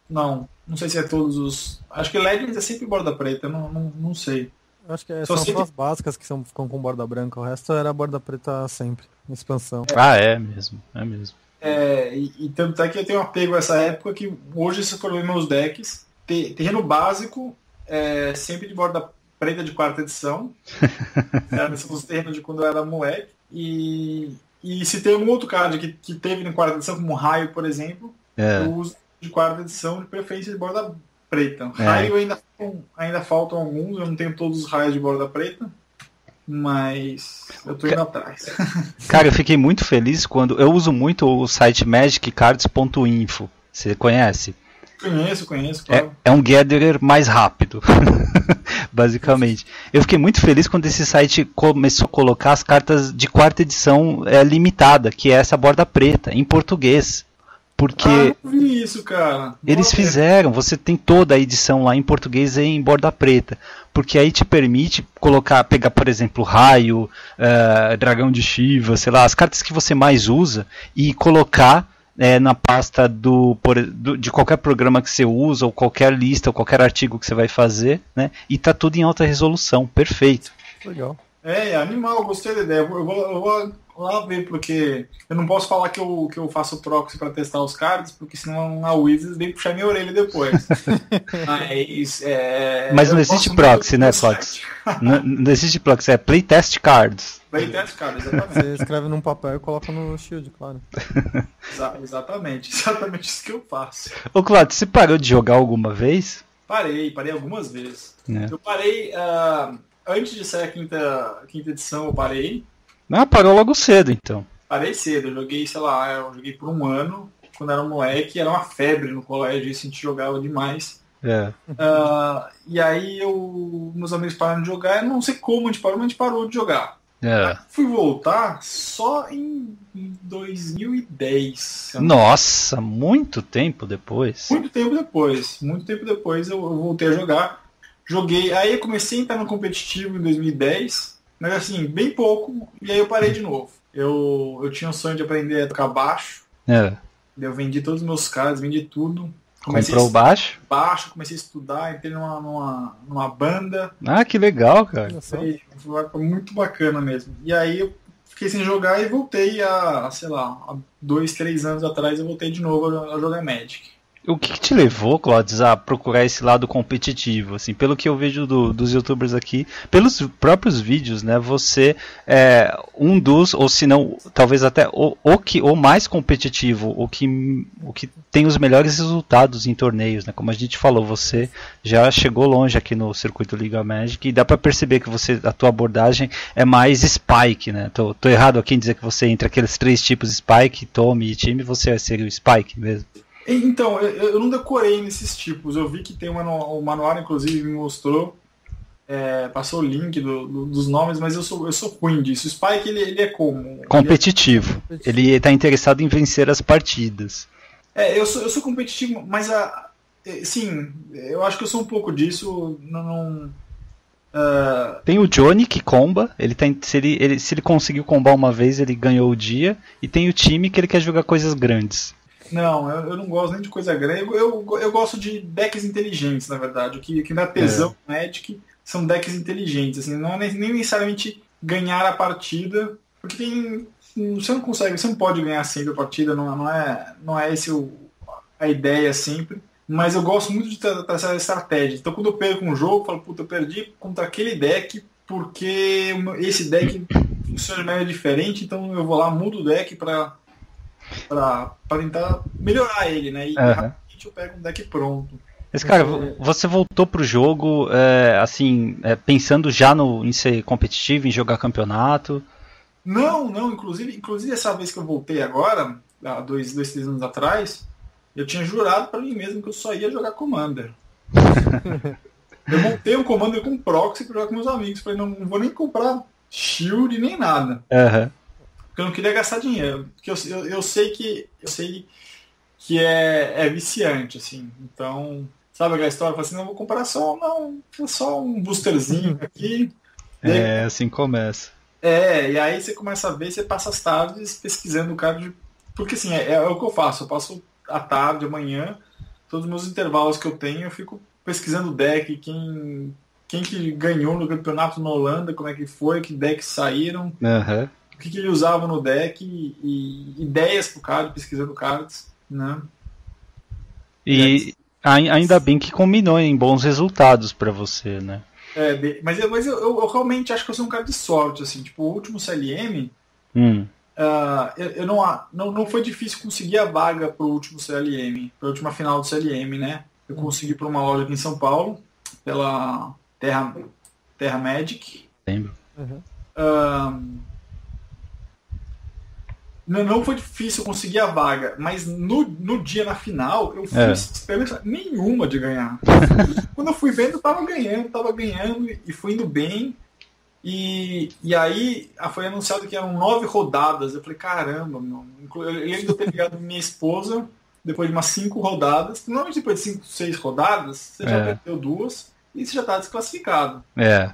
Não, não sei se é todos os. Acho que Legends é sempre borda preta, não, não, não sei. Eu acho que é, são Só as básicas que são, ficam com borda branca, o resto era borda preta sempre, em expansão. Ah, é mesmo, é mesmo. É, e, e tanto é que eu tenho um apego a essa época que hoje, se for ver meus decks, te- terreno básico é sempre de borda preta de quarta edição. Era são os terrenos de quando eu era moleque. E, e se tem um outro card que, que teve na quarta edição, como Raio, por exemplo, É. eu uso de quarta edição de preferência de borda preta. É. Raio ainda, ainda faltam alguns, eu não tenho todos os raios de borda preta. Mas eu tô indo atrás. Cara, eu fiquei muito feliz quando. Eu uso muito o site magiccards.info. Você conhece? Conheço, conheço, É, claro. é um gatherer mais rápido, basicamente. Eu fiquei muito feliz quando esse site começou a colocar as cartas de quarta edição é, limitada, que é essa borda preta, em português. Porque Ah, não vi isso, cara. eles fizeram, você tem toda a edição lá em português e em borda preta. Porque aí te permite colocar, pegar, por exemplo, raio, eh, dragão de Shiva, sei lá, as cartas que você mais usa e colocar eh, na pasta do, por- do- de qualquer programa que você usa, ou qualquer lista, ou qualquer artigo que você vai fazer, né? E tá tudo em alta resolução, perfeito. Legal. É, animal, gostei da ideia. Eu vou, eu vou- lá ver, porque eu não posso falar que eu, que eu faço proxy pra testar os cards, porque senão a Wizards vem puxar minha orelha depois. Mas, é, Mas não existe proxy, né. Fox? não, não existe proxy, é playtest cards. Playtest, cara, exatamente. Você escreve num papel e coloca no shield, claro. Exa- exatamente, exatamente isso que eu faço. Ô, Claudio, você parou de jogar alguma vez? Parei, parei algumas vezes. É. Eu parei, ah, antes de sair a quinta, quinta edição, eu parei. Ah, parou logo cedo, então. Parei cedo, eu joguei, sei lá, eu joguei por um ano, quando era moleque, era uma febre no colégio, isso a gente jogava demais. É. Ah, e aí eu, meus amigos pararam de jogar, eu não sei como a gente parou, mas a gente parou de jogar. É. Fui voltar só em em 2010. Nossa, muito tempo depois. Muito tempo depois, muito tempo depois eu, eu voltei a jogar. Joguei, aí eu comecei a entrar no competitivo em 2010, mas assim, bem pouco, e aí eu parei de novo. Eu, eu tinha o sonho de aprender a tocar baixo, É. eu vendi todos os meus cards, vendi tudo. Comecei Comprou a baixo? baixo, comecei a estudar, entrei numa, numa, numa banda, Ah, que legal, cara. Foi, foi muito bacana mesmo. E aí eu fiquei sem jogar e voltei a, sei lá, há dois, três anos atrás eu voltei de novo a, a jogar Magic. O que, que te levou, Clodes, a procurar esse lado competitivo? Assim, pelo que eu vejo do- dos youtubers aqui, pelos próprios vídeos, né? Você é um dos, ou se não, talvez até o, o que o mais competitivo, o que, o que tem os melhores resultados em torneios, né? Como a gente falou, você já chegou longe aqui no circuito Liga Magic e dá pra perceber que você, a tua abordagem é mais Spike, né? Tô, tô errado aqui em dizer que você entre aqueles três tipos Spike, Tommy e time, você seria o Spike mesmo. Então, eu, eu não decorei nesses tipos. Eu vi que tem um manual, o manual, inclusive, me mostrou. é, passou o link do- do- dos nomes, mas eu sou, eu sou ruim disso. O Spike, ele, ele é como? Ele competitivo. Ele está interessado em vencer as partidas. É, eu sou, eu sou competitivo, mas a, é, sim, eu acho que eu sou um pouco disso. Não, não, ah, Tem o Johnny que comba, ele tá, se, ele, ele- se ele conseguiu combar uma vez, ele ganhou o dia. E tem o time que ele quer jogar coisas grandes. Não, eu, eu não gosto nem de coisa grande. Eu, eu, eu gosto de decks inteligentes, na verdade. O que, que dá tesão no Magic são decks inteligentes. Assim, não é nem necessariamente ganhar a partida, porque tem. Você não consegue, você não pode ganhar sempre a partida, não, não é, não é esse o, a ideia sempre. Mas eu gosto muito de tra- traçar estratégia. Então quando eu perco um jogo, eu falo, puta, eu perdi contra aquele deck porque esse deck funciona de maneira diferente, então eu vou lá, mudo o deck pra, pra, pra tentar melhorar ele, né? E Aham. rapidamente eu pego um deck pronto. Mas, cara, vo- você voltou pro jogo, é, assim, é, pensando já no, em ser competitivo, em jogar campeonato. Não, não, inclusive, inclusive essa vez que eu voltei agora, há dois, dois três anos atrás, eu tinha jurado pra mim mesmo que eu só ia jogar Commander. eu montei um Commander com proxy pra jogar com meus amigos. Falei, não, não vou nem comprar shield nem nada. Aham. Eu não queria gastar dinheiro. Porque eu, eu, eu sei que eu sei que é, é viciante, assim. Então, sabe aquela história? Eu falei assim, não, vou comprar só, não, só um boosterzinho aqui. É, assim começa. É, e aí você começa a ver, você passa as tardes pesquisando o card. Porque assim, é, é o que eu faço. Eu passo a tarde, amanhã, todos os meus intervalos que eu tenho, eu fico pesquisando o deck, quem, quem que ganhou no campeonato na Holanda, como é que foi, que decks saíram, Aham. O que, que ele usava no deck, e, e ideias pro card, pesquisando cards, né? E ai- ainda bem que combinou em bons resultados pra você, né? É, de- mas eu, mas eu, eu- eu realmente acho que eu sou um cara de sorte, assim, tipo, o último CLM, Hum. ah, eu, eu não, não, não foi difícil conseguir a vaga pro último CLM, pra última final do CLM, né? Eu consegui por uma loja aqui em São Paulo, pela Terra, Terra Magic. Lembro. Uhum. Ahn, não, não foi difícil conseguir a vaga, mas no, no dia, na final, eu fiz É. esperança nenhuma de ganhar. Quando eu fui vendo, eu tava ganhando, tava ganhando e fui indo bem. E, e aí ah, foi anunciado que eram nove rodadas. Eu falei, caramba, meu. Eu eu ter ligado minha esposa depois de umas cinco rodadas. Normalmente depois de cinco, seis rodadas, você já É. perdeu duas e você já tá desclassificado. É.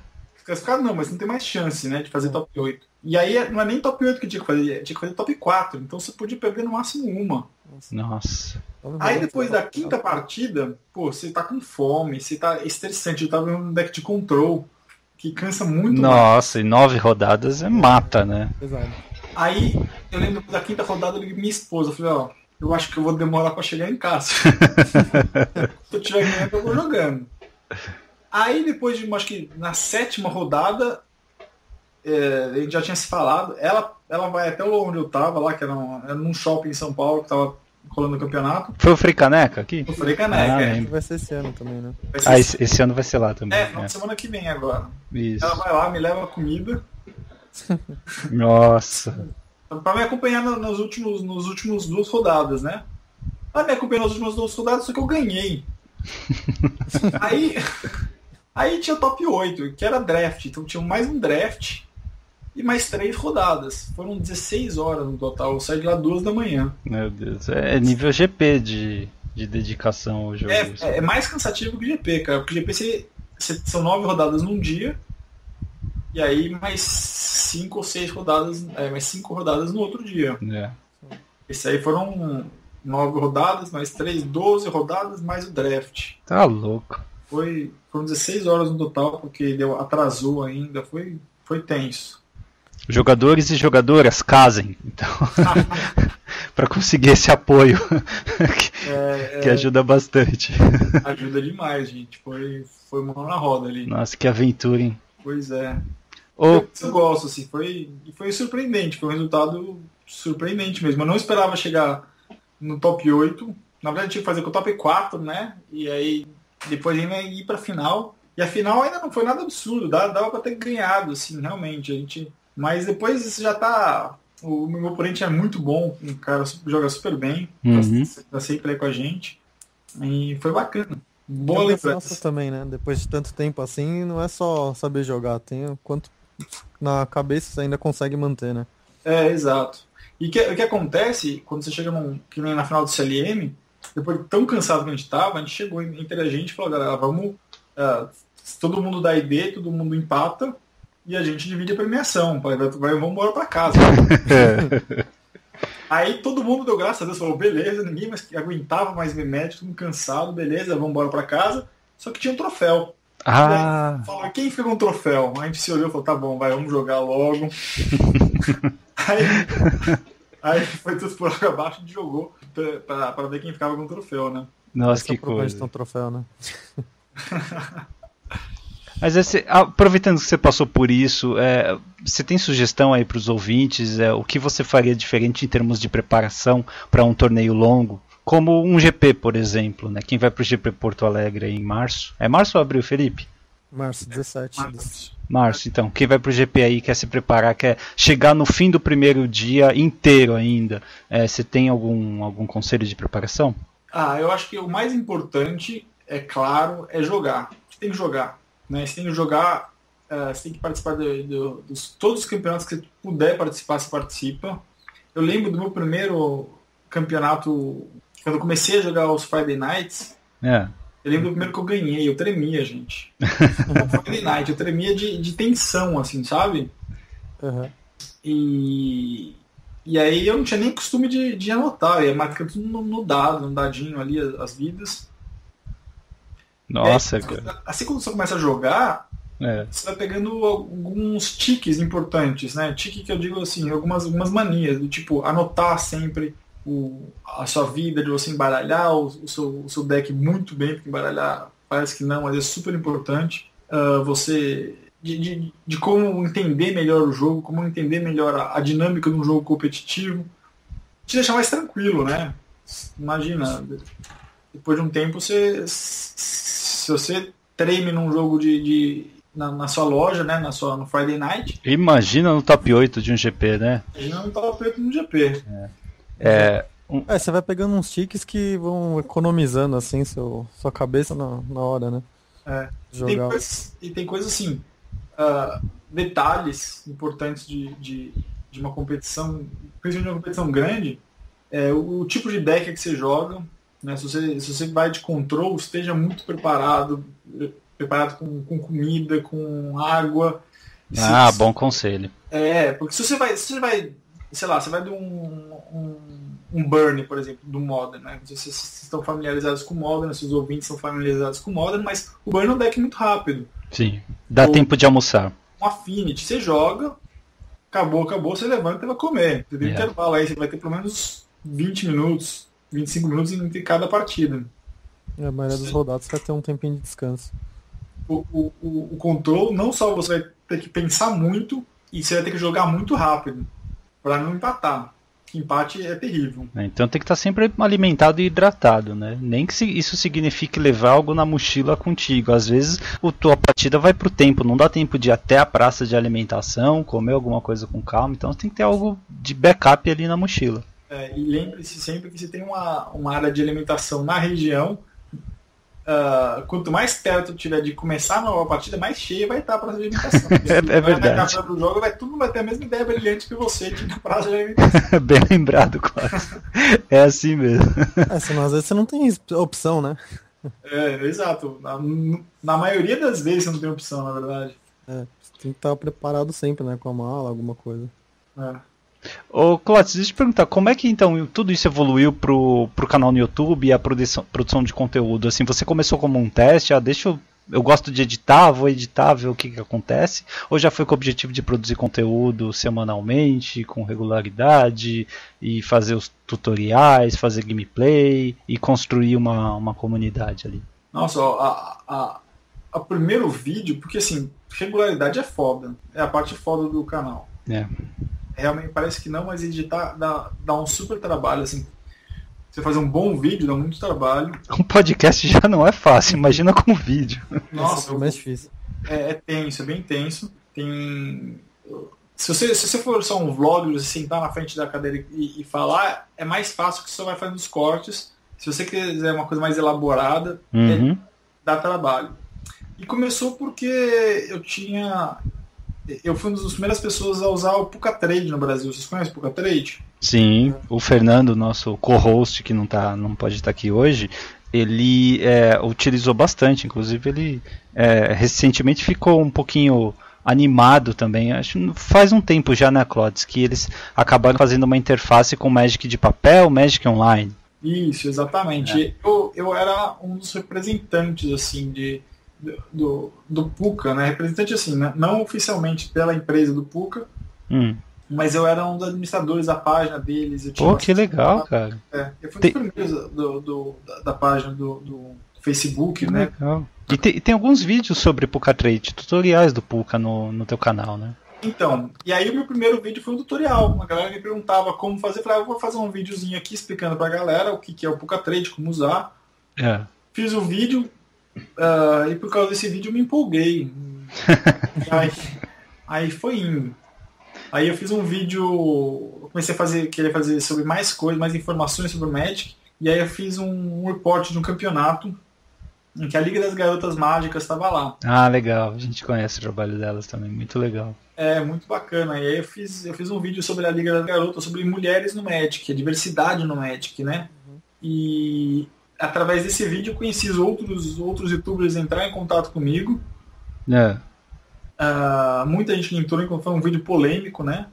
Desclassificado não, mas não tem mais chance, né, de fazer top 8. E aí não é nem top 8 que tinha que fazer, tinha que fazer top 4. Então você podia perder no máximo uma. Nossa. Aí depois da quinta partida, pô, você tá com fome, você tá estressante, eu tava um deck de control, que cansa muito. mais. Nossa, e nove rodadas é mata, né? Pesado. Aí eu lembro da quinta rodada, eu liguei minha esposa, eu falei, ó, eu acho que eu vou demorar pra chegar em casa. Se eu tiver ganhando, eu vou jogando. Aí depois de, acho que na sétima rodada, é, a gente já tinha se falado, ela, ela vai até onde eu tava lá, que era, um, era num shopping em São Paulo, que tava rolando o campeonato. Foi o Frei Caneca aqui? Eu falei, caneca, Ah, é. Vai ser esse ano também, né? ser Ah, esse, esse ano vai ser lá também. É, final de semana que vem agora. Isso. Ela vai lá, me leva comida Nossa. pra me acompanhar no- nos últimos, nos últimos duas rodadas, né? Ela me acompanhou nas últimas duas rodadas, só que eu ganhei. aí, aí tinha o top 8, que era draft. Então tinha mais um draft e mais três rodadas. Foram 16 horas no total. Eu saí de lá duas da manhã. Meu Deus. É nível GP de, de dedicação ao jogo. É, é, é mais cansativo que o GP, cara. Porque o GP você- você- são nove rodadas num dia. E aí mais cinco ou seis rodadas. É, mais cinco rodadas no outro dia. É. Esse aí foram nove rodadas, mais três, 12 rodadas, mais o draft. Tá louco. Foi, foram 16 horas no total, porque deu, atrasou ainda. Foi, foi tenso. Jogadores e jogadoras casem, então, para conseguir esse apoio que, É, que ajuda bastante. ajuda demais, gente. Foi, foi mão na roda ali. Nossa, que aventura, hein? Pois é. Eu, eu gosto, assim, foi, foi surpreendente, foi um resultado surpreendente mesmo. Eu não esperava chegar no top 8. Na verdade, tinha que fazer com o top 4, né? E aí depois ainda ir pra final. E a final ainda não foi nada absurdo, dava, dava pra ter ganhado, assim, realmente. A gente... Mas depois você já tá. O meu oponente é muito bom, um cara joga super bem, Uhum. tá, tá sempre aí com a gente. E foi bacana. Boa Tem essa lembrança. também, né? Depois de tanto tempo assim, não é só saber jogar, tem o quanto na cabeça você ainda consegue manter, né? É, exato. E que- o que acontece, quando você chega num, que nem na final do CLM, depois de tão cansado que a gente tava, a gente chegou en- entre a gente e falou, galera, vamos. ah, todo mundo dá ID, todo mundo empata e a gente divide a premiação. Vai, vamos embora pra casa. Aí todo mundo deu graças a Deus, falou, beleza, ninguém mais aguentava mais ver médico, todo mundo cansado, beleza, vamos embora pra casa. Só que tinha um troféu. ah, Falou, quem fica com o troféu? A gente se olhou e falou, tá bom, vai, vamos jogar logo. aí, aí foi tudo por água abaixo, gente jogou pra ver quem ficava com o troféu, né? nossa, Essa que ter coisa. um troféu, né? Mas esse- aproveitando que você passou por isso, é, você tem sugestão aí para os ouvintes? É, o que você faria diferente em termos de preparação para um torneio longo? Como um GP, por exemplo, né? Quem vai para o GP Porto Alegre em março? É março ou abril, Felipe? Março 17. Marcos. Março, então. Quem vai pro GP aí quer se preparar, quer chegar no fim do primeiro dia inteiro ainda. É, você tem algum, algum conselho de preparação? Ah, eu acho que o mais importante, é claro, é jogar. Você tem que jogar. Né? Você tem que jogar, eh, você tem que participar de, de- dos todos os campeonatos que você puder participar, você participa. Eu lembro do meu primeiro campeonato, quando eu comecei a jogar os Friday Nights, É. eu lembro do primeiro que eu ganhei, eu tremia, gente. Friday Night, eu tremia de, de tensão, assim, sabe? Uhum. E, e aí eu não tinha nem costume de, de anotar, eu ia marcando tudo no, no dado, no dadinho ali, as, as vidas. Nossa, É, cara. assim quando você começa a jogar, É. você vai pegando alguns tiques importantes, né? Tique que eu digo assim, algumas, algumas manias, do tipo anotar sempre o, a sua vida, de você embaralhar o, o seu, o seu deck muito bem, porque embaralhar parece que não, mas é super importante. Ah, você. De, de, de como entender melhor o jogo, como entender melhor a, a dinâmica de um jogo competitivo. Te deixar mais tranquilo, né? Imagina, depois de um tempo você. Se você treme num jogo de, de na, na sua loja, né, na sua, no Friday Night, Imagina no top 8 de um GP, né? a gente não tava preto no GP. É, É, você vai pegando uns tiques que vão economizando assim seu, sua cabeça na, na hora, né? É. Tem coisas, e tem coisas assim, ah, detalhes importantes de, de, de uma competição, principalmente uma competição grande, é o, o tipo de deck que você joga, né? Se você, se você vai de control, esteja muito preparado, preparado com, com comida, com água. Se- ah, bom conselho. É, porque se você vai, se você vai, sei lá, você vai de um, um, um burn, por exemplo, do Modern, né? Não sei se vocês estão familiarizados com o Modern, se os ouvintes são familiarizados com o Modern, mas o burn é um deck muito rápido. Sim. Dá O- tempo de almoçar. Um Affinity, você joga, acabou, acabou, você levanta e vai comer. Você tem É. intervalo aí, você vai ter pelo menos 20 minutos, 25 minutos entre cada partida. A maioria das rodadas vai ter um tempinho de descanso. o, o, o o control, não só você vai ter que pensar muito, e você vai ter que jogar muito rápido para não empatar. Empate é terrível. né? Então tem que estar sempre alimentado e hidratado, né? Nem que se- isso signifique levar algo na mochila contigo. Às vezes a tua partida vai pro tempo, não dá tempo de ir até a praça de alimentação, comer alguma coisa com calma, então tem que ter algo de backup ali na mochila. É, e lembre-se sempre que você tem uma, uma área de alimentação na região. Ah, quanto mais perto tiver de começar a nova partida, mais cheia vai estar a praça de alimentação. É- é verdade. Na do jogo, vai, todo mundo vai ter a mesma ideia brilhante que você tinha na praça de alimentação. Bem lembrado, claro. É assim mesmo. É, senão às vezes você não tem opção, né? É, exato. Na, na maioria das vezes você não tem opção, na verdade. É, você tem que estar preparado sempre, né? Com a mala, alguma coisa. É. Ô, Clotis, deixa eu te perguntar, como é que então tudo isso evoluiu pro, pro canal no YouTube e a produção, produção de conteúdo? Assim, você começou como um teste, ah, deixa eu. Eu gosto de editar, vou editar, ver o que, que acontece. Ou já foi com o objetivo de produzir conteúdo semanalmente, com regularidade, e fazer os tutoriais, fazer gameplay e construir uma, uma comunidade ali? Nossa, a, a, a primeiro vídeo, porque assim, regularidade é foda. É a parte foda do canal. É. Realmente parece que não, mas editar dá, dá um super trabalho, assim. Você fazer um bom vídeo dá muito trabalho. Um podcast já não é fácil, imagina com vídeo. Nossa, é mais difícil. é, é tenso, é bem tenso. Tem. Se você, se você for só um vlog, você sentar na frente da cadeira e, e falar, é mais fácil que você só vai fazendo os cortes. Se você quiser uma coisa mais elaborada, Uhum. dá trabalho. E começou porque eu tinha. Eu fui uma das primeiras pessoas a usar o Puka Trade no Brasil. Vocês conhecem o Puka Trade? Sim, o Fernando, nosso co-host, que não, tá, não pode estar aqui hoje, ele é, utilizou bastante. Inclusive, ele é, recentemente ficou um pouquinho animado também. Acho que faz um tempo já, né, Clodes, que eles acabaram fazendo uma interface com Magic de papel, Magic Online. Isso, exatamente. Eu, eu era um dos representantes, assim, de, do, do Puka, né? Representante, assim, né? não oficialmente pela empresa do Puka, Hum. mas eu era um dos administradores da página deles. Eu tinha Pô, que legal, cara. É, eu fui um Tem- dos primeiros do, do- da, da página do, do Facebook, Que né? legal. E tem, tem alguns vídeos sobre Puka Trade, tutoriais do Puka no, no teu canal, né? Então, e aí o meu primeiro vídeo foi um tutorial. A galera me perguntava como fazer. Eu falei, ah, eu vou fazer um videozinho aqui explicando pra galera o que, que é o Puka Trade, como usar. É. Fiz o vídeo ah, e por causa desse vídeo eu me empolguei. Aí, aí foi indo. Aí eu fiz um vídeo, eu comecei a fazer, querer fazer sobre mais coisas, mais informações sobre o Magic. E aí eu fiz um, um report de um campeonato em que a Liga das Garotas Mágicas estava lá. Ah, legal. A gente conhece o trabalho delas também, muito legal. É, muito bacana. E aí eu fiz, eu fiz um vídeo sobre a Liga das Garotas, sobre mulheres no Magic, a diversidade no Magic, né? E através desse vídeo eu conheci os outros, outros youtubers entrar em contato comigo. É. Uh, muita gente entrou enquanto foi um vídeo polêmico, né?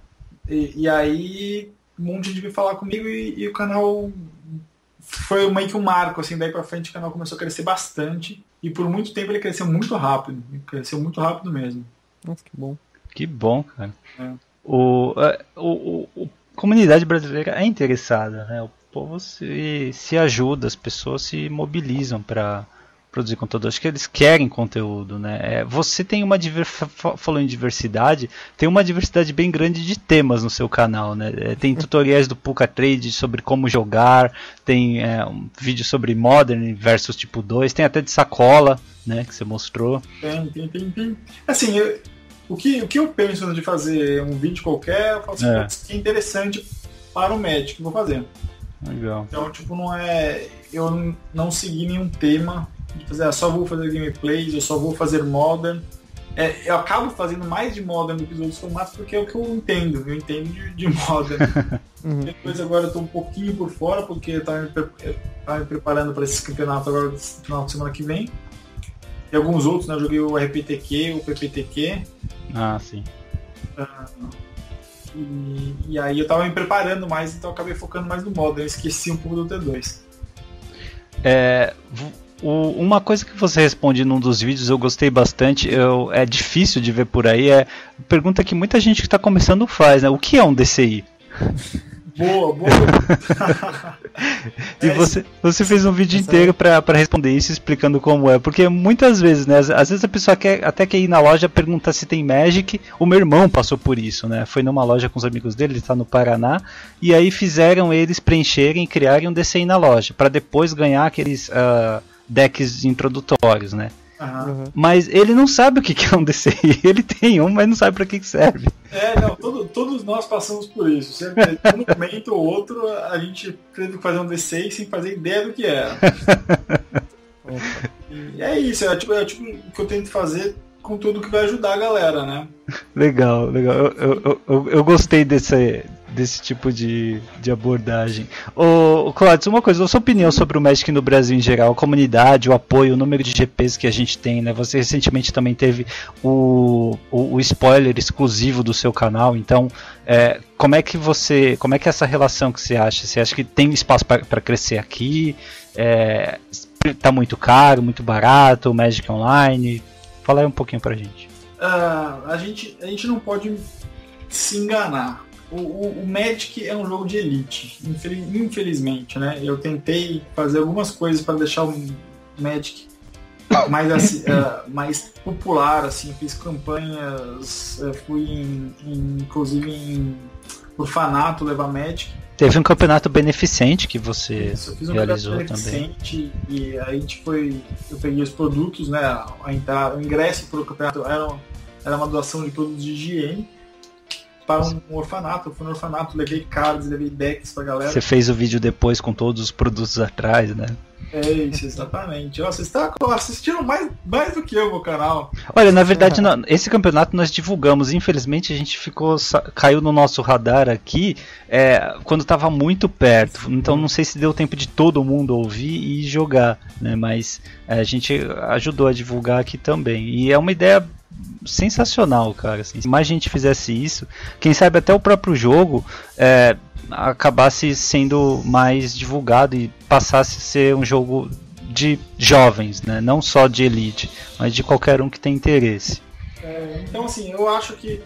E, e, aí um monte de gente veio falar comigo e, e, o canal foi meio que um marco, assim, daí pra frente o canal começou a crescer bastante. E por muito tempo ele cresceu muito rápido. Cresceu muito rápido mesmo. Nossa, que bom. Que bom, cara. É. O, é, o, o, o, a comunidade brasileira é interessada, né? O povo se, se ajuda, as pessoas se mobilizam para produzir conteúdo. Acho que eles querem conteúdo, né? É, você tem uma falou em diversidade, tem uma diversidade bem grande de temas no seu canal, né? É, tem tutoriais do Puka Trade sobre como jogar, tem é, um vídeo sobre Modern versus tipo 2, tem até de sacola, né? Que você mostrou. Tem, tem, tem, tem. Assim, eu, o, que, o que eu penso de fazer um vídeo qualquer, eu falo assim, é. que é interessante para o médico, vou fazer. Legal. Então, tipo, não é. Eu não segui nenhum tema de fazer, ah, só vou fazer gameplays, eu só vou fazer modern. É, eu acabo fazendo mais de modern do que os outros formatos porque é o que eu entendo, eu entendo de, de modern. uhum. Depois agora eu tô um pouquinho por fora porque eu tava me, eu tava me preparando para esse campeonato agora no final de semana que vem. E alguns outros, né? Eu joguei o RPTQ, o PPTQ. Ah, sim. Uh, e, e, aí eu tava me preparando mais, então acabei focando mais no modern, eu esqueci um pouco do T2. É, o, uma coisa que você responde num dos vídeos, eu gostei bastante, eu, é difícil de ver por aí, é pergunta que muita gente que está começando faz, né? O que é um DCI? Boa, boa. e você, você fez um vídeo inteiro para responder isso, explicando como é. Porque muitas vezes, né? Às, vezes a pessoa quer, até quer ir na loja perguntar se tem Magic. O meu irmão passou por isso, né? Foi numa loja com os amigos dele, ele está no Paraná. E aí fizeram eles preencherem e criarem um DCI na loja. para depois ganhar aqueles. Uh, decks introdutórios, né? Uhum. Mas ele não sabe o que é um DCI. Ele tem um, mas não sabe para que serve. É, não, todo, todos nós passamos por isso. Sempre, um momento ou outro, a gente teve que fazer um DCI sem fazer ideia do que era. e é isso, é tipo, é tipo o que eu tento fazer com tudo que vai ajudar a galera, né? Legal, legal. Eu, eu, eu, eu gostei desse, desse tipo de, de abordagem. Ô, Cláudio, uma coisa, a sua opinião sobre o Magic no Brasil em geral, a comunidade, o apoio, o número de GPs que a gente tem, né? Você recentemente também teve o, o, o spoiler exclusivo do seu canal, então é, como é que você, como é que é essa relação que você acha? Você acha que tem espaço para crescer aqui? É, tá muito caro, muito barato, o Magic Online? Fala aí um pouquinho pra gente. Uh, a gente. A gente não pode se enganar o, o, o, Magic é um jogo de elite, infelizmente, né? Eu tentei fazer algumas coisas para deixar o Magic mais, assim, uh, mais popular, assim, fiz campanhas, uh, fui em, em, inclusive em orfanato levar Magic. Teve um campeonato beneficente que você Isso, eu fiz um realizou também. E aí a gente foi, eu peguei os produtos, né? A entrada, o ingresso para o campeonato era, era uma doação de produtos de higiene para um orfanato. Eu fui no orfanato, levei cards, levei decks pra galera. Você fez o vídeo depois com todos os produtos atrás, né? É isso, exatamente. Ó, você está assistindo mais, mais do que eu no canal. Olha, na verdade, esse campeonato nós divulgamos. Infelizmente, a gente ficou caiu no nosso radar aqui é, quando estava muito perto. Então, não sei se deu tempo de todo mundo ouvir e jogar, né? Mas é, a gente ajudou a divulgar aqui também. E é uma ideia sensacional, cara. Assim, se mais gente fizesse isso, quem sabe até o próprio jogo é, acabasse sendo mais divulgado e passasse a ser um jogo de jovens, né? não só de elite, mas de qualquer um que tem interesse. É, então, assim, eu acho que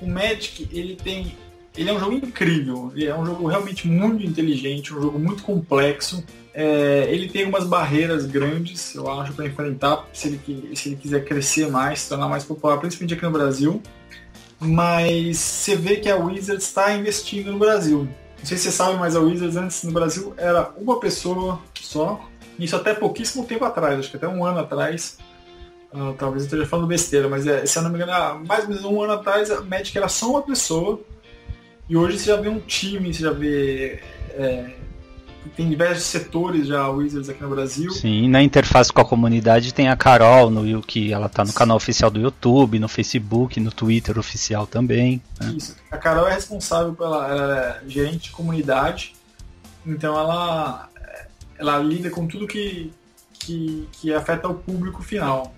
o Magic ele tem, ele é um jogo incrível, ele é um jogo realmente muito inteligente, um jogo muito complexo. É, ele tem umas barreiras grandes, eu acho, para enfrentar se ele, se ele quiser crescer mais, se tornar mais popular, principalmente aqui no Brasil. Mas você vê que a Wizards está investindo no Brasil. Não sei se você sabe, mas a Wizards antes no Brasil era uma pessoa só. Isso até pouquíssimo tempo atrás, acho que até um ano atrás. Uh, talvez eu esteja falando besteira, mas é, se eu não me engano, mais ou menos um ano atrás a Magic era só uma pessoa. E hoje você já vê um time, você já vê é, tem diversos setores já Wizards aqui no Brasil. Sim, na interface com a comunidade tem a Carol, no, que ela tá no canal oficial do YouTube, no Facebook, no Twitter oficial também. Né? Isso. A Carol é responsável pela ela é gerente de comunidade, então ela, ela lida com tudo que, que, que afeta o público final.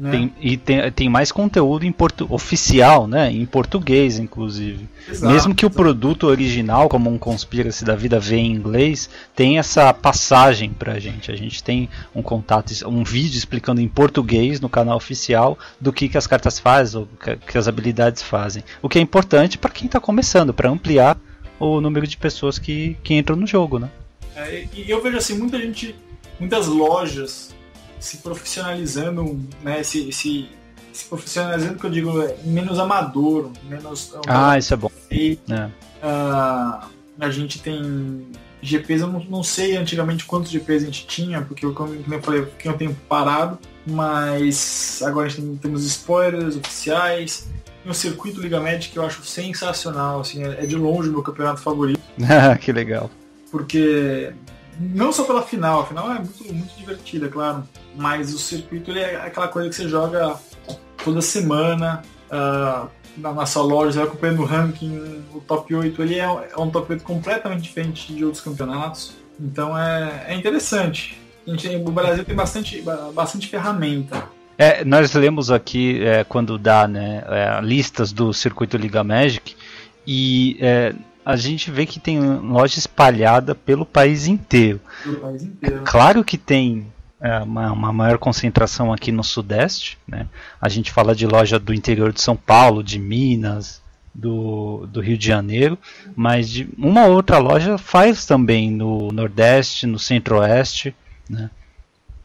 Né? Tem, e tem, tem mais conteúdo em portu, oficial, né? Em português, inclusive. Exato, Mesmo que exato. o produto original, como um Conspiracy da vida, vem em inglês, tem essa passagem pra gente. A gente tem um contato, um vídeo explicando em português no canal oficial do que, que as cartas fazem, ou que, que as habilidades fazem. O que é importante para quem está começando, para ampliar o número de pessoas que, que entram no jogo, né? É, e eu vejo assim, muita gente, muitas lojas se profissionalizando, né? Se, se, se profissionalizando, que eu digo, é menos amador, menos. Ah, isso é bom. E, é. Uh, a gente tem GPs, eu não, não, sei antigamente quantos GPs a gente tinha, porque eu, como eu falei, fiquei um tempo parado, mas agora a gente tem, temos spoilers oficiais, tem o circuito Liga Magic que eu acho sensacional, assim, é, é de longe o meu campeonato favorito. que legal. Porque não só pela final, a final é muito, muito divertida, claro, mas o circuito ele é aquela coisa que você joga toda semana, uh, na, na sua loja, você vai acompanhando o ranking, o top 8, ele é, é, um top 8 completamente diferente de outros campeonatos, então é, é interessante. A gente, o Brasil tem bastante, bastante ferramenta. É, nós lemos aqui é, quando dá né, é, listas do circuito Liga Magic e é, a gente vê que tem loja espalhada pelo país inteiro. Pelo país inteiro. Claro que tem é, uma, uma, maior concentração aqui no Sudeste. Né? A gente fala de loja do interior de São Paulo, de Minas, do, do Rio de Janeiro, mas de uma outra loja faz também no Nordeste, no Centro-Oeste. Né?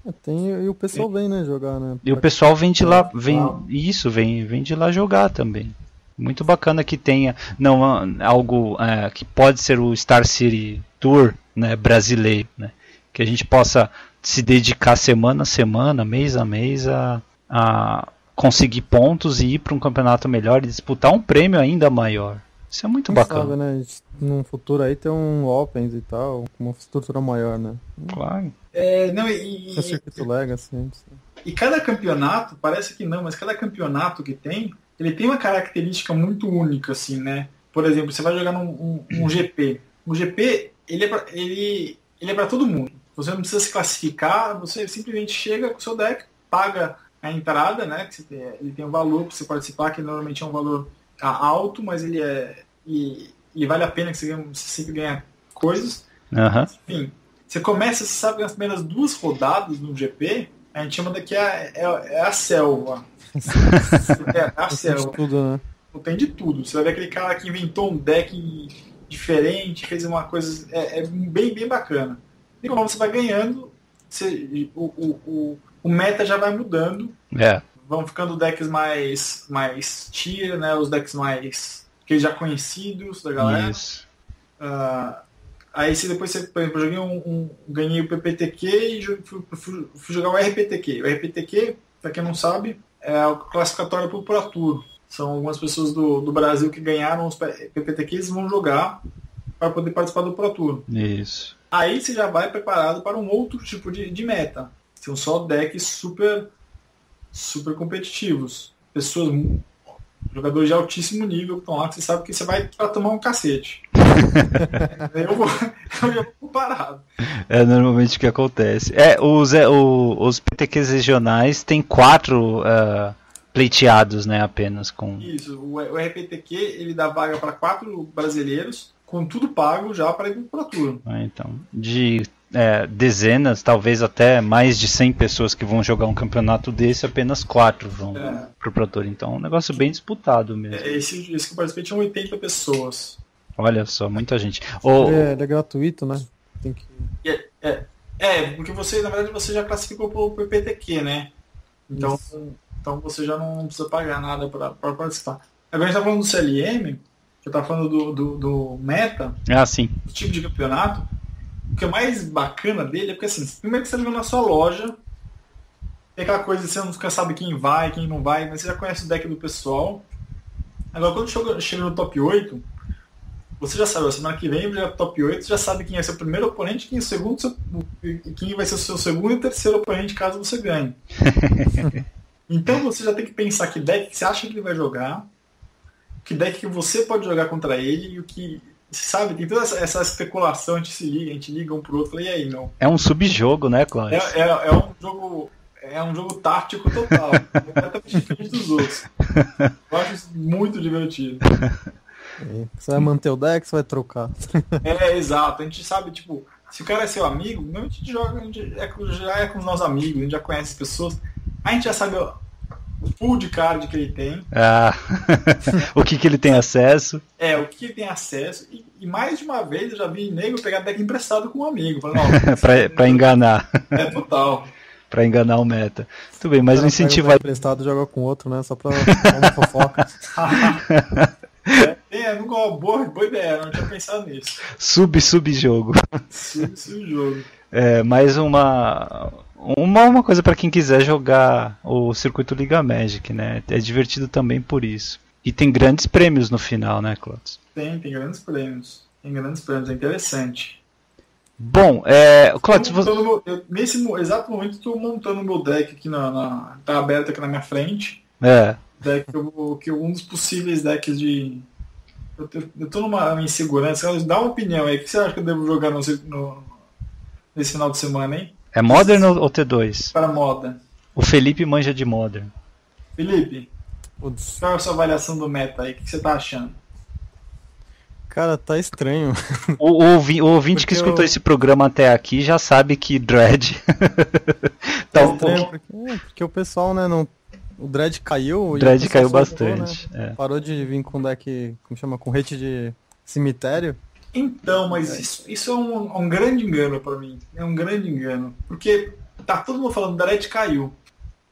É, tem, e o pessoal vem, né, jogar, né? E o pessoal vem de lá, vem, isso, vem, vem de lá jogar também. Muito bacana que tenha não algo é, que pode ser o Star City Tour né, brasileiro, né? que a gente possa se dedicar semana a semana, mês a mês a, a conseguir pontos e ir para um campeonato melhor e disputar um prêmio ainda maior. Isso é muito Quem bacana. Sabe, né? No futuro aí tem um Opens e tal, com uma estrutura maior, né? Claro. É, não, e, e, circuito Legacy. E cada campeonato, parece que não, mas cada campeonato que tem ele tem uma característica muito única, assim, né? Por exemplo, você vai jogar num um, um GP. O GP, ele é pra, ele, ele é para todo mundo. Você não precisa se classificar, você simplesmente chega com o seu deck, paga a entrada, né? Que tem, ele tem um valor para você participar, que normalmente é um valor alto, mas ele é. E, e vale a pena que você, ganha, você sempre ganha coisas. Uhum. Enfim, você começa, você sabe nas primeiras duas rodadas no GP, a gente chama daqui a, é, é a selva é, a selva. Tudo, né? Tem de tudo. Você vai ver aquele cara que inventou um deck diferente, fez uma coisa. É, é bem, bem bacana. E como você vai ganhando, você, o, o, o, o, meta já vai mudando. É. Vão ficando decks mais, mais tier, né? Os decks mais. que já conhecidos da galera. Isso. Uh, aí se depois você, por exemplo, eu joguei um, um, ganhei o PPTQ e fui, fui, fui, jogar o RPTQ. O RPTQ, pra quem não sabe, é o classificatório para o Pro Tour. São algumas pessoas do, do Brasil que ganharam os PPTQs e vão jogar para poder participar do Pro Tour. Isso. Aí você já vai preparado para um outro tipo de, de meta. São só decks super, super competitivos. Pessoas, jogadores de altíssimo nível que estão lá, que você sabe que você vai para tomar um cacete. Eu, vou, eu já vou parado. É normalmente o que acontece. É, os, é, o, os PTQs regionais tem quatro uh, pleiteados, né, apenas com. Isso, o, o RPTQ ele dá vaga para quatro brasileiros, com tudo pago já para ir para turno. Ah, então, de é, dezenas, talvez até mais de 100 pessoas que vão jogar um campeonato desse, apenas quatro vão é. pro Pro Tour. Então, é um negócio bem disputado mesmo. É, esse, esse que eu participei tinha 80 pessoas. Olha só, muita gente. Oh, é, é gratuito, né? Tem que... é, é, é, porque você, na verdade, você já classificou pro PPTQ, né? Então, então você já não precisa pagar nada para participar. Agora a gente tá falando do CLM, que tá falando do, do, do meta, ah, sim. do tipo de campeonato. O que é mais bacana dele é porque assim, primeiro que você tá na sua loja, tem aquela coisa, você nunca sabe quem vai, quem não vai, mas você já conhece o deck do pessoal. Agora quando chega, chega no top 8, você já sabe, a semana que vem, já top 8, já sabe quem é seu primeiro oponente, quem é o segundo, seu, quem vai ser o seu segundo e terceiro oponente caso você ganhe. então você já tem que pensar que deck que você acha que ele vai jogar, que deck que você pode jogar contra ele e o que. Sabe, tem toda essa, essa especulação, a gente se liga, a gente liga um pro outro e aí, não. É um subjogo, né, Cláudio? É, é, é, um jogo. é um jogo tático total. completamente diferente dos outros. Eu acho isso muito divertido. Você vai manter o deck, você vai trocar. É, exato. A gente sabe, tipo, se o cara é seu amigo, não, a gente joga, a gente é já é com os nossos amigos, a gente já conhece as pessoas. A gente já sabe o o pool de card que ele tem, Ah, o que, que ele tem acesso? é, o que ele tem acesso, e, e mais de uma vez eu já vi nego pegar deck emprestado com um amigo. Falando, pra, pra enganar. é total. Pra enganar o meta. Tudo bem, mas o incentivo pega aí. o emprestado joga com outro, né? Só pra dar uma fofoca. É, é nunca uma boa, boa ideia, não tinha pensado nisso. Sub-sub-jogo. Isso, isso é o jogo. É, mais uma, uma, uma coisa pra quem quiser jogar o circuito Liga Magic, né? É divertido também por isso. E tem grandes prêmios no final, né, Clotus? Tem, tem grandes prêmios. Tem grandes prêmios, é interessante. Bom, é, Clotus, você... meu- eu- nesse exato momento estou montando meu deck aqui na, na- tá aberto aqui na minha frente. É, Deck que, eu, que um dos possíveis decks de eu, tô- eu tô numa insegurança. Dá uma opinião aí. O que você acha que eu devo jogar no, no- nesse final de semana, hein? é Modern ou ou T2? Para moda. O Felipe manja de Modern. Felipe, Putz, qual é a sua avaliação do meta aí? O que você tá achando? cara, tá estranho. O, o ouvi- o ouvinte que Porque escutou eu- esse programa até aqui já sabe que Dread tá um estranho pouquinho. porque, é, porque o pessoal, né, não. O Dread caiu. O e Dread caiu né? bastante. é. Parou de vir com deck, como chama, com rate de cemitério. Então, mas isso, isso é um, um grande engano pra mim. É um grande engano. Porque tá todo mundo falando, o Dredd caiu.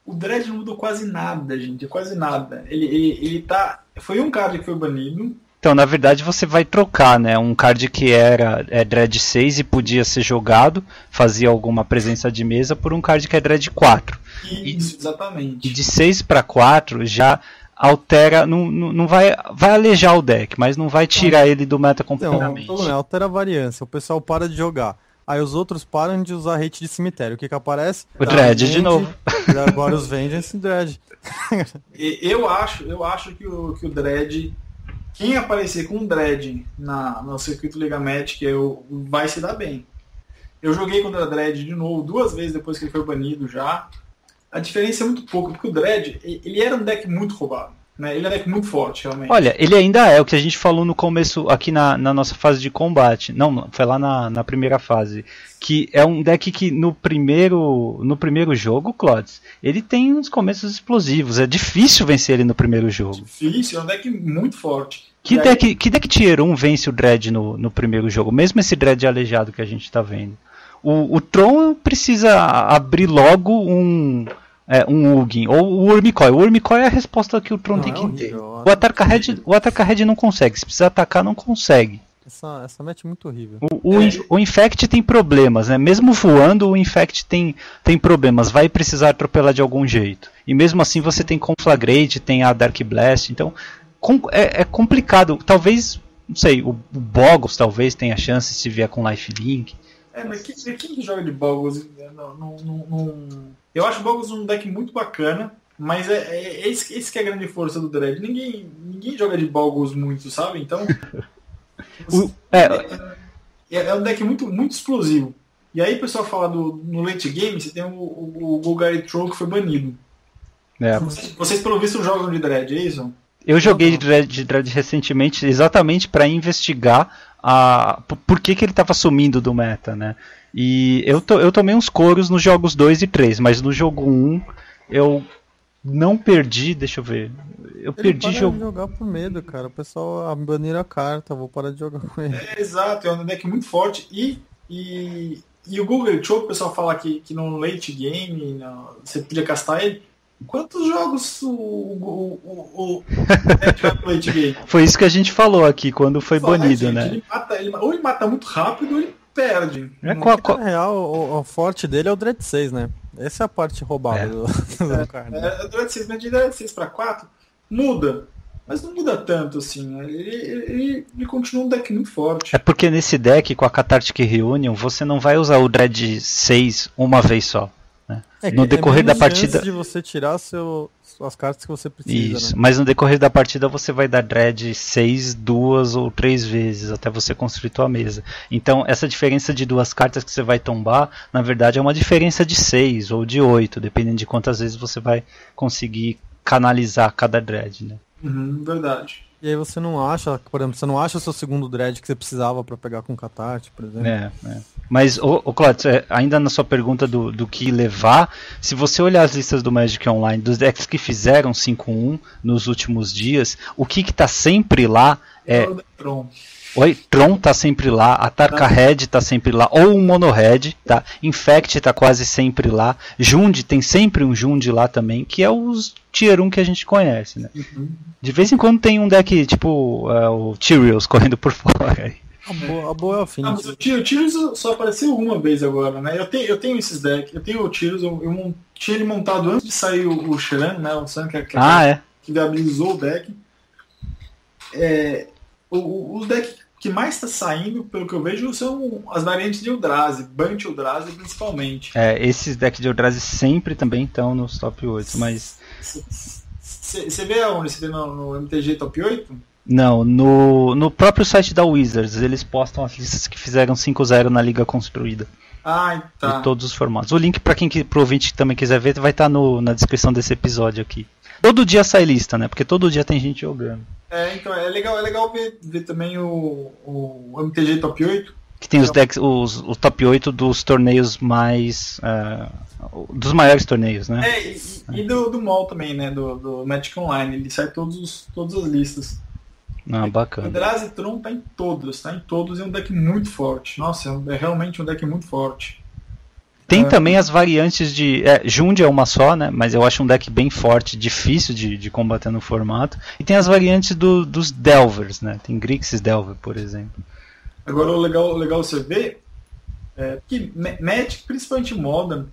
O Dredd não mudou quase nada, gente. Quase nada. Ele, ele, ele tá. Foi um card que foi banido. Então, na verdade, você vai trocar, né? Um card que era é, Dread 6 e podia ser jogado, fazia alguma presença de mesa, por um card que é Dread 4. E, isso, exatamente. E de 6 para 4 já altera, não, não, não vai, vai alejar o deck, mas não vai tirar ele do meta completamente. pelo menos, altera a variância. O pessoal para de jogar. Aí os outros param de usar rate de cemitério. O que que aparece? O Dread de novo. E agora os Vengeance Dread. E- Eu acho, eu acho que o, que o Dredd. Quem aparecer com Dredd na, no circuito Liga Magic eu, vai se dar bem. Eu joguei contra o Dredd de novo duas vezes depois que ele foi banido já. A diferença é muito pouco, porque o Dredd, e- ele era um deck muito roubado. Né? Ele é um deck muito forte, realmente. Olha, ele ainda é o que a gente falou no começo, aqui na, na nossa fase de combate. Não, foi lá na, na primeira fase. Que é um deck que no primeiro, no primeiro jogo, Clods, ele tem uns começos explosivos. É difícil vencer ele no primeiro jogo. Difícil, é um deck muito forte. Que deck, que deck Tier 1 vence o Dread no, no primeiro jogo? Mesmo esse Dread aleijado que a gente tá vendo. O, o Tron precisa abrir logo um. É, um Ugin. Ou o Urmikoi. O Urmikoi é a resposta que o Tron Não, tem é que ter. O Ataca-Red o Ataca-Red não consegue. Se precisar atacar, não consegue. Essa, essa match é muito horrível. O, o, É. O Infect tem problemas, né? Mesmo voando, o Infect tem, tem problemas. Vai precisar atropelar de algum jeito. E mesmo assim você tem Conflagrate, tem a Dark Blast. Então com- é, é complicado. Talvez, não sei, o, o Boggles talvez tenha chance se vier com Lifelink. É, mas quem, quem que joga de Boggles? Não, não, não- não- Eu acho o Boggles um deck muito bacana, mas é, é, é esse, esse que é a grande força do Dread. Ninguém, ninguém joga de Boggles muito, sabe? Então. O- é, é, é um deck muito, muito explosivo. E aí o pessoal fala do, no late game, você tem o, o, o Golgari Troll que foi banido. é. Vocês, vocês pelo visto jogam de Dread, é isso? Eu joguei de Dread, de Dread recentemente exatamente para investigar a, por que, que ele estava sumindo do meta, né? E eu, to, eu tomei uns coros nos jogos 2 e 3, mas no jogo 1 eu não perdi, deixa eu ver. Eu Ele perdi jogo. jogar por medo, cara. O pessoal baniram a carta, vou parar de jogar com ele. É, exato, é um deck muito forte. E, e, e o Google Choke, o pessoal fala que, que no late game no- você podia castar ele. Quantos jogos o, o, o, o, o? Foi isso que a gente falou aqui quando foi Fala, banido, gente, né? Ele mata, ele, ou ele mata muito rápido ou ele perde. É qual- qual- Na real, o, o forte dele é o Dread 6, né? Essa é a parte roubada É. do, do card. É, durante 6 de Dread 6 para 4, muda. Mas não muda tanto assim. né? Ele, ele, ele continua um deck muito forte. É porque nesse deck com a Cathartic Reunion você não vai usar o Dread 6 uma vez só. Né? É, no é decorrer da menos partida. de você tirar seu, as cartas que você precisa, Isso, né? mas no decorrer da partida você vai dar dread seis, duas ou três vezes até você construir tua mesa. Então essa diferença de duas cartas que você vai tombar, na verdade é uma diferença de seis ou de oito, dependendo de quantas vezes você vai conseguir canalizar cada dread, né? Uhum, verdade. E aí você não acha, por exemplo, você não acha o seu segundo dread que você precisava pra pegar com Catarte, por exemplo. É, é. Mas, ô, ô Cláudio, é, ainda na sua pergunta do, do que levar, se você olhar as listas do Magic Online, dos decks que fizeram 5-1 nos últimos dias, o que que tá sempre lá é O Tron. Oi, Tron tá sempre lá, Atarca Tá. Red tá sempre lá, ou um Mono Red, tá? Infect tá quase sempre lá, Jund tem sempre um Jund lá também, que é os Tier 1 que a gente conhece, né? Uhum. De vez em quando tem um deck tipo é, o Tyrios correndo por fora. aí. A boa, a boa é o Ah, mas Affinity. o Tyr- o Tyrius só apareceu uma vez agora, né? Eu tenho, eu tenho esses decks, eu tenho o Tyrius, eu, eu tinha ele montado antes de sair o, o Shan, né? O Sun que, é- que, é- Ah, é. que viabilizou o deck. É, o, o, os decks que mais está saindo, pelo que eu vejo, são as variantes de Eldrazi, Bunt Eldrazi principalmente. É, esses decks de Eldrazi sempre também estão nos top 8, mas Você vê aonde? Você vê no, no MTG Top 8? não, no, no próprio site da Wizards eles postam as listas que fizeram 5-0 na liga construída, Ah, tá. de todos os formatos. O link para quem que- pro ouvinte que também quiser ver vai estar no, na descrição desse episódio aqui. Todo dia sai lista, né? Porque todo dia tem gente jogando. É, então é legal, é legal ver, ver também o, o MTG Top 8. Que tem os decks, os, o top 8 dos torneios mais. ah, dos maiores torneios, né? É, e, e do, do MOL também, né? Do, do Magic Online. Ele sai todos os, todas as listas. Ah, O bacana. Eldrazi Tron tá em todos, tá em todos. É um deck muito forte. Nossa, é é realmente um deck muito forte. Tem É. também as variantes de. É, Jund é uma só, né? Mas eu acho um deck bem forte, difícil de, de combater no formato. E tem as variantes do- dos Delvers, né? Tem Grixis Delver, por exemplo. Agora, o legal, o legal você ver é que Ma- Magic, principalmente Modern,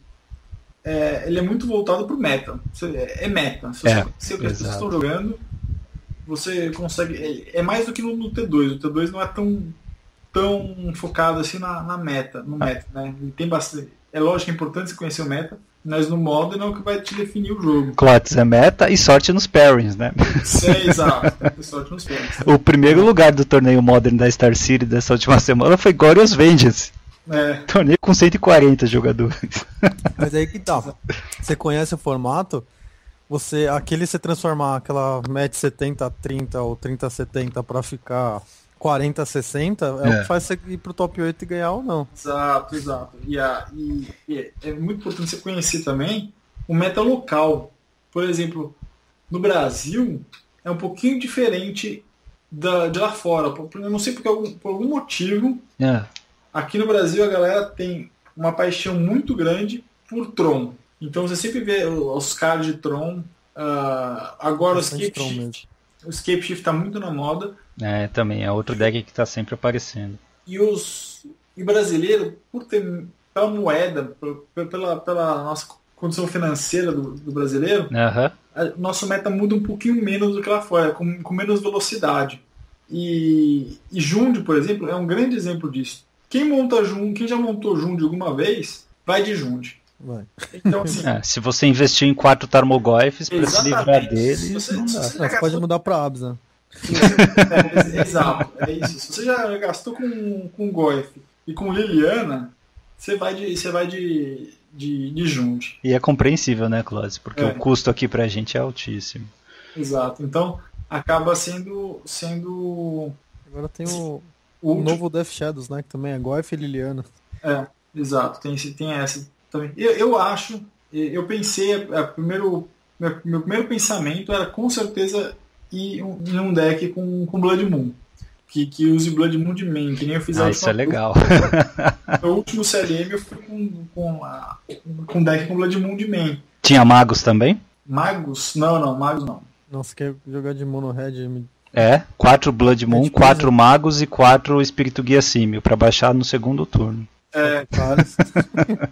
é, ele é muito voltado pro meta. Você- É meta. Se você É, conhecer o que as pessoas exato. estão jogando, você consegue. É, é mais do que no, no T2. O T2 não é tão, tão focado assim na, na meta, no meta, né? Ele tem bastante. É lógico que é importante você conhecer o meta, mas no Modern é o que vai te definir o jogo. Clots é meta e sorte nos pairings, né? É, exato. Sorte nos pontos. O primeiro lugar do torneio Modern da Star City dessa última semana foi Glorious Vengeance. É, Torneio com 140 jogadores. Mas aí que tá. Você conhece o formato, você aquele você transformar aquela match 70-30 ou 30-70 pra ficar 40-60 é, o É. que faz você ir pro top 8 e ganhar ou não. Exato, exato. E, a, e, e é- é muito importante você conhecer também o meta local. Por exemplo, no Brasil é um pouquinho diferente da, de lá fora. Por- Eu não sei porque algum- por algum motivo É. aqui no Brasil a galera tem uma paixão muito grande por Tron. Então você sempre vê os cards de Tron. ah, agora o Escape Shift. O Escape Shift tá muito na moda. É, também é outro deck que tá sempre aparecendo. E os e brasileiro, por ter pela moeda, pela, pela nossa condição financeira do, do brasileiro, a- nosso meta muda um pouquinho menos do que lá fora, com, com menos velocidade. E, e Jund, por exemplo, é um grande exemplo disso. Quem monta Jund, quem já montou Jund alguma vez, vai de Jund. Vai. Então, assim, É, se você investiu em quatro Tarmogoyfs pra se livrar Se você- não se dá. você- Não, você pode mudar pra Abs, né? É, exato, é isso. Se você já gastou com, com Goif e com Liliana, você vai de, você vai de, de, de Jund. E é compreensível, né, Cláudio? Porque É. o custo aqui pra gente é altíssimo. Exato. Então acaba sendo sendo Agora tem o, o o novo Death Shadows, né? Que também é Goif e Liliana. É, exato. Tem tem essa também. Eu, eu acho, eu pensei, a, primeiro meu, meu primeiro pensamento era com certeza ir um- um deck com, com Blood Moon. Que, que use Blood Moon de main, que nem eu fiz a Ah, última isso é legal. No último CLM eu fui com, com, a, com deck com Blood Moon de main. Tinha magos também? Magos? Não, não, magos não. Nossa, quer jogar de Mono Red? me- É, quatro Blood Moon, tipo quatro magos e quatro Espírito Guia Símio, pra baixar no segundo turno. É, Vários.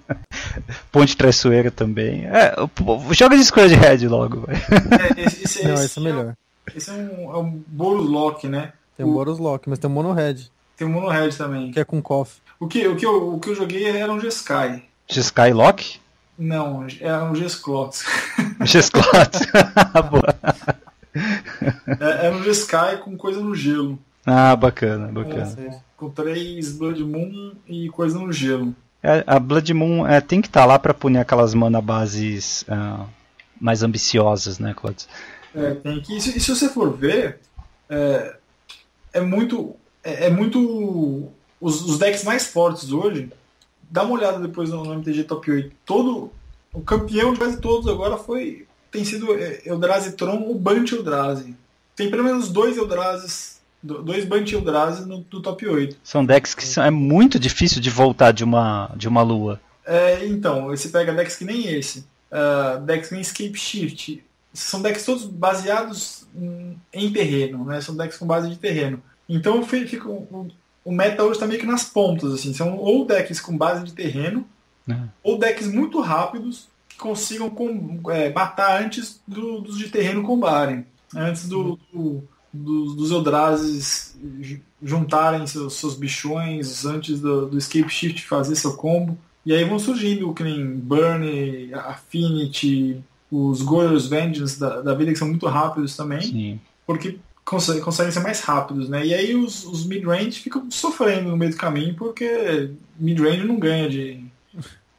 Ponte Traiçoeira também. É, o- joga de Squad Red logo, é, esse, esse, Não, esse esse é melhor. Esse é um, é um Boros Lock, né? Tem o O- Boros Lock, mas tem o Mono Red, Tem o Mono Red também. que é com Koff. O que, o, que eu, o que eu joguei era um G-Sky. Skylock? Não, era um G-Clots. G-Clots. é, era um G-Sky com coisa no gelo. Ah, bacana, bacana. É, com três Blood Moon e coisa no gelo. É, a Blood Moon é, tem que estar tá lá para punir aquelas mana bases uh, mais ambiciosas, né, Claudio? É, tem que. E se, e se você for ver, é, é muito. É, é muito. Os, os, decks mais fortes hoje, dá uma olhada depois no, no MTG Top 8. Todo. O campeão de quase todos agora foi. Tem sido Eldrazi Tron ou Bunt Eldrazi. Tem pelo menos dois Eldrazes dois Bunt Eldrazi no, no, top 8. São decks que são, é muito difícil de voltar de uma, de uma lua. É, então, você pega decks que nem esse. Uh, decks que nem Escape Shift são decks todos baseados em terreno, né? São decks com base de terreno. Então fica, o, o meta hoje está meio que nas pontas, assim. São ou decks com base de terreno, é. ou decks muito rápidos que consigam com, é, matar antes do, dos de terreno combarem. Antes do, do, do dos Eldrazes juntarem seus, seus bichões, antes do, do Escape Shift fazer seu combo. E aí vão surgindo que nem Burn, Affinity, os Goyers Vengeance da, da vida, que são muito rápidos também. Sim. Porque conseguem, conseguem ser mais rápidos, né? E aí os, os mid-range ficam sofrendo no meio do caminho, porque mid-range não ganha de,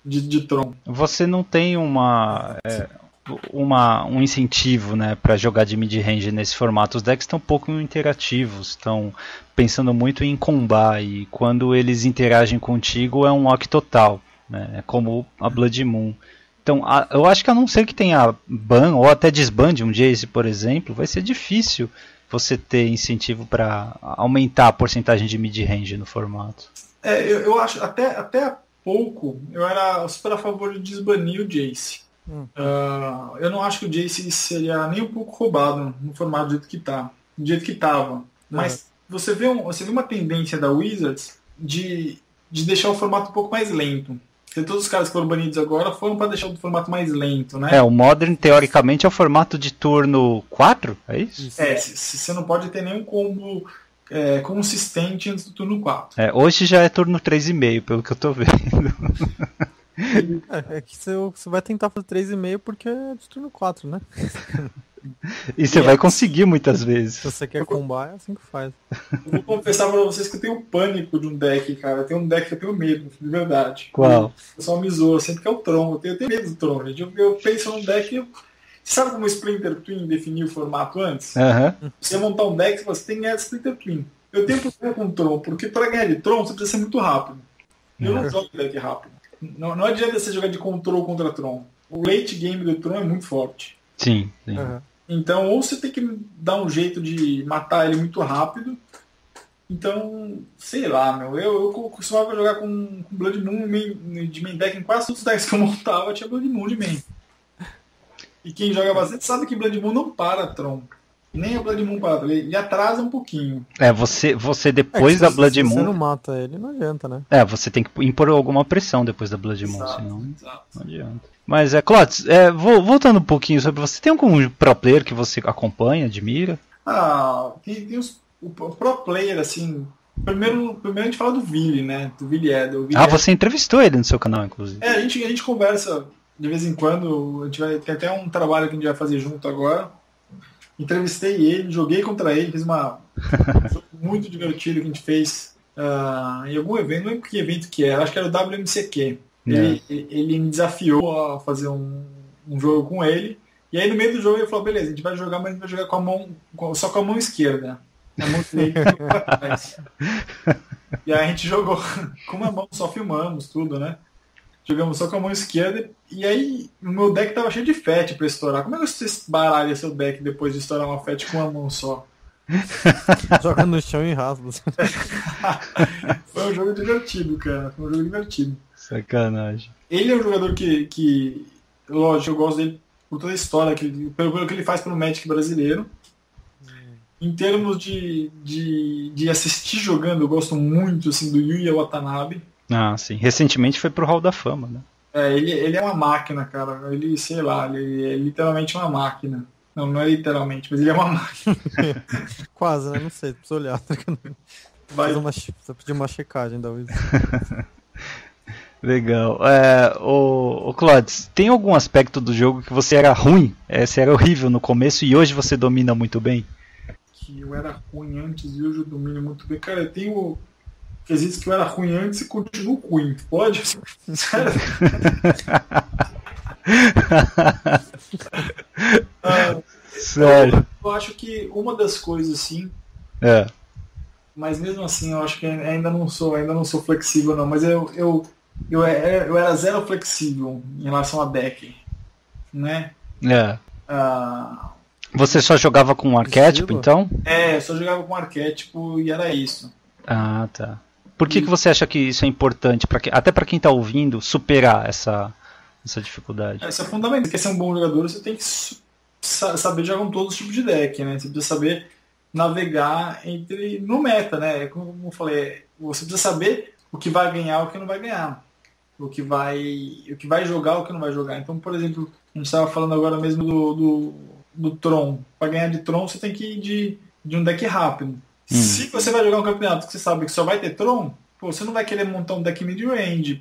de, de Tron. Você não tem uma. É, uma, um incentivo né, para jogar de mid-range nesse formato. Os decks estão um pouco interativos, estão pensando muito em combar e quando eles interagem contigo é um lock total, né, é como a Blood Moon. Então, a, eu acho que a não ser que tenha ban ou até desbande um Jace, por exemplo, vai ser difícil você ter incentivo para aumentar a porcentagem de mid-range no formato. É, eu, eu, acho, até, até há pouco, eu era super a favor de desbanir o Jace. Hum. Uh, eu não acho que o Jace seria nem um pouco roubado no formato do jeito que tá, do jeito que tava. Mas você, vê um, você vê uma tendência da Wizards de, de deixar o formato um pouco mais lento. Todos os caras que foram banidos agora foram para deixar o formato mais lento, né? É, o Modern, teoricamente, é o formato de turno 4, é isso? É, você não pode ter nenhum combo é, consistente antes do turno 4. É, hoje já é turno 3,5, pelo que eu tô vendo. é, é que você, você vai tentar fazer 3,5 porque é de turno 4, né? E você vai conseguir muitas vezes. Se você quer combar, é assim que faz. Eu vou confessar pra vocês que eu tenho pânico de um deck, cara. Tem um deck que eu tenho medo, de verdade. Qual? O pessoal me zoa sempre que é o Tron. Eu tenho, eu tenho medo do Tron, gente. Eu, eu penso num deck. Eu... Sabe como o Splinter Twin definiu o formato antes? Uhum. Você montar um deck, você tem que ganhar de Splinter Twin. Eu tenho problema com o Tron, porque para ganhar de Tron você precisa ser muito rápido. Eu não jogo deck rápido. Não, não adianta você jogar de control contra Tron. O late game do Tron é muito forte. Sim, sim. Uhum. Então, ou você tem que dar um jeito de matar ele muito rápido. Então, sei lá, meu. Eu, eu costumava jogar com, com Blood Moon de main deck em quase todos os decks que eu montava, tinha Blood Moon de main. E quem joga bastante sabe que Blood Moon não para Tron. Nem a Blood Moon para, ele atrasa um pouquinho. É, você, você depois é da Blood Moon. Se você não mata ele, não adianta, né? É, você tem que impor alguma pressão depois da Blood Moon, exato, senão exato. não adianta. Mas, é, Clotes, é, voltando um pouquinho sobre você, tem algum pro player que você acompanha, admira? Ah, tem, tem os, o pro player, assim. Primeiro, primeiro a gente fala do Vili, né? Do Vili Edel. Ah, você entrevistou ele no seu canal, inclusive. É, a gente, a gente conversa de vez em quando. A gente vai, tem até um trabalho que a gente vai fazer junto agora. Entrevistei ele, joguei contra ele, fiz uma. muito divertido que a gente fez uh, em algum evento, não lembro que evento que era, acho que era o WMCQ. Ele, é. ele me desafiou a fazer um, um jogo com ele. E aí no meio do jogo ele falou, beleza, a gente vai jogar, mas a gente vai jogar com a mão, só com a mão esquerda. A mão direita E aí a gente jogou com uma mão, só filmamos tudo, né? Jogamos só com a mão esquerda. E aí o meu deck tava cheio de fete pra estourar. Como é que você baralha seu deck depois de estourar uma fete com uma mão só? Joga no chão e rasga. Foi um jogo divertido, cara. Foi um jogo divertido. Sacanagem. Ele é um jogador que, que lógico, eu gosto dele por toda a história, que, pelo, pelo que ele faz pelo Magic brasileiro. Hum. Em termos de, de, de assistir jogando, eu gosto muito assim, do Yuya Watanabe. Ah, sim. Recentemente foi pro Hall da Fama, né? É, ele, ele é uma máquina, cara. Ele, sei lá, ele é literalmente uma máquina. Não, não é literalmente, mas ele é uma máquina. Quase, né? Não sei, precisa olhar. Vai. Uma, pedir uma checagem da Wizard. Legal. É, o, o Clodes, tem algum aspecto do jogo que você era ruim? É, você era horrível no começo e hoje você domina muito bem? Que eu era ruim antes e hoje eu domino muito bem. Cara, eu tenho quesitos que eu era ruim antes e continuo ruim. Pode? Sério? ah, Sério. Eu, eu acho que uma das coisas, assim, É. mas mesmo assim eu acho que ainda não sou, ainda não sou flexível não, mas eu, eu, eu, era, eu era zero flexível em relação a deck, né? É. Ah, Você só jogava com um arquétipo, então? é, eu só jogava com arquétipo e era isso. Ah, tá. Por que, que você acha que isso é importante, pra que, até para quem tá ouvindo, superar essa, essa dificuldade? Isso é fundamental. Quer ser um bom jogador, você tem que saber jogar com todos os tipos de deck, né? Você precisa saber navegar entre no meta, né? Como eu falei, você precisa saber o que vai ganhar e o que não vai ganhar. O que vai, o que vai jogar e o que não vai jogar. Então, por exemplo, a gente estava falando agora mesmo do, do, do Tron. Para ganhar de Tron, você tem que ir de, de um deck rápido. Se você vai jogar um campeonato que você sabe que só vai ter Tron, pô, você não vai querer montar um deck mid-range,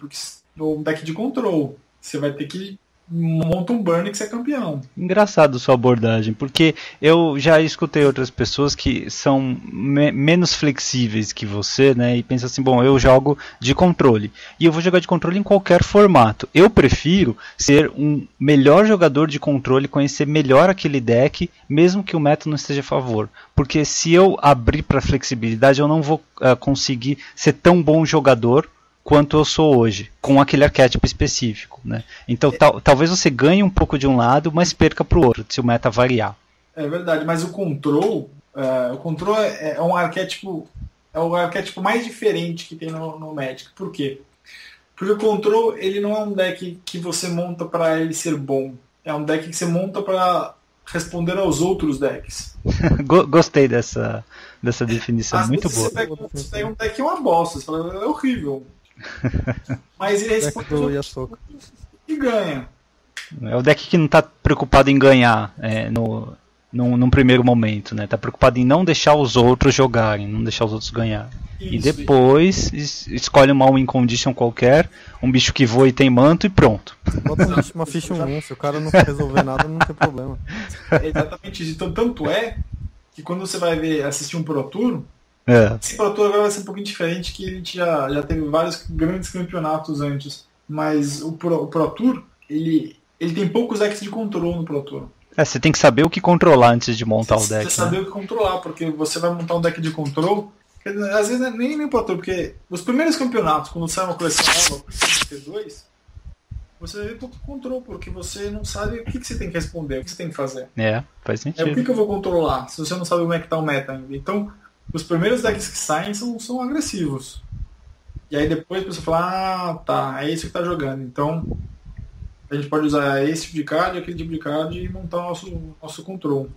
ou um deck de control. Você vai ter que montar um burn que você é campeão. Engraçado sua abordagem, porque eu já escutei outras pessoas que são me- menos flexíveis que você, né? E pensam assim, bom, eu jogo de controle e eu vou jogar de controle em qualquer formato. Eu prefiro ser um melhor jogador de controle, conhecer melhor aquele deck, mesmo que o meta não esteja a favor, porque se eu abrir para flexibilidade, eu não vou ah, conseguir ser tão bom jogador quanto eu sou hoje, com aquele arquétipo específico, né? Então tal- talvez você ganhe um pouco de um lado, mas perca para o outro, se o meta variar. É verdade, mas o control, é, o control é, é um arquétipo, é o arquétipo mais diferente que tem no, no Magic. Por quê? Porque o control ele não é um deck que você monta para ele ser bom. É um deck que você monta para responder aos outros decks. Go- Gostei dessa, dessa definição, Às muito boa. Você pega, você pega um deck que é uma bosta, você fala, é horrível. Mas ele responde do Yasuoka. e ganha. É o deck que não está preocupado em ganhar é, no, num, num primeiro momento, né? Tá preocupado em não deixar os outros jogarem, não deixar os outros ganharem. E Isso, depois es- escolhe uma win condition qualquer, um bicho que voa e tem manto e pronto. Bota um uma ficha 1 se o cara não resolver nada, não tem problema. É exatamente isso. Então, tanto é que quando você vai ver, assistir um Pro Tour, É, esse Pro Tour vai ser um pouquinho diferente, que ele já, já teve vários grandes campeonatos antes. Mas o Pro, o Pro Tour, ele, ele tem poucos decks de controle no Pro Tour. É, você tem que saber o que controlar antes de montar o Você deck. precisa né? saber o que controlar, porque você vai montar um deck de controle. Às vezes é nem nem Pro Tour, porque os primeiros campeonatos, quando sai uma coleção nova, por exemplo, T2, você vê todo o controle, porque você não sabe o que, que você tem que responder, o que você tem que fazer. É, faz É o sentido. que, que eu vou controlar, se você não sabe como é que tá o meta ainda. Então, os primeiros decks que saem são, são agressivos. E aí depois você fala, ah, tá, é esse que tá jogando. Então, a gente pode usar esse tipo de card, aquele tipo de card e montar o nosso, nosso controle.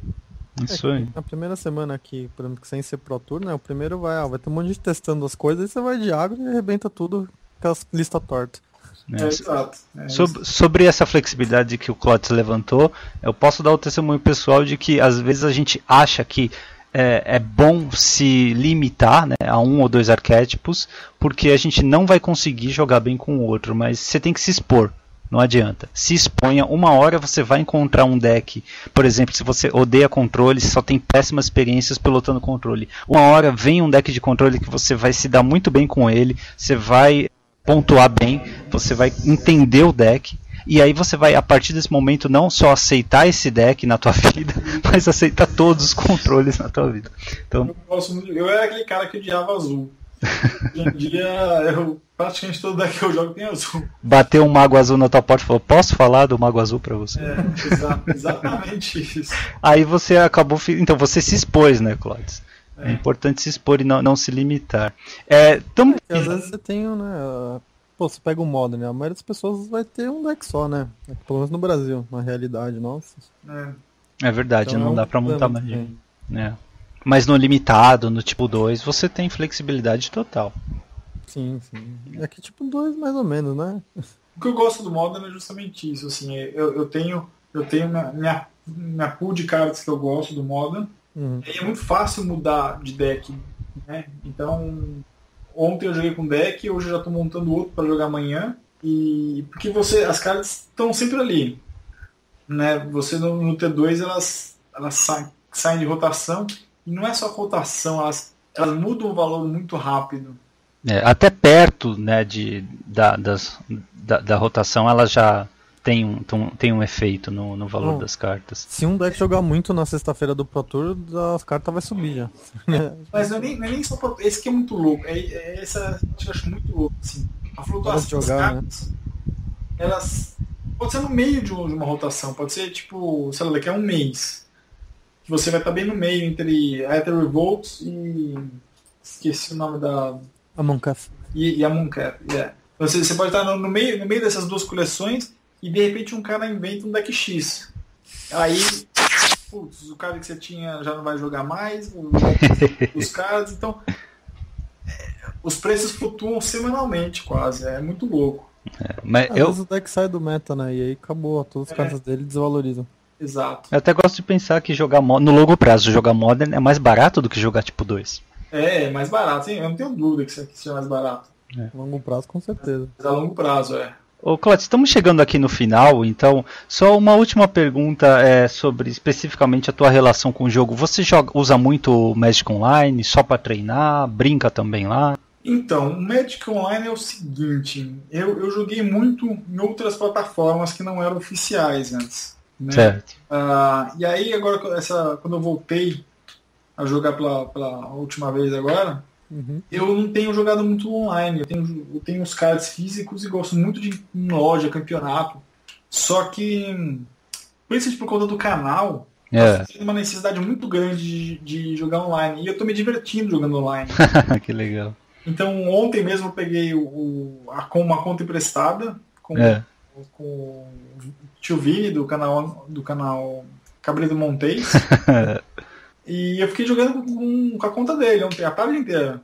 Isso aí. Na primeira semana aqui, por exemplo, que sem ser Pro Tour, né? O primeiro vai, ah, vai ter um monte de gente testando as coisas, aí você vai de agro e arrebenta tudo com as listas tortas. né? É, exato. É Sob- sobre essa flexibilidade que o Clotes levantou, eu posso dar o testemunho pessoal de que às vezes a gente acha que é, é bom se limitar né, a um ou dois arquétipos, porque a gente não vai conseguir jogar bem com o outro, mas você tem que se expor. Não adianta. Se exponha, uma hora você vai encontrar um deck. Por exemplo, se você odeia controle, só tem péssimas experiências pilotando controle. Uma hora vem um deck de controle que você vai se dar muito bem com ele, você vai pontuar bem, você vai entender o deck. E aí você vai, a partir desse momento, não só aceitar esse deck na tua vida, mas aceitar todos os controles na tua vida. Então, Eu, eu era aquele cara que odiava azul. Hoje em dia, eu, praticamente todo deck que eu jogo tem azul. bateu um mago azul na tua porta e falou: Posso falar do mago azul pra você? É, exa- exatamente isso. Aí você acabou. Então você se expôs, né, Clodes? É. É. importante se expor e não, não se limitar. É, tam- E às vezes você tem, né? Pô, você pega o modo, né? A maioria das pessoas vai ter um deck só, né? Pelo menos no Brasil, na realidade, nossa. É. é verdade, Então não é um dá pra montar também. né? Mas no limitado, no tipo 2, você tem flexibilidade total. Sim, sim. É que tipo dois mais ou menos, né? O que eu gosto do Modern é justamente isso. Assim, eu, eu tenho, eu tenho minha, minha, minha pool de cartas que eu gosto do Modern. Uhum. E é muito fácil mudar de deck. Né? Então, ontem eu joguei com deck, hoje eu já estou montando outro para jogar amanhã. E porque você, as cartas estão sempre ali, né? Você no, no T2 elas elas saem, saem de rotação e não é só rotação, elas, elas mudam o valor muito rápido. É, até perto né, de, da, das, da, da rotação, elas já tem um, tem um efeito no, no valor das cartas. Se um deck jogar muito na sexta-feira do Pro Tour, as cartas vai subir já. Mas não é nem, não é nem só Pro Esse que é muito louco. É, é, essa eu acho muito louco. Assim, a flutuação das cartas, né? elas. Pode ser no meio de uma rotação, pode ser tipo, sei lá, daqui a um mês. Que você vai estar bem no meio entre Ether Revolts e. Esqueci o nome da. Amonkhet. E, e Amonkhet, yeah. Você, você pode estar no, no, meio, no meio dessas duas coleções e de repente um cara inventa um deck X. Aí, putz, o cara que você tinha já não vai jogar mais, os caras, então. É, os preços flutuam semanalmente quase, é muito louco. É, mas Às eu... vezes o deck sai do meta, né? E aí acabou, todas as é. cartas dele desvalorizam. Exato. Eu até gosto de pensar que jogar no longo prazo, jogar Modern é mais barato do que jogar tipo 2. É, é mais barato, sim, eu não tenho dúvida que isso é mais barato. É. Longo prazo, com certeza. Mas a longo prazo, é. Ô, Cláudio, estamos chegando aqui no final, então só uma última pergunta é sobre especificamente a tua relação com o jogo. Você joga, usa muito Magic Online só para treinar? Brinca também lá? Então, o Magic Online é o seguinte: eu, eu joguei muito em outras plataformas que não eram oficiais antes. Né? Certo. Uh, e aí, agora, essa, quando eu voltei a jogar pela, pela última vez agora, uhum. eu não tenho jogado muito online. Eu tenho, eu tenho os cards físicos e gosto muito de loja, campeonato. Só que, principalmente por conta do canal, é. tem uma necessidade muito grande de, de, jogar online. E eu tô me divertindo jogando online. que legal. Então, ontem mesmo eu peguei o, a, com uma conta emprestada com, é. com o tio Vini do canal, do canal Cabrito Montes. e eu fiquei jogando com, com, a conta dele ontem, a tarde inteira.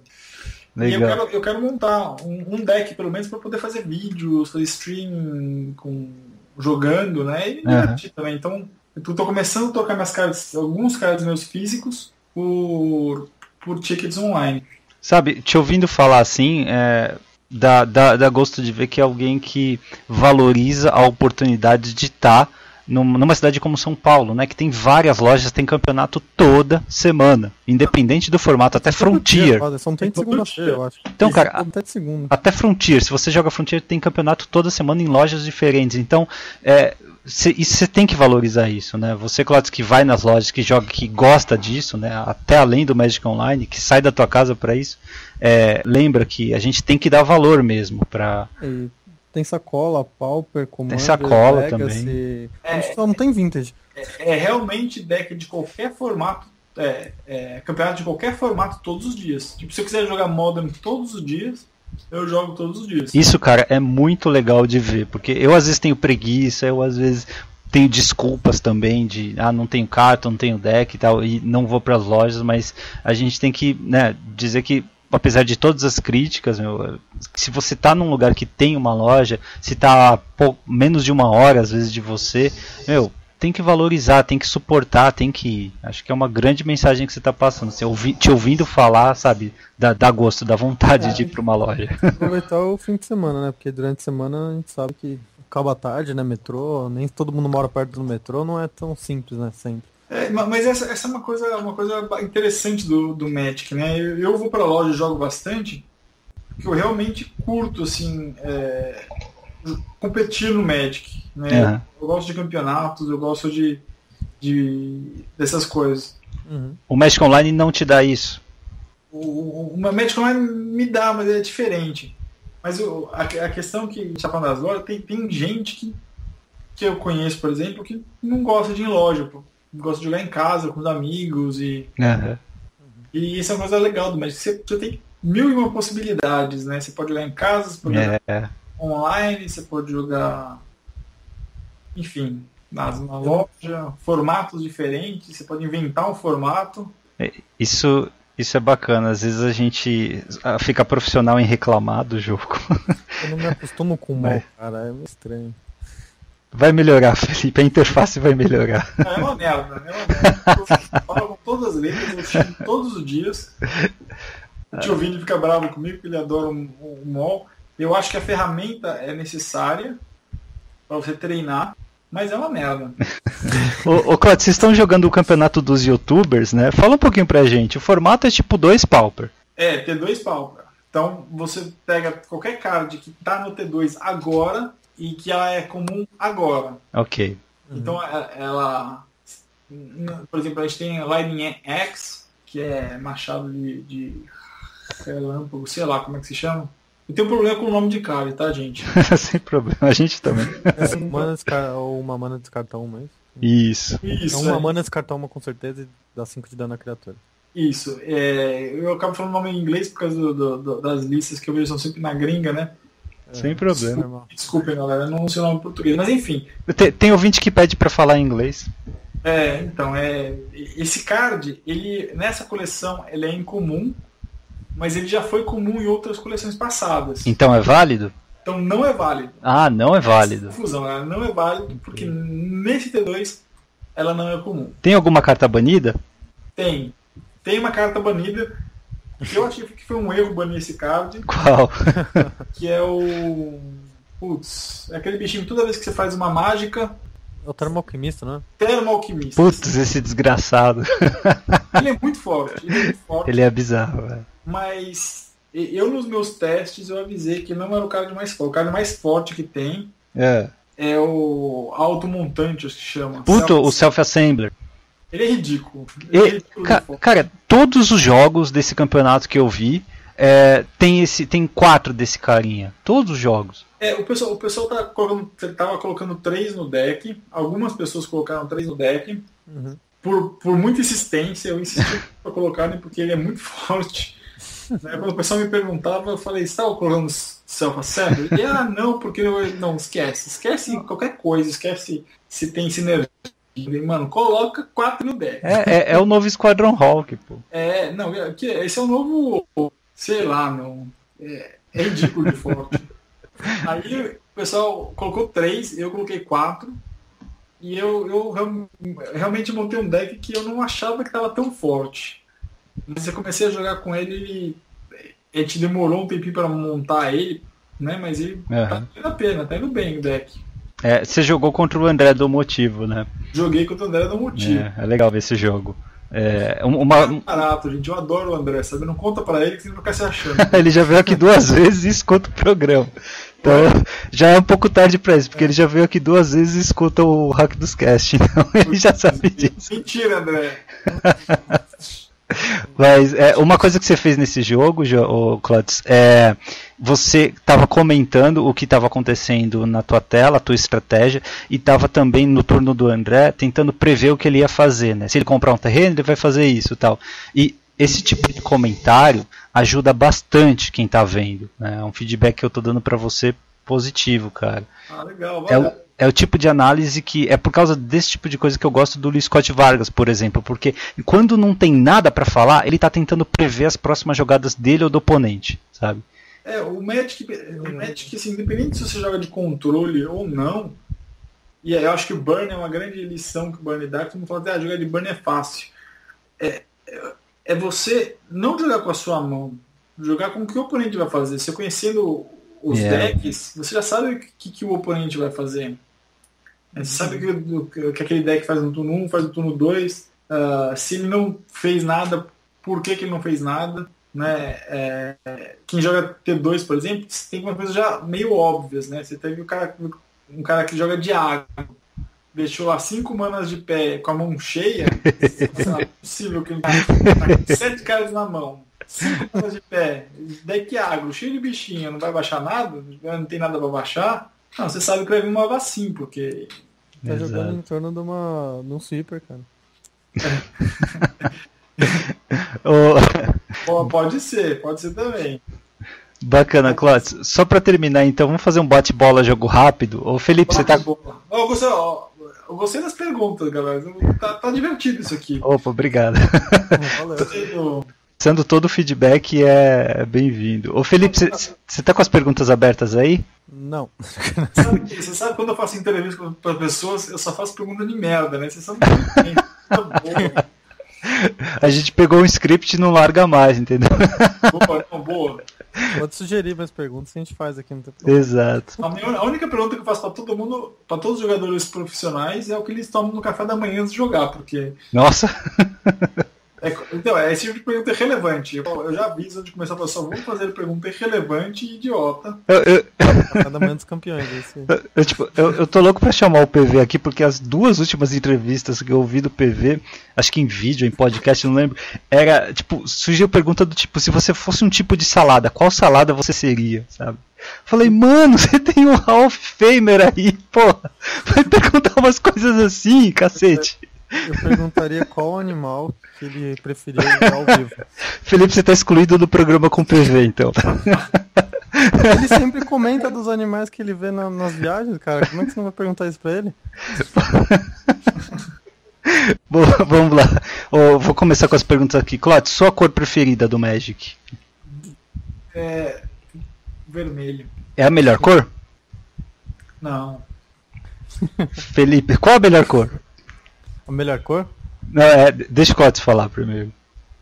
Legal. E eu quero, eu quero montar um, um deck, pelo menos, para poder fazer vídeos, fazer stream com, jogando, né? E uhum. também. Então, eu tô começando a tocar minhas cartas, alguns cards meus físicos por, por tickets online. Sabe, te ouvindo falar assim, é, dá, dá, dá gosto de ver que é alguém que valoriza a oportunidade de estar tá numa cidade como São Paulo, né, que tem várias lojas, tem campeonato toda semana, independente do formato, até Frontier. São tem segunda-feira, eu acho. Então, cara, até, até Frontier, se você joga Frontier, tem campeonato toda semana em lojas diferentes. Então, é, Cê, e você tem que valorizar isso, né? Você, Cláudio, que vai nas lojas, que joga, que gosta disso, né? Até além do Magic Online, que sai da tua casa para isso, é, lembra que a gente tem que dar valor mesmo para. Tem sacola, Pauper, Commander, tem sacola Legacy, também. É, não tem vintage. É, é, realmente deck de qualquer formato, é, é, campeonato de qualquer formato todos os dias. Tipo, se eu quiser jogar Modern todos os dias, eu jogo todos os dias. Isso, cara, é muito legal de ver, porque eu às vezes tenho preguiça, eu às vezes tenho desculpas também de ah não tenho carta, não tenho deck e tal e não vou para as lojas, mas a gente tem que né, dizer que apesar de todas as críticas, meu, se você está num lugar que tem uma loja, se está a menos de uma hora às vezes de você, meu, tem que valorizar, tem que suportar, tem que. Acho que é uma grande mensagem que você está passando. Você ouvi, te ouvindo falar, sabe, dá, dá gosto, dá vontade é, de ir para uma loja. Aproveitar o fim de semana, né? Porque durante a semana a gente sabe que acaba tarde, né? Metrô, nem todo mundo mora perto do metrô, não é tão simples, né? Sempre. É, mas essa, essa é uma coisa, uma coisa interessante do, do Magic, né? Eu, eu vou para loja e jogo bastante, porque eu realmente curto, assim, é, competir no Magic. Né? Uhum. Eu gosto de campeonatos, eu gosto de, de dessas coisas. Uhum. O Magic Online não te dá isso? O, o, Magic Online me dá, mas é diferente. Mas o, a, a questão que a gente está falando das lojas, tem, tem gente que, que eu conheço, por exemplo, que não gosta de ir em loja, pô. Gosta de jogar em casa com os amigos e. Uhum. E isso é uma coisa legal do Magic. Você, você tem mil e uma possibilidades, né? Você pode jogar em casa, você pode é. jogar online, você pode jogar, enfim, nas, na loja, formatos diferentes, você pode inventar um formato. É, isso, isso é bacana, às vezes a gente ah, fica profissional em reclamar do jogo. Eu não me acostumo com o mal, cara, é meio estranho. Vai melhorar, Felipe, a interface vai melhorar. É uma merda, é uma merda. Eu falo com todas as letras, eu xingo todos os dias. O tio Vini fica bravo comigo, porque ele adora o um, um mol. Eu acho que a ferramenta é necessária para você treinar, mas é uma merda. ô, ô Claudio, vocês estão jogando o campeonato dos youtubers, né? Fala um pouquinho pra gente. O formato é tipo dois pauper. É, T2 pauper. Então você pega qualquer card que tá no T2 agora e que ela é comum agora. Ok. Então ela. Por exemplo, a gente tem Lightning X, que é machado de, de relâmpago, sei lá como é que se chama. Eu tenho problema com o nome de card, tá, gente? Sem problema, a gente também. É mana ou uma mana descartar uma, é isso? Isso. Isso. É uma é. mana descartar uma com certeza e dá 5 de dano à criatura. Isso. É, eu acabo falando o nome em inglês por causa do- do- das listas que eu vejo são sempre na gringa, né? Sem problema. Normal. Desculpem, galera, eu não sei o nome em português. Mas enfim, Tem, tem ouvinte que pede pra falar em inglês. É, então, é, esse card, ele nessa coleção, ele é incomum, mas ele já foi comum em outras coleções passadas. Então é válido? Então não é válido. Ah, não é válido. Confusão, ela não é válido porque nesse T2 ela não é comum. Tem alguma carta banida? Tem, tem uma carta banida eu achei que foi um erro banir esse card, Qual? que é o putz, é aquele bichinho toda vez que você faz uma mágica, É o termo alquimista, não é? Termo Alquimista. Putz, esse desgraçado. Ele é muito forte, ele é muito forte. Ele é bizarro, velho. Mas eu nos meus testes eu avisei que não era o card mais forte. O card mais forte que tem É. é o Alto Montante, acho que chama. Puto, Self- o Self-Assembler. Ele é ridículo. Ele é E, ridículo ca- cara, todos os jogos desse campeonato que eu vi é, tem esse, tem quatro desse carinha. Todos os jogos. É, o pessoal, o pessoal tá colocando, tava colocando três no deck. Algumas pessoas colocaram três no deck. Uhum. Por, por muita insistência, eu insisti pra colocarem porque ele é muito forte. Né, Quando o pessoal me perguntava, eu falei, estava colocando self-assembly? E ah, não, porque eu, não, esquece. Esquece qualquer coisa, esquece se tem sinergia. Mano, coloca quatro no deck. É, é, é o novo Squadron Hawk, pô. É, não, é que esse é o novo, sei lá, meu, é, é ridículo de forte. Aí o pessoal colocou três, eu coloquei quatro, e eu, eu real- realmente montei um deck que eu não achava que estava tão forte. Mas eu comecei a jogar com ele, ele, gente demorou um tempinho para montar ele, né? Mas ele tá Aham. valendo a pena, tá indo bem o deck. É, você jogou contra o André do Motivo, né? Joguei contra o André do motivo. É, é legal ver esse jogo. É, um- uma, Barato, gente. Eu adoro o André, sabe? Não conta pra ele que você não ficar se achando. ele já veio aqui duas vezes e escuta o programa. Então já é um pouco tarde pra isso, porque ele já veio aqui duas vezes e escuta o Hack dos Cast, então ele já sabe disso. Mentira, André. Mas é, uma coisa que você fez nesse jogo, Jo- é você estava comentando o que estava acontecendo na tua tela, a tua estratégia, e estava também no turno do André tentando prever o que ele ia fazer, né? Se ele comprar um terreno, ele vai fazer isso, e tal. E esse tipo de comentário ajuda bastante quem está vendo, né? É um feedback que eu estou dando para você positivo, cara. Ah, legal. É Valeu. o, é o tipo de análise que é por causa desse tipo de coisa que eu gosto do Luiz Scott Vargas, por exemplo, porque quando não tem nada pra falar, ele tá tentando prever as próximas jogadas dele ou do oponente, sabe? É, o Magic, o Magic, assim, independente se você joga de controle ou não, e eu acho que o Burn é uma grande lição que o Burn dá, que todo mundo fala, ah, jogar de Burn é fácil. É, é, é você não jogar com a sua mão, jogar com o que o oponente vai fazer. Você conhecendo os Yeah. decks, você já sabe o que, que o oponente vai fazer. É, sabe que, que aquele deck faz no turno 1, faz no turno 2. ah, se ele não fez nada, por que, que ele não fez nada? Né? É, quem joga T2, por exemplo, tem uma coisa já meio óbvias, né? Você teve o cara, um cara que joga de água, deixou lá cinco manas de pé com a mão cheia, é possível que ele tá sete caras na mão, cinco manas de pé, deck agro, cheio de bichinho, não vai baixar nada, não tem nada pra baixar. Não, você sabe que vai vir uma vacina, porque Tá jogando Exato. em torno de uma. de um sweeper, cara. Ô, pô, pode ser, pode ser também. bacana, Clotis. Só pra terminar, então, vamos fazer um bate-bola jogo rápido. Ô, Felipe, você tá. Eu gostei, ó, eu gostei das perguntas, galera. Tá, tá divertido isso aqui. Opa, obrigado. Valeu. Sendo todo o feedback é bem-vindo. Ô, Felipe, você- você tá com as perguntas abertas aí? Não. Sabe, você sabe quando eu faço entrevista para pessoas, eu só faço pergunta de merda, né? Vocês são muito bem. Tá A gente pegou um script e não larga mais, entendeu? boa, boa, não, boa. Pode sugerir mais perguntas que a gente faz aqui no tempo. Exato. A, minha- a única pergunta que eu faço pra todo mundo, pra todos os jogadores profissionais, é o que eles tomam no café da manhã antes de jogar, porque. Nossa, é- então, é esse tipo de pergunta irrelevante. Eu, eu já aviso antes de começar a falar, só vamos fazer pergunta irrelevante e idiota. eu, eu, Café da manhã dos campeões. é isso aí. eu, tipo, eu, eu tô louco pra chamar o PV aqui, porque as duas últimas entrevistas que eu ouvi do PV, acho que em vídeo, em podcast, não lembro, era, tipo, surgiu pergunta do tipo, se você fosse um tipo de salada, qual salada você seria, sabe? Falei, mano, você tem um Ralph Famer aí, porra. Vai perguntar umas coisas assim, cacete. Eu perguntaria qual animal que ele preferia ao vivo. Felipe, você tá excluído do programa com PV, então. Ele sempre comenta dos animais que ele vê na- nas viagens, cara. Como é que você não vai perguntar isso pra ele? Bom, vamos lá. Vou começar com as perguntas aqui. Cláudio, sua cor preferida do Magic? É. Vermelho. É a melhor cor? Não. Felipe, qual a melhor cor? A melhor cor? Não, é, deixa o Cláudio falar primeiro.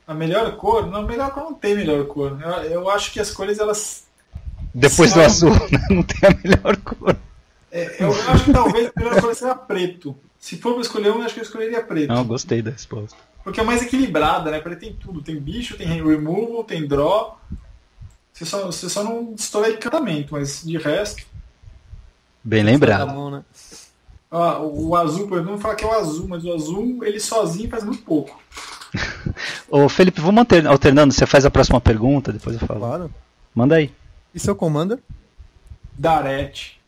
A melhor cor? Não, a melhor cor não tem melhor cor. Eu, eu acho que as cores, elas. Depois do azul, né? não tem a melhor cor. é, eu acho que talvez a melhor cor seja preto. Se for pra escolher um, eu acho que eu escolheria preto. Não, gostei da resposta. Porque é mais equilibrada, né? Porque tem tudo. Tem bicho, tem removal, tem draw. Você só, você só não estoura encantamento, mas de resto. Bem lembrado. mão, né? Ó, o, azul, por exemplo, não falar que é o azul, mas o azul, ele sozinho faz muito pouco. Ô, Felipe, vamos alter- alternando. Você faz a próxima pergunta, depois eu falo. Claro. Manda aí. E seu commander? Darete,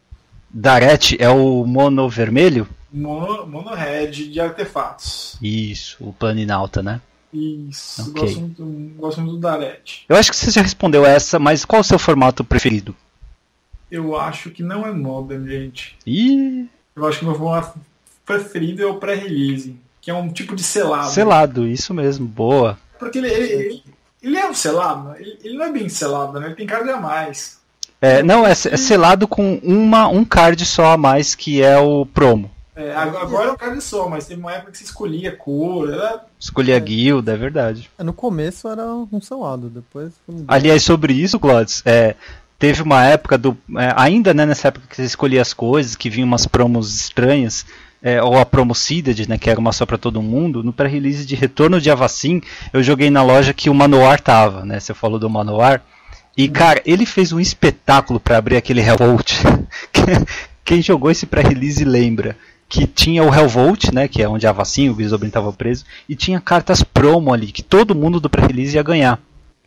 Darete é o mono vermelho? mono, mono red de artefatos. Isso, o Planinauta, né? Isso, Ok. gosto, muito, gosto muito do Darete. Eu acho que você já respondeu essa, mas qual o seu formato preferido? Eu acho que não é modern, gente. Ih, Eu acho que meu formato preferido é o pré-release, que é um tipo de selado. selado, isso mesmo, boa. Porque ele, ele, ele, ele é um selado, ele, ele não é bem selado, né? Ele tem carga a mais. É, não, é, é selado com uma, um card só a mais, que é o promo. É, agora é um card só, mas teve uma época que você escolhia a cor. Era... Escolhi a guilda, é verdade. É, No começo era um selado, depois. foi- Aliás, sobre isso, Glodes, é, teve uma época do. é, ainda né, nessa época que você escolhia as coisas, que vinham umas promos estranhas, é, ou a promo Seeded, né, que era uma só pra todo mundo, no pré-release de Retorno de Avacyn, eu joguei na loja que o Manoar tava, né? Você falou do Manoar. E, cara, ele fez um espetáculo pra abrir aquele Hellvolt. Quem jogou esse pré-release lembra que tinha o Hellvolt, né, que é onde a Avacyn, o Grisobrin tava preso, e tinha cartas promo ali, que todo mundo do pré-release ia ganhar.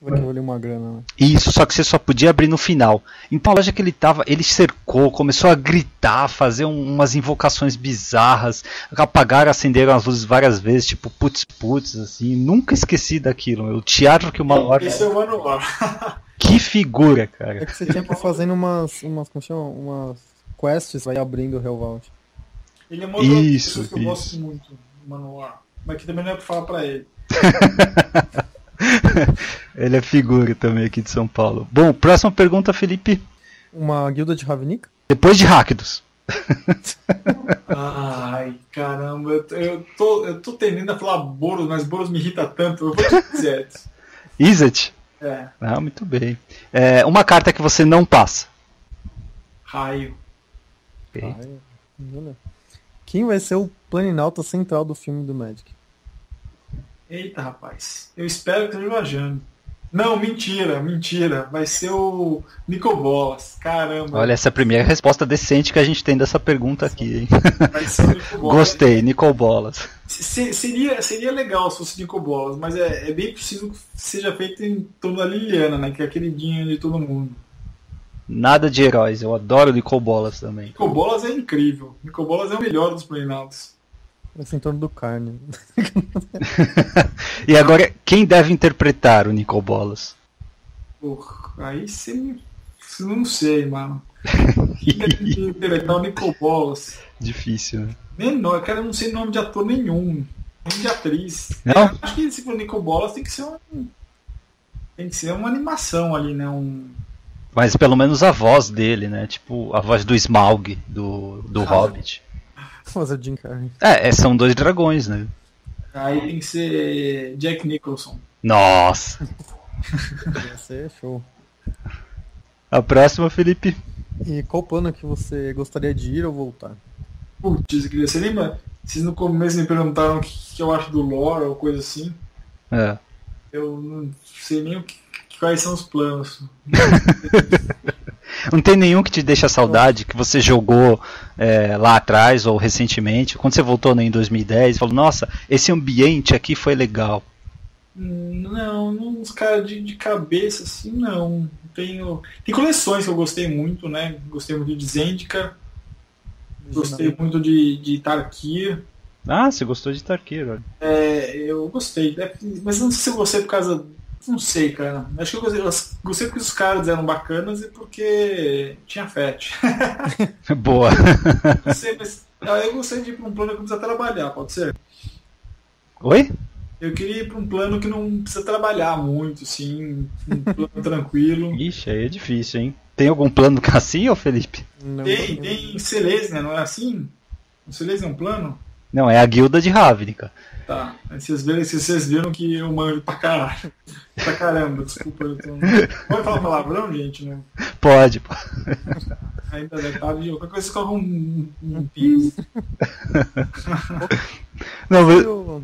Vai que valia uma grana, né? Isso, só que você só podia abrir no final. Então a loja que ele tava, ele cercou, começou a gritar, fazer um- umas invocações bizarras, apagaram, acenderam as luzes várias vezes, tipo putz putz, assim. Nunca esqueci daquilo. O teatro que o Malor. Esse é o manual. Que figura, É cara. que você tinha ir fazendo umas. umas como chama? Umas quests pra ir abrindo o Hellvault. Ele é uma Isso, que eu isso. gosto muito do manual. Mas que também não é pra falar pra ele. Ele é figura também aqui de São Paulo. Bom, próxima pergunta, Felipe. Uma guilda de Ravnica? Depois de Rakdos. Ai, caramba, eu tô, eu tô, eu tô tendendo a falar Boros, mas Boros me irrita tanto. Eu vou dizer. Izzet. É, Ah, muito bem. É, uma carta que você não passa. raio. Olha. Quem vai ser o planinauta central do filme do Magic? Eita, rapaz. Eu espero que seja o Ajano. Não, mentira, mentira. Vai ser o Nicobolas. Caramba. Olha, essa é a primeira resposta decente que a gente tem dessa pergunta aqui, hein? vai ser o Nicobolas. Gostei, Nicol Bolas. Se- seria, seria legal se fosse Nicobolas, mas é, é bem possível que seja feito em torno da Liliana, né? Que é a queridinha de todo mundo. Nada de heróis, eu adoro Nicol Bolas também. Nicobolas é incrível. Nicobolas é o melhor dos Planinautas. Ser em torno do carne. E agora, quem deve interpretar o Nicol Bolas? Porra, aí você me. eu Não sei, mano. Quem deve interpretar o Nicobolas? Difícil, né? Menor, cara, eu não sei nome de ator nenhum. Nem de atriz. Não? Eu acho que se for Nicobolas tem que ser um. Tem que ser uma animação ali, né? Um. Mas pelo menos a voz dele, né? Tipo, a voz do Smaug, do, do Ah. Hobbit. Fazer o Jim Carrey. É, é, são dois dragões, né? Aí tem que ser Jack Nicholson. Nossa! Ia ser show. A próxima, Felipe. E qual plano que você gostaria de ir ou voltar? Putz, queria- você lembra? Vocês no começo me perguntaram o que, que eu acho do lore ou coisa assim. É. Eu não sei nem o que, quais são os planos. Não tem nenhum que te deixa saudade, que você jogou é, lá atrás ou recentemente, quando você voltou né, em 2010, falou, nossa, esse ambiente aqui foi legal. Não, não os caras de, de cabeça assim, não. Tenho, tem coleções que eu gostei muito, né? Gostei muito de Zendikar, gostei muito de, de Tarkir. Ah, você gostou de Tarkir, olha. É, eu gostei, né? mas não sei se eu gostei por causa. Não sei, cara. Acho que eu gostei, eu gostei porque os caras eram bacanas e porque tinha fete. Boa. Não sei, mas eu gostei de ir pra um plano que não precisa trabalhar, pode ser? Oi? Eu queria ir pra um plano que não precisa trabalhar muito, assim, um plano tranquilo. Ixi, aí é difícil, hein? Tem algum plano assim, ô Felipe? Não, Tem, não- tem Selesnia, não é assim? O Selesnia é um plano? Não, é a guilda de Ravnica. Tá. Aí vocês, viram, se vocês viram que eu manjo pra caralho. Pra caramba, desculpa. Eu tô... Pode falar palavrão, gente? Né? Pode, pô. Ainda é tarde. Qualquer coisa você coloca um, um pix. Não, Foi mas- o- Oi,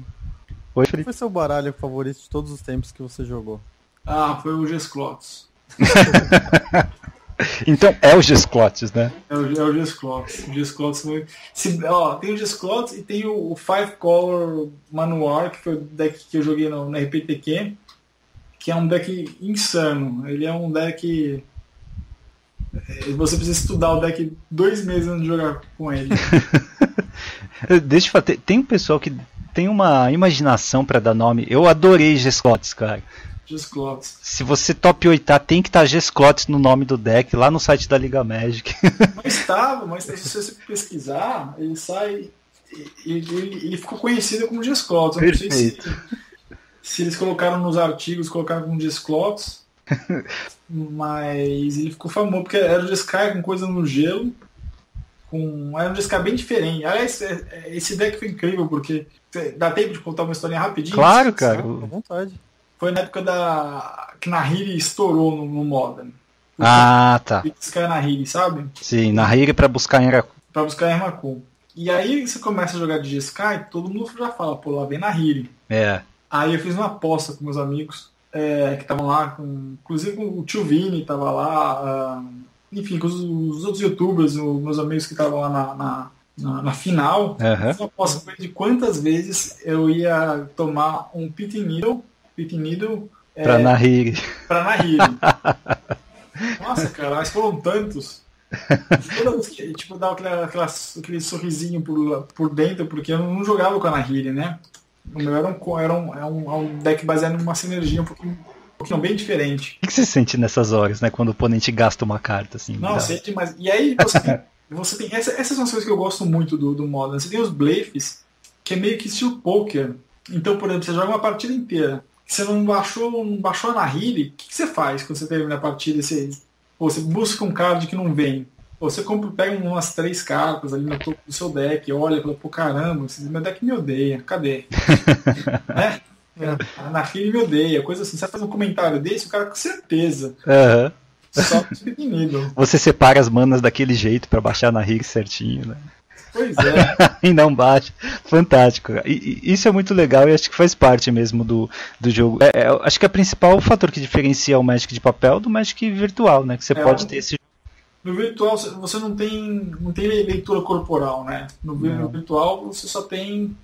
Qual Felipe. foi seu baralho favorito de todos os tempos que você jogou? Ah, foi o Gesclots. Então é o Gesclotes, né? É o, é o Gesclots. O Gesclots foi... Se, ó, tem o Gesclots e tem o, o Five Color Manual, que foi o deck que eu joguei no, no RPTQ, que é um deck insano. Ele é um deck. é, Você precisa estudar o deck dois meses antes de jogar com ele. Deixa eu falar, tem- um pessoal que tem uma imaginação pra dar nome. Eu adorei Gesclotes, cara. Gesclots. Se você top 8 tem que estar Gesclotes no nome do deck, lá no site da Liga Magic. Mas estava, mas se você pesquisar, ele sai. Ele, ele, ele ficou conhecido como Gesclots. Eu não sei se, Perfeito. se eles colocaram nos artigos, colocaram como Gesclots. mas ele ficou famoso porque era o Jeskai com coisa no gelo. Com, era um Jeskai bem diferente. Aliás, é- é- esse deck foi incrível porque. Dá tempo de contar uma historinha rapidinho? Claro, cara. Fica à vontade. Foi na época da. que Nahiri estourou no, no Modern. Ah, tá. Jeskai Nahiri, sabe? Sim, na Riga pra buscar em Araku. Pra buscar Ermakul. E aí você começa a jogar de Jeskai, todo mundo já fala, pô, lá vem Nahiri. É. Aí eu fiz uma aposta com meus amigos, é, que estavam lá, com, inclusive com o tio Vini tava lá, ah, enfim, com os, os outros youtubers, os meus amigos que estavam lá na, na, na- na final. Uma aposta com ele de quantas vezes eu ia tomar um Pit Needle, Pit Needle é, Pra Nahiri. pra Nahiri. Nossa, cara, mas foram tantos. Toda vez que, tipo, dava aquela, aquela- aquele sorrisinho por, por dentro, porque eu não jogava com a Nahiri, né? O meu era um, era um, é um, é um deck baseado numa sinergia um pouquinho, um pouquinho bem diferente. O que você sente nessas horas, né? Quando o oponente gasta uma carta, assim? Não, sei demais. E aí você tem. Você tem essa- essas são as coisas que eu gosto muito do, do Modern. Você tem os Blafes, que é meio que estilo poker. Então, por exemplo, você joga uma partida inteira. Você não baixou, não baixou a Nahiri, o que, que você faz quando você termina a partida? Você, pô, você busca um card que não vem. Pô, você compra, pega umas três cartas ali no topo do seu deck, olha e fala, pô, caramba, meu deck me odeia, cadê? né? A Nahiri me odeia, coisa assim. Você faz um comentário desse, o cara com certeza Aham. só. Você separa as manas daquele jeito pra baixar na rig certinho, né? Pois é. e não baixa. Fantástico. E, e isso é muito legal e acho que faz parte mesmo do, do jogo. É, é, acho que é o principal fator que diferencia o Magic de papel do Magic virtual, né? Que você É, pode ter esse. No virtual você- não tem, não tem leitura corporal, né? No, no virtual você só tem.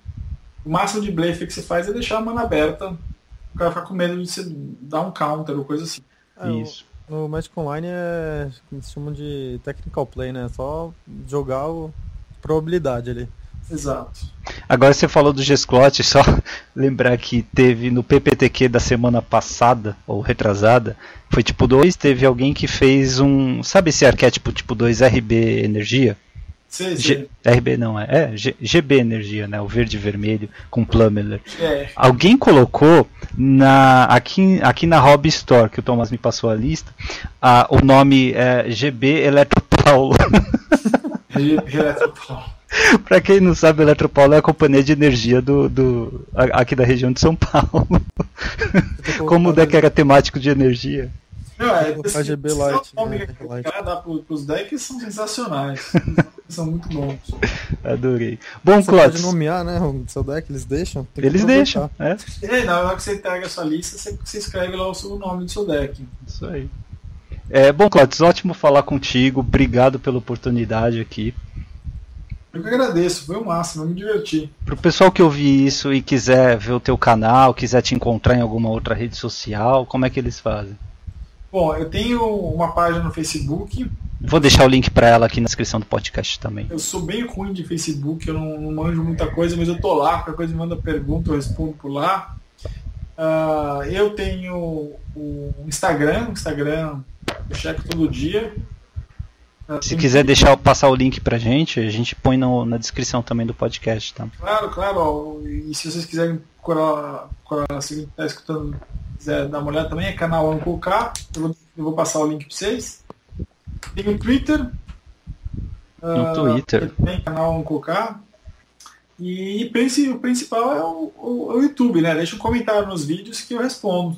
O máximo de blefe que você faz é deixar a mana aberta. O cara ficar com medo de você dar um counter ou coisa assim. É, o- Isso. No Magic Online é se chamam de technical play, né? Só jogar o probabilidade ali. Exato. Agora você falou do G-Sclot, só lembrar que teve no PPTQ da semana passada, ou retrasada, foi tipo 2, teve alguém que fez um. Sabe esse arquétipo tipo 2 RB Energia? Você, G- RB não, é, é G- GB Energia, né? O verde e vermelho com Plummeler. é, Alguém colocou na aqui, aqui na Hobby Store, que o Thomas me passou a lista, a- o nome é GB Eletropaulo. re- Eletropaulo. Pra quem não sabe, Eletropaulo é a companhia de energia do, do a- aqui da região de São Paulo. Como o deck era temático de energia. Não, é, O esse- KGB Light, né, que o cara dá pro, pros decks são sensacionais. são muito bons. Adorei. Bom, Você pode Clotes, nomear, né? O seu deck, eles deixam? Eles deixam. É, E aí, na hora que você entrega a sua lista, você, você escreve lá o seu nome do seu deck. isso aí. É, bom, Clotes, ótimo falar contigo. Obrigado pela oportunidade aqui. Eu que agradeço, foi o máximo, eu me diverti. Pro pessoal que ouvir isso e quiser ver o teu canal, quiser te encontrar em alguma outra rede social, como é que eles fazem? Bom, eu tenho uma página no Facebook, Vou deixar o link pra ela aqui na descrição do podcast também. eu sou bem ruim de Facebook, eu não, não manjo muita coisa, mas eu tô lá, qualquer coisa me manda pergunta, eu respondo por lá. Ah, eu tenho o Instagram, o Instagram eu checo todo dia. Ah, Se quiser deixar passar o link pra gente, a gente põe no- na descrição também do podcast, tá? Claro, claro, ó, e se vocês quiserem procurar, procurar se tá escutando, quiser dar uma olhada também, é canal Uncle K, eu vou, eu vou passar o link pra vocês. Tem o Twitter. ah, Twitter. Tem canal K. E, princi- o principal é o, o- o YouTube, né? Deixa um comentário nos vídeos que eu respondo.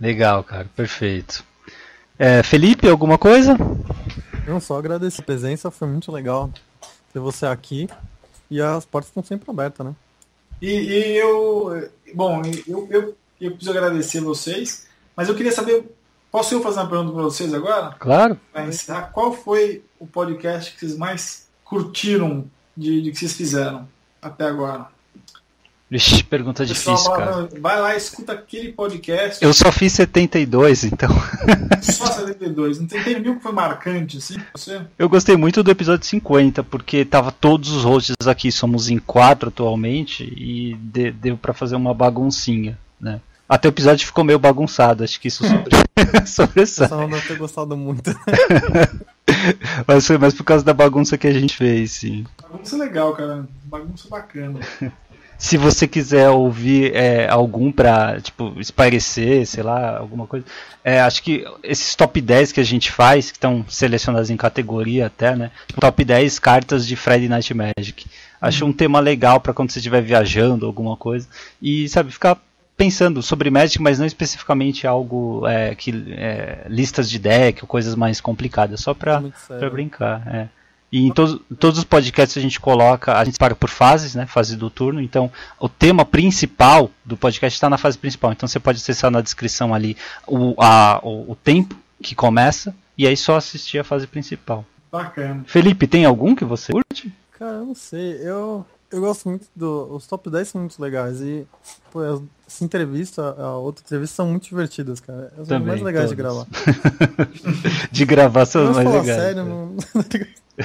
Legal, cara, perfeito. É, Felipe, alguma coisa? Não, só agradecer a presença, foi muito legal ter você aqui. E as portas estão sempre abertas, né? E, e eu, bom, eu, eu, eu preciso agradecer vocês, mas eu queria saber, posso eu fazer uma pergunta para vocês agora? Claro. Para encerrar, qual foi o podcast que vocês mais curtiram de, de que vocês fizeram até agora? Vixe, pergunta Pessoal, difícil, vai- cara. Vai lá, escuta aquele podcast. Eu só fiz 72, então. Só 72. Não tem, tem nenhum que foi marcante, assim, pra você? Eu gostei muito do episódio 50, porque tava todos os hosts aqui, somos em quatro atualmente, e de- deu pra fazer uma baguncinha, né? Até o episódio ficou meio bagunçado, acho que isso sobre... sobressai. Só não ter gostado muito. Mas foi mais por causa da bagunça que a gente fez, sim. Bagunça legal, cara. Bagunça bacana. Se você quiser ouvir é, algum pra, tipo, espairecer, sei lá, alguma coisa. É, acho que esses top 10 que a gente faz, que estão selecionados em categoria até, né? Top 10 cartas de Friday Night Magic. Acho um tema legal pra quando você estiver viajando, alguma coisa. E, sabe, ficar pensando sobre Magic, mas não especificamente algo é, que. é, listas de deck ou coisas mais complicadas, só. Pra brincar, é. E em todos, todos os podcasts a gente coloca, a gente para por fases, né? Fase do turno. Então, o tema principal do podcast está na fase principal. Então, você pode acessar na descrição ali o, a, o, o tempo que começa e aí só assistir a fase principal. Bacana. Felipe, tem algum que você curte? Cara, eu não sei. Eu, eu gosto muito do. Os top 10 são muito legais. E, pô, as- essa entrevista, a outra entrevista são muito divertidas, cara. São Também, mais legais de todas. gravar. De gravar são mais falar legais. sério, não.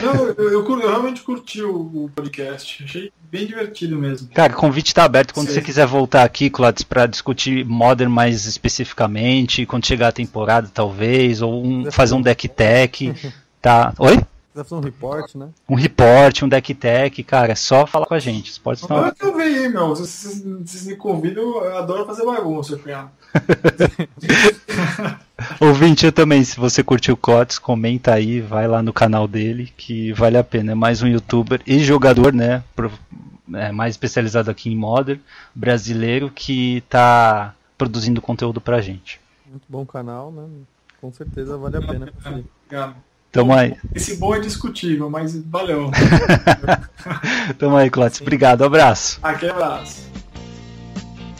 Não, eu, eu, eu realmente curti o, o podcast. Achei bem divertido mesmo. Cara, o convite está aberto quando Sim. você quiser voltar aqui, Clotes, para discutir Modern mais especificamente, quando chegar a temporada, talvez, ou um- fazer um deck tech. Tá. Oi? Deve fazer um report, né? um report, um deck tech, cara, é só falar com a gente. Estão. que eu venho, hein, meu. Se vocês, vocês me convidam, eu adoro fazer bagunça, Cunha. Ouvinte, eu também, se você curtiu o Clotes, comenta aí, vai lá no canal dele, que vale a pena. É mais um youtuber e jogador, né? pro- é, mais especializado aqui em Modern, brasileiro, que tá produzindo conteúdo pra gente. Muito bom canal, né? Com certeza vale a pena conferir. Obrigado. Tamo aí, Esse bom é discutível, mas valeu. tamo aí, Clotes. Obrigado, abraço. Aquele abraço.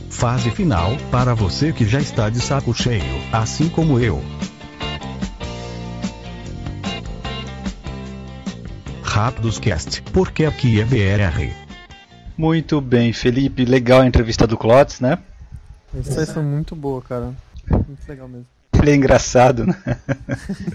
Fase final, para você que já está de saco cheio, assim como eu. Rápidos Cast, porque aqui é BRR. Muito bem, Felipe. Legal a entrevista do Clotes, né? Isso aí foi muito boa, cara. Muito legal mesmo. Ele é engraçado, né?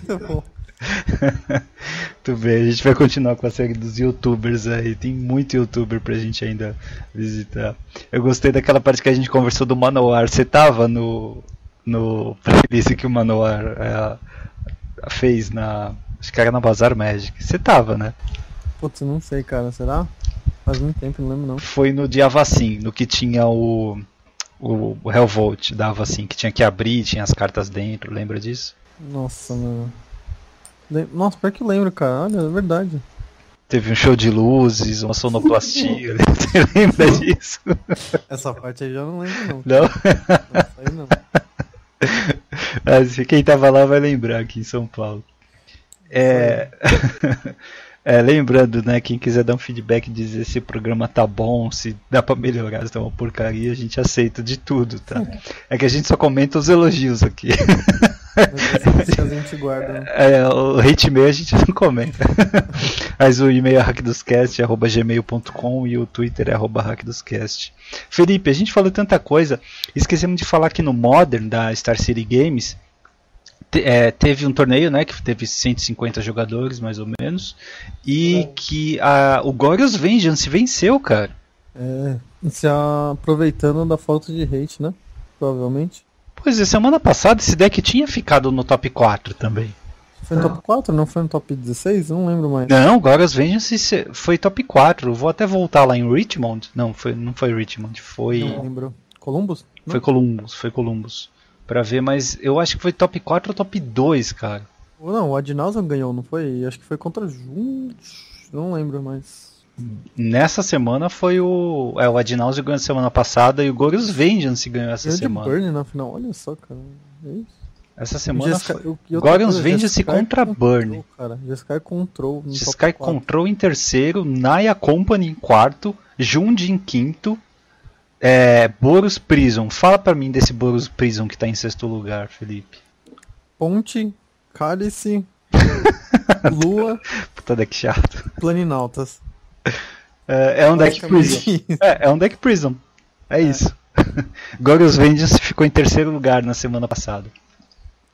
Muito bom. Muito bem, a gente vai continuar com a série dos youtubers aí. Tem muito youtuber pra gente ainda visitar. Eu gostei daquela parte que a gente conversou do Manowar. Você tava no, no playlist que o Manowar é, fez na. Acho que era na Bazar Magic. Você tava, né? Putz, não sei, cara. Será? Faz muito tempo, não lembro não. Foi no de Avacin, no que tinha o. O Hellvolt da Avacin, que tinha que abrir, tinha as cartas dentro, lembra disso? Nossa, mano. Nossa, pior que eu lembro, cara. Olha, é verdade. Teve um show de luzes, uma sonoplastia. Você lembra disso? Essa parte aí eu já não lembro, não. Não? Não, aí não. Mas quem tava lá vai lembrar aqui em São Paulo. É... é, lembrando, né, quem quiser dar um feedback dizer se o programa tá bom, se dá pra melhorar, se tá uma porcaria, a gente aceita de tudo, tá? É que a gente só comenta os elogios aqui. A gente guarda. né? É, o hate mail a gente não comenta. Mas o e-mail é hackdoscast.gmail.com e o Twitter é arroba hackdoscast. Felipe, a gente falou tanta coisa, esquecemos de falar que no Modern da Star City Games é, teve um torneio, né, que teve 150 jogadores, mais ou menos, e que a, o Glorious Vengeance venceu, cara. É, se aproveitando da falta de hate, né? Provavelmente. Pois é, semana passada esse deck tinha ficado no top 4 também. Foi no top 4, não foi no top 16? Eu não lembro mais. Não, Glorious Vengeance foi top 4. Vou até voltar lá em Richmond. Não, foi, não foi Richmond, foi, Não lembro. Columbus? foi Columbus, foi Columbus. Pra ver, mas eu acho que foi top 4 ou top 2, cara. Ou não, o Adnausen ganhou, não foi? Acho que foi contra Juntos. Não lembro mais. Nessa semana foi o. É, o Adnauser ganhou semana passada e o Glorious Vengeance ganhou essa de semana. Burn na final, olha só, cara. É isso. Essa semana Jeskai- foi. e coisa, Vengeance Jeskai contra Burn. Jeskai Control. 4. Control em terceiro, Naya Company em quarto, Jund em quinto, é, Boros Prison. Fala pra mim desse Boros Prison que tá em sexto lugar, Felipe. Ponte, Cálice, Lua, Puta deck chato. Planinautas. É, é um deck Prison. É, é um deck Prison. É, isso. Glorious Vengeance ficou em terceiro lugar na semana passada.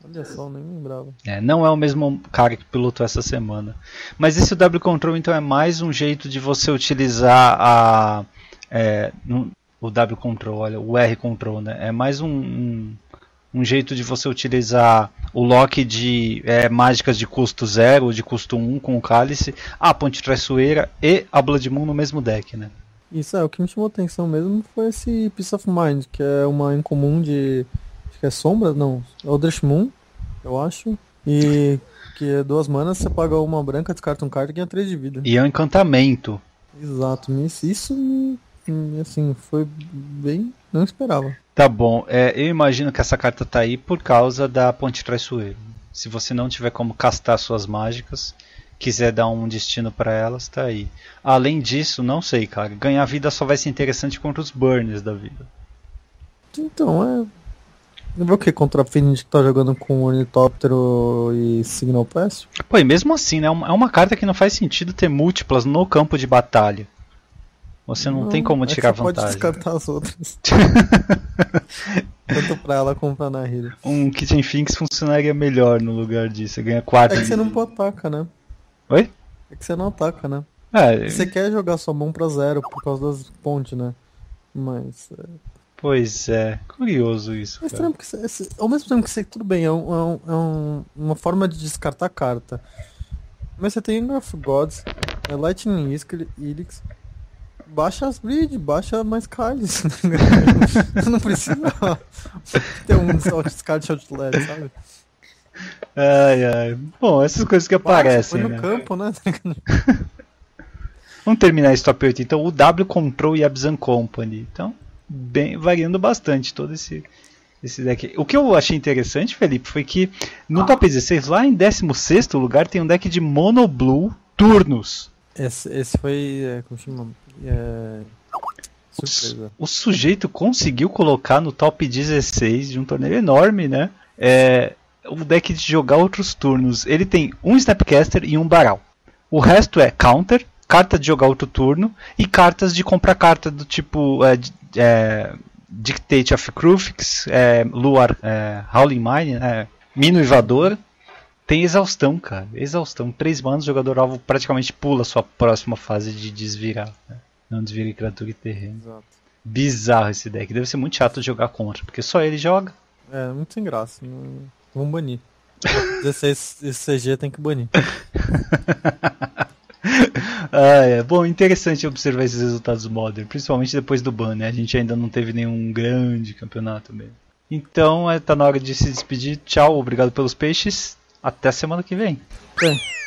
Olha só, nem lembrava. É, não é o mesmo cara que pilotou essa semana. Mas esse W Control então é mais um jeito de você utilizar a. é, no- o W Control, olha, o R Control, né? É mais um, um, um jeito de você utilizar o lock de é, mágicas de custo 0 ou de custo 1 um, com o cálice, a ponte traiçoeira e a Blood Moon no mesmo deck, né? Isso é, o que me chamou atenção mesmo foi esse Peace of Mind, que é uma incomum de. Acho que é sombra? Não. Eldritch Moon, eu acho. E que é duas manas, você paga uma branca, descarta um card e ganha três de vida. E é um encantamento. Exato, isso me, assim, foi bem. Não esperava. Tá bom, é, eu imagino que essa carta tá aí por causa da ponte traiçoeira. Se você não tiver como castar suas mágicas, quiser dar um destino pra elas, tá aí. Além disso, não sei, cara. Ganhar vida só vai ser interessante contra os burners da vida. Então, é. Lembra o que? Contra a Affinity que tá jogando com Ornitóptero e Signal Pass? Pô, e mesmo assim, né? É é uma carta que não faz sentido ter múltiplas no campo de batalha. Você não, tem como é tirar você Pode vantagem. descartar as outras. Tanto pra ela como pra Nahiri. Um Kitchen Finks funcionaria melhor no lugar disso. Você ganha 4 É que você não ataca, né? Oi? É que você não ataca, né? É, Você quer jogar sua mão pra zero por causa das pontes, né? Mas. É, pois é. Curioso isso. é cara. estranho porque você, você- ao mesmo tempo que você. Tudo bem, é, um- é um- é um- uma forma de descartar carta. Mas você tem Earth Gods, é Lightning Iskil- Helix. Baixa as Bridge, baixa mais cards. não precisa ter um só descarte outlet, sabe? Ai, ai. Bom, essas coisas que aparecem, põe no né? campo, né? Vamos terminar esse top 8. Então, o W Control e a Abzan Company. Então, bem, variando bastante todo esse, esse deck. O que eu achei interessante, Felipe, foi que no top 16, lá em 16 lugar, tem um deck de Mono Blue Turnos. Esse, esse foi. É, como chama? É, surpresa. O sujeito conseguiu colocar no top 16 de um torneio enorme, né? É, o deck de jogar outros turnos. Ele tem um Snapcaster e um Baral. O resto é counter, carta de jogar outro turno e cartas de comprar carta do tipo é, é, Dictate of Crufix, é, Luar, é, Howling Mine, é, Mino Ivador. Tem exaustão, cara. Exaustão. Três manos, o jogador alvo praticamente pula a sua próxima fase de desvirar. Né? Não desvira criatura e terreno. Exato. Bizarro esse deck. Deve ser muito chato de jogar contra, porque só ele joga. É, muito sem graça. Vamos banir. 16 esse CG tem que banir. Ah, é. Bom, interessante observar esses resultados do Modern, principalmente depois do ban, né? A gente ainda não teve nenhum grande campeonato mesmo. Então, é, tá na hora de se despedir. Tchau, obrigado pelos peixes. Até semana que vem. É.